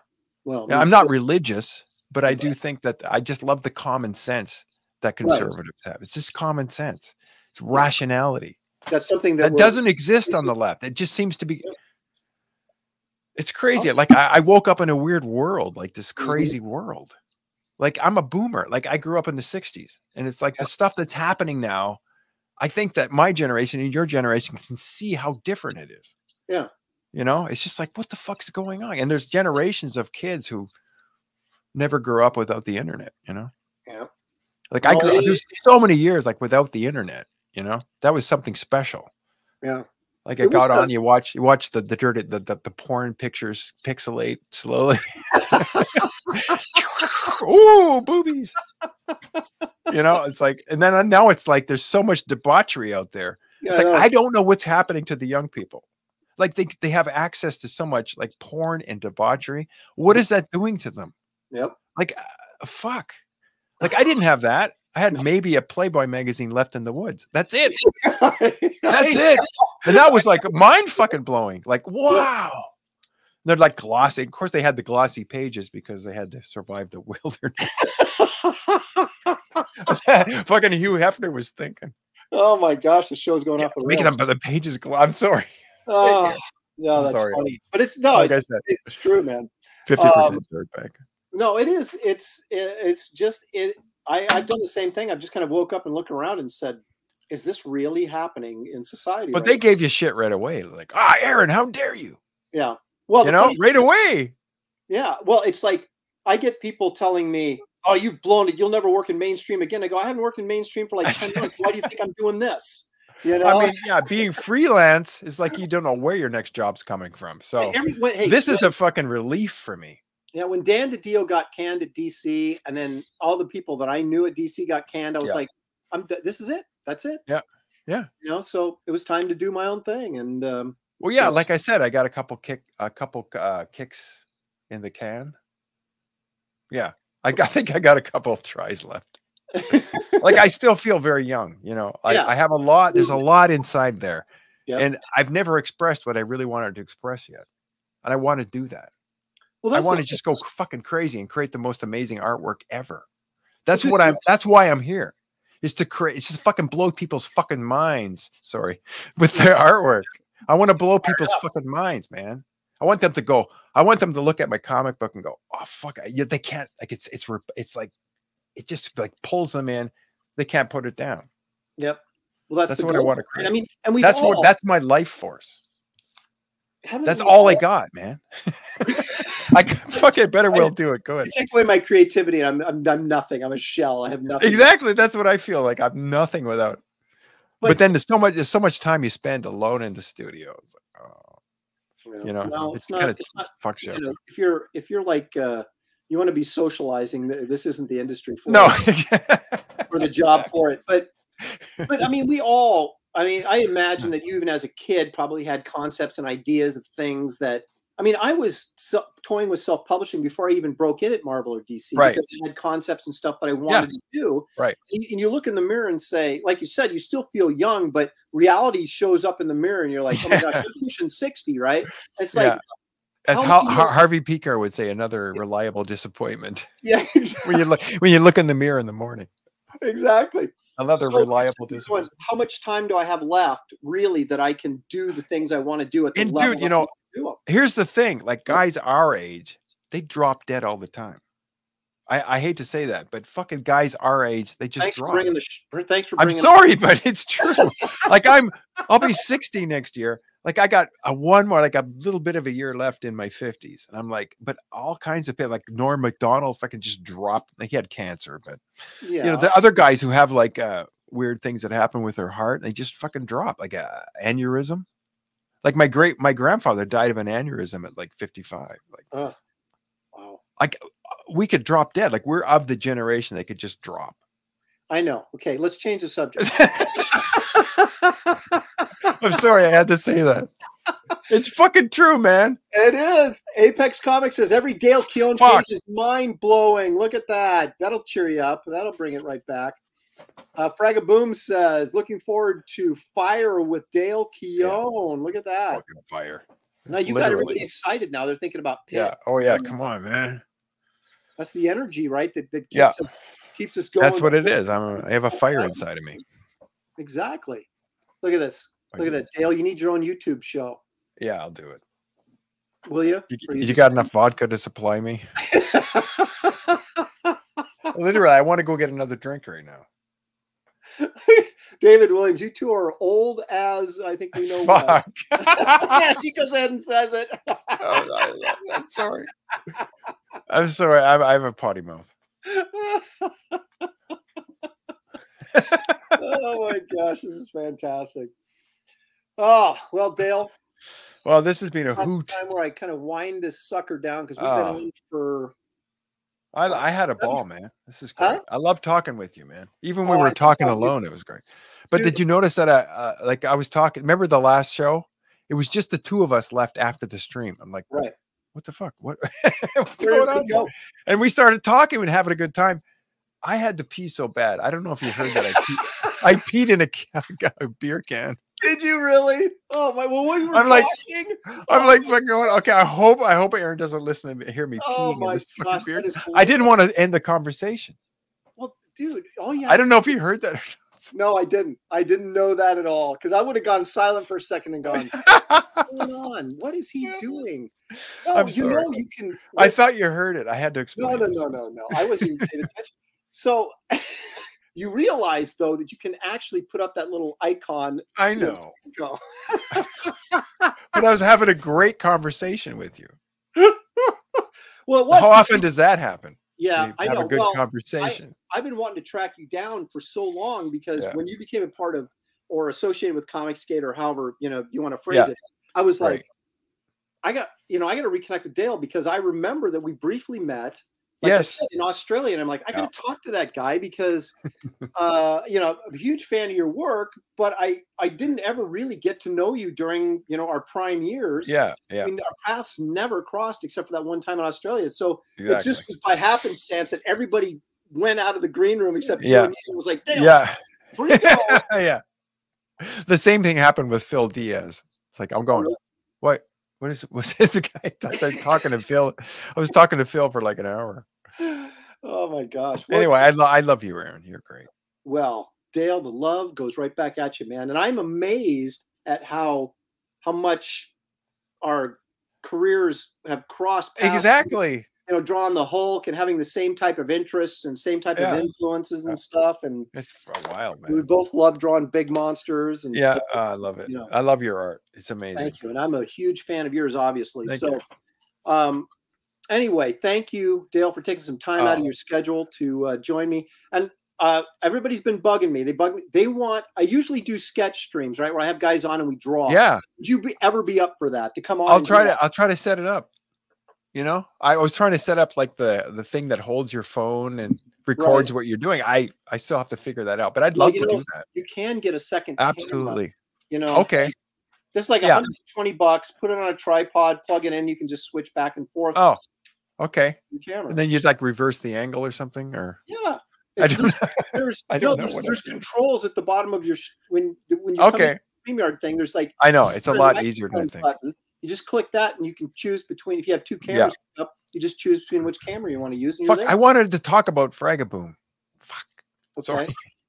Well, Now, I'm not religious, but I do think that I just love the common sense that Right. conservatives have. It's just common sense. It's rationality That's something that, that doesn't exist on the left. It just seems to be. It's crazy. Like I, I woke up in a weird world, like this Mhm. crazy world. Like I'm a boomer. Like I grew up in the '60s, and it's like the stuff that's happening now. I think that my generation and your generation can see how different it is. Yeah. You know, it's just like what the fuck's going on? And there's generations of kids who never grew up without the internet. You know. Yeah. Like I grew. it- There's so many years like without the internet. You know, that was something special. Yeah. Like was got the- on, you watch you watch the the dirty the, the the porn pictures pixelate slowly. Ooh, boobies. You know, it's like, and then uh, now it's like there's so much debauchery out there. Yeah, It's like know. I don't know what's happening to the young people. Like they they have access to so much like porn and debauchery. What is that doing to them? Yep. Like uh, fuck. Like I didn't have that. I had maybe a Playboy magazine left in the woods. That's it. That's it. And that was like mind fucking blowing. Like, wow. They're like glossy. Of course, they had the glossy pages because they had to survive the wilderness. fucking Hugh Hefner was thinking, oh my gosh, the show's going off the making rails. them the pages. Glo- I'm sorry. Oh, no, that's Sorry. funny. But it's no, like it- I said, it's true, man. 50% Um, dirtbag. No, it is. It's it's just it. I I've done the same thing. I've just kind of woke up and looked around and said, "Is this really happening in society?" But right they gave you shit right away. Like, ah, Aaron, how dare you? Yeah. Well, You know, right away. Yeah. Well, it's like I get people telling me, "Oh, you've blown it. You'll never work in mainstream again." I go, "I haven't worked in mainstream for like ten months. Why do you think I'm doing this?" You know. I mean, yeah, being freelance is like you don't know where your next job's coming from. So when- hey, this is a fucking relief for me. Yeah. When Dan DiDio got canned at DC, and then all the people that I knew at DC got canned, I was Yeah. like, "I'm. th- This is it. That's it." Yeah. Yeah. You know. So it was time to do my own thing, and um, Well, yeah, So- like I said, I got a couple kick, a couple uh, kicks in the can. Yeah, I, I think I got a couple of tries left. Like I still feel very young, you know. I, Yeah. I have a lot. There's a lot inside there, Yep. and I've never expressed what I really wanted to express yet, and I want to do that. Well, I want to just go fucking crazy and create the most amazing artwork ever. That's what. I'm. That's why I'm here. Is to create. It's just fucking blow people's fucking minds. Sorry, with their artwork. I want to blow people's fucking minds, man. I want them to go. I want them to look at my comic book and go, "Oh fuck!" I- they can't. Like it's it's it's like it just like pulls them in. They can't put it down. Yep. Well, that's, That's the what I want to create. I mean, and we that's what. That's my life force. That's all I got, man. I fucking better well do it. Go ahead. You take away my creativity, and I'm, I'm I'm nothing. I'm a shell. I have nothing. Exactly. That's what I feel like. I'm nothing without. But, But- then there's so much. There's so much time you spend alone in the studio. It's like, oh, you know, no, it's it's not. It's not. fucks you. Know, if you're if you're like uh, you want to be socializing, this isn't the industry for No. it, or the job for it. But but I mean, we all. I mean, I imagine that you even as a kid probably had concepts and ideas of things that. I mean, I was so, toying with self-publishing before I even broke in at Marvel or DC Right. because I had concepts and stuff that I wanted to do. Right. And you, and you look in the mirror and say, like you said, you still feel young, but reality shows up in the mirror, and you're like, oh my gosh, you're pushing sixty, right? It's like, Yeah. As how Harvey Pekar would say, another reliable disappointment yeah, when you look when you look in the mirror in the morning. exactly. Another So, reliable disappointment. How much time do I have left, really, that I can do the things I want to do at the And level dude, you know, want to do 'em? here's the thing like guys our age they drop dead all the time i i hate to say that but fucking guys our age they just drop Thanks for bringing the. Thanks for i'm bringing. sorry but it's true like i'm i'll be 60 next year like i got a one more like a little bit of a year left in my 50s and i'm like but all kinds of people like norm macdonald fucking just dropped like he had cancer but Yeah. you know the other guys who have like uh weird things that happen with their heart they just fucking drop like a aneurysm like my great my grandfather died of an aneurysm at like 55 like Ugh. wow. like uh, we could drop dead. Like we're of the generation that could just drop. I know. Okay, let's change the subject. I'm sorry, I had to say that. It's fucking true, man. It is. Apex Comics says every Dale Keown Fuck. page is mind blowing. Look at that. That'll cheer you up. That'll bring it right back. Uh, Fragaboom says, looking forward to Fire with Dale Keown. Look at that. Fucking fire. Now you got everybody excited now. They're thinking about Pitt. Yeah. Oh yeah. Come on, man. That's the energy, right? That, that keeps Yeah. us keeps us going. That's what it is. I'm. I have a fire inside of me. Exactly. Look at this. Look at that. Dale, you need your own YouTube show. Yeah, I'll do it. Will you? You, Or you got enough vodka to supply me? Literally, I want to go get another drink right now. David Williams, you two are old as I think we know. Fuck. yeah, he goes ahead and says it. Oh, I- I'm sorry. I'm sorry. I, I have a potty mouth. oh my gosh, this is fantastic. Oh well, Dale, Well, this has been a hoot. time where I kind of wind this sucker down because we've Oh. been ah. on for I, I had a ball, man. This is Huh? great. I love talking with you, man. Even Oh, when we were talking alone, it was great. But Dude. did you notice that? I, uh, like I was talking. Remember the last show? It was just the two of us left after the stream. I'm like, right. what the fuck? What? What's going on? go? And we started talking and having a good time. I had to pee so bad. I don't know if you heard that. I peed, I peed in a, a beer can. Did you really? Oh my! Well, we were I'm like- talking. I'm oh like fucking going. Okay, I hope I hope Aaron doesn't listen and hear me Oh my gosh, is I didn't want to end the conversation. Well, dude, oh yeah. I don't know if you heard that. No, I didn't. I didn't know that at all because I would have gone silent for a second and gone, "What's going on? What is he doing?" No, I'm you sorry. know you can. I thought you heard it. I had to explain. no, no, no, no, no. I wasn't even paying attention. So you realize though that you can actually put up that little icon. I know, Go. but I was having a great conversation with you. Well, it was. How often does that happen? Yeah, I know. a good well, conversation. I've been wanting to track you down for so long because Yeah. when you became a part of or associated with Comicsgate or however you know you want to phrase Yeah. it, I was Right. like, I got you know I got to reconnect with Dale because I remember that we briefly met. Like Yes. said, in Australia, and I'm like, I got to talk to that guy because, uh, you know, I'm a huge fan of your work, but I I didn't ever really get to know you during you know our prime years. yeah, yeah, I mean, our paths never crossed except for that one time in Australia. So it just was by happenstance that everybody went out of the green room except you Yeah. and me. It was like, Dale, yeah, yeah. The same thing happened with Phil Diaz. It's like I'm going. What? What is? Was this the guy? I was talking to Phil. I was talking to Phil for like an hour. oh my gosh. Well, Anyway, I, lo- I love you, Aaron. You're great. well, Dale, the love goes right back at you, man. And I'm amazed at how how much our careers have crossed paths, Exactly. You know, drawing the Hulk and having the same type of interests and same type Yeah. of influences and stuff. And It's for a while, man. we both love drawing big monsters. And Yeah, so uh, I love it. you know, I love your art. It's amazing. Thank you. And I'm a huge fan of yours, obviously. Thank so, you. um, anyway, thank you, Dale, for taking some time out of Oh. your schedule to uh, join me. And uh, everybody's been bugging me. They bug me. They want. I usually do sketch streams, right, where I have guys on and we draw. Yeah, Would you be, ever be up for that to come on? I'll try to. I'll try to set it up. You know, I was trying to set up like the the thing that holds your phone and records what you're doing. I I still have to figure that out, but I'd Well, love to know, do that. You can get a second. camera, Absolutely. you know. Okay. This is like Yeah. 120 bucks. Put it on a tripod. Plug it in. You can just switch back and forth. Oh, okay. camera. And then you'd like reverse the angle or something, or yeah. I don't know. There's, I don't know there's, there's controls at the bottom of your when when you Okay, StreamYard thing. There's like I know it's a lot easier than I think. button. You just click that and you can choose between. If you have two cameras up, you just choose between which camera you want to use. And you're Fuck. I wanted to talk about Fragaboom. Fuck. Sorry.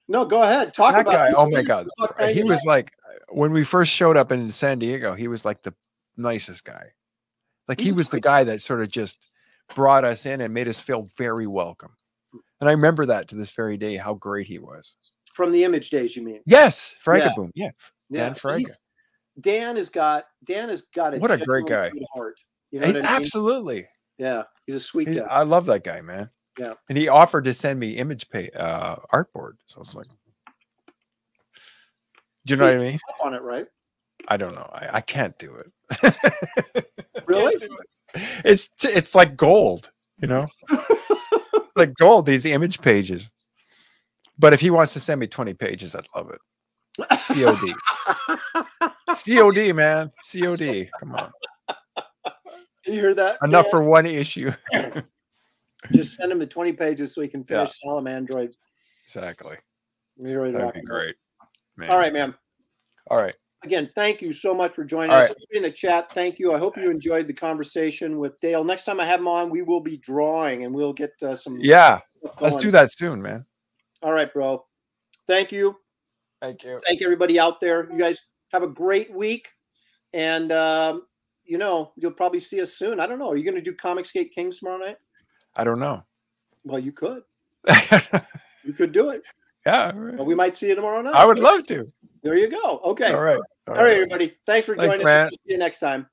No, go ahead. Talk that about guy. Oh my god, uh, he was like uh, when we first showed up in San Diego. He was like the nicest guy. Like He's he was the guy that sort of just brought us in and made us feel very welcome. And I remember that to this very day, how great he was. from the image days. You mean? Yes. Fragaboom. Yeah. Yeah, Dan he's- Dan has got Dan has got a What a great guy. good heart. You know He- I mean? absolutely. Yeah, he's a sweet He- guy. I love that guy, man. Yeah. And he offered to send me image pay uh artboard. So it's like Do you know what I mean? On it, right? I don't know. I, I can't do it. I can't Really? do it. It's it's like gold, you know? Like gold, these image pages. But if he wants to send me 20 pages, I'd love it. COD. COD, man. COD. Come on. you hear that? Enough Dan? for one issue. Just send him the 20 pages so he can Yeah. finish Solemn Android. exactly. Ready That'd be great. Man. All right, man. All right. Again, thank you so much for joining All us. right. In the chat, thank you. I hope you enjoyed the conversation with Dale. Next time I have him on, we will be drawing and we'll get uh, some. Yeah. Let's do that soon, man. All right, bro. Thank you. Thank you. Thank everybody out there. You guys have a great week. And, um, you know, you'll probably see us soon. I don't know. Are you going to do Comicsgate Kings tomorrow night? I don't know. Well, you could. You could do it. Yeah. all right. Well, we might see you tomorrow night. I would love to. There you go. Okay. All right. All right, everybody. Thanks for Thanks, joining us. Matt. See you next time.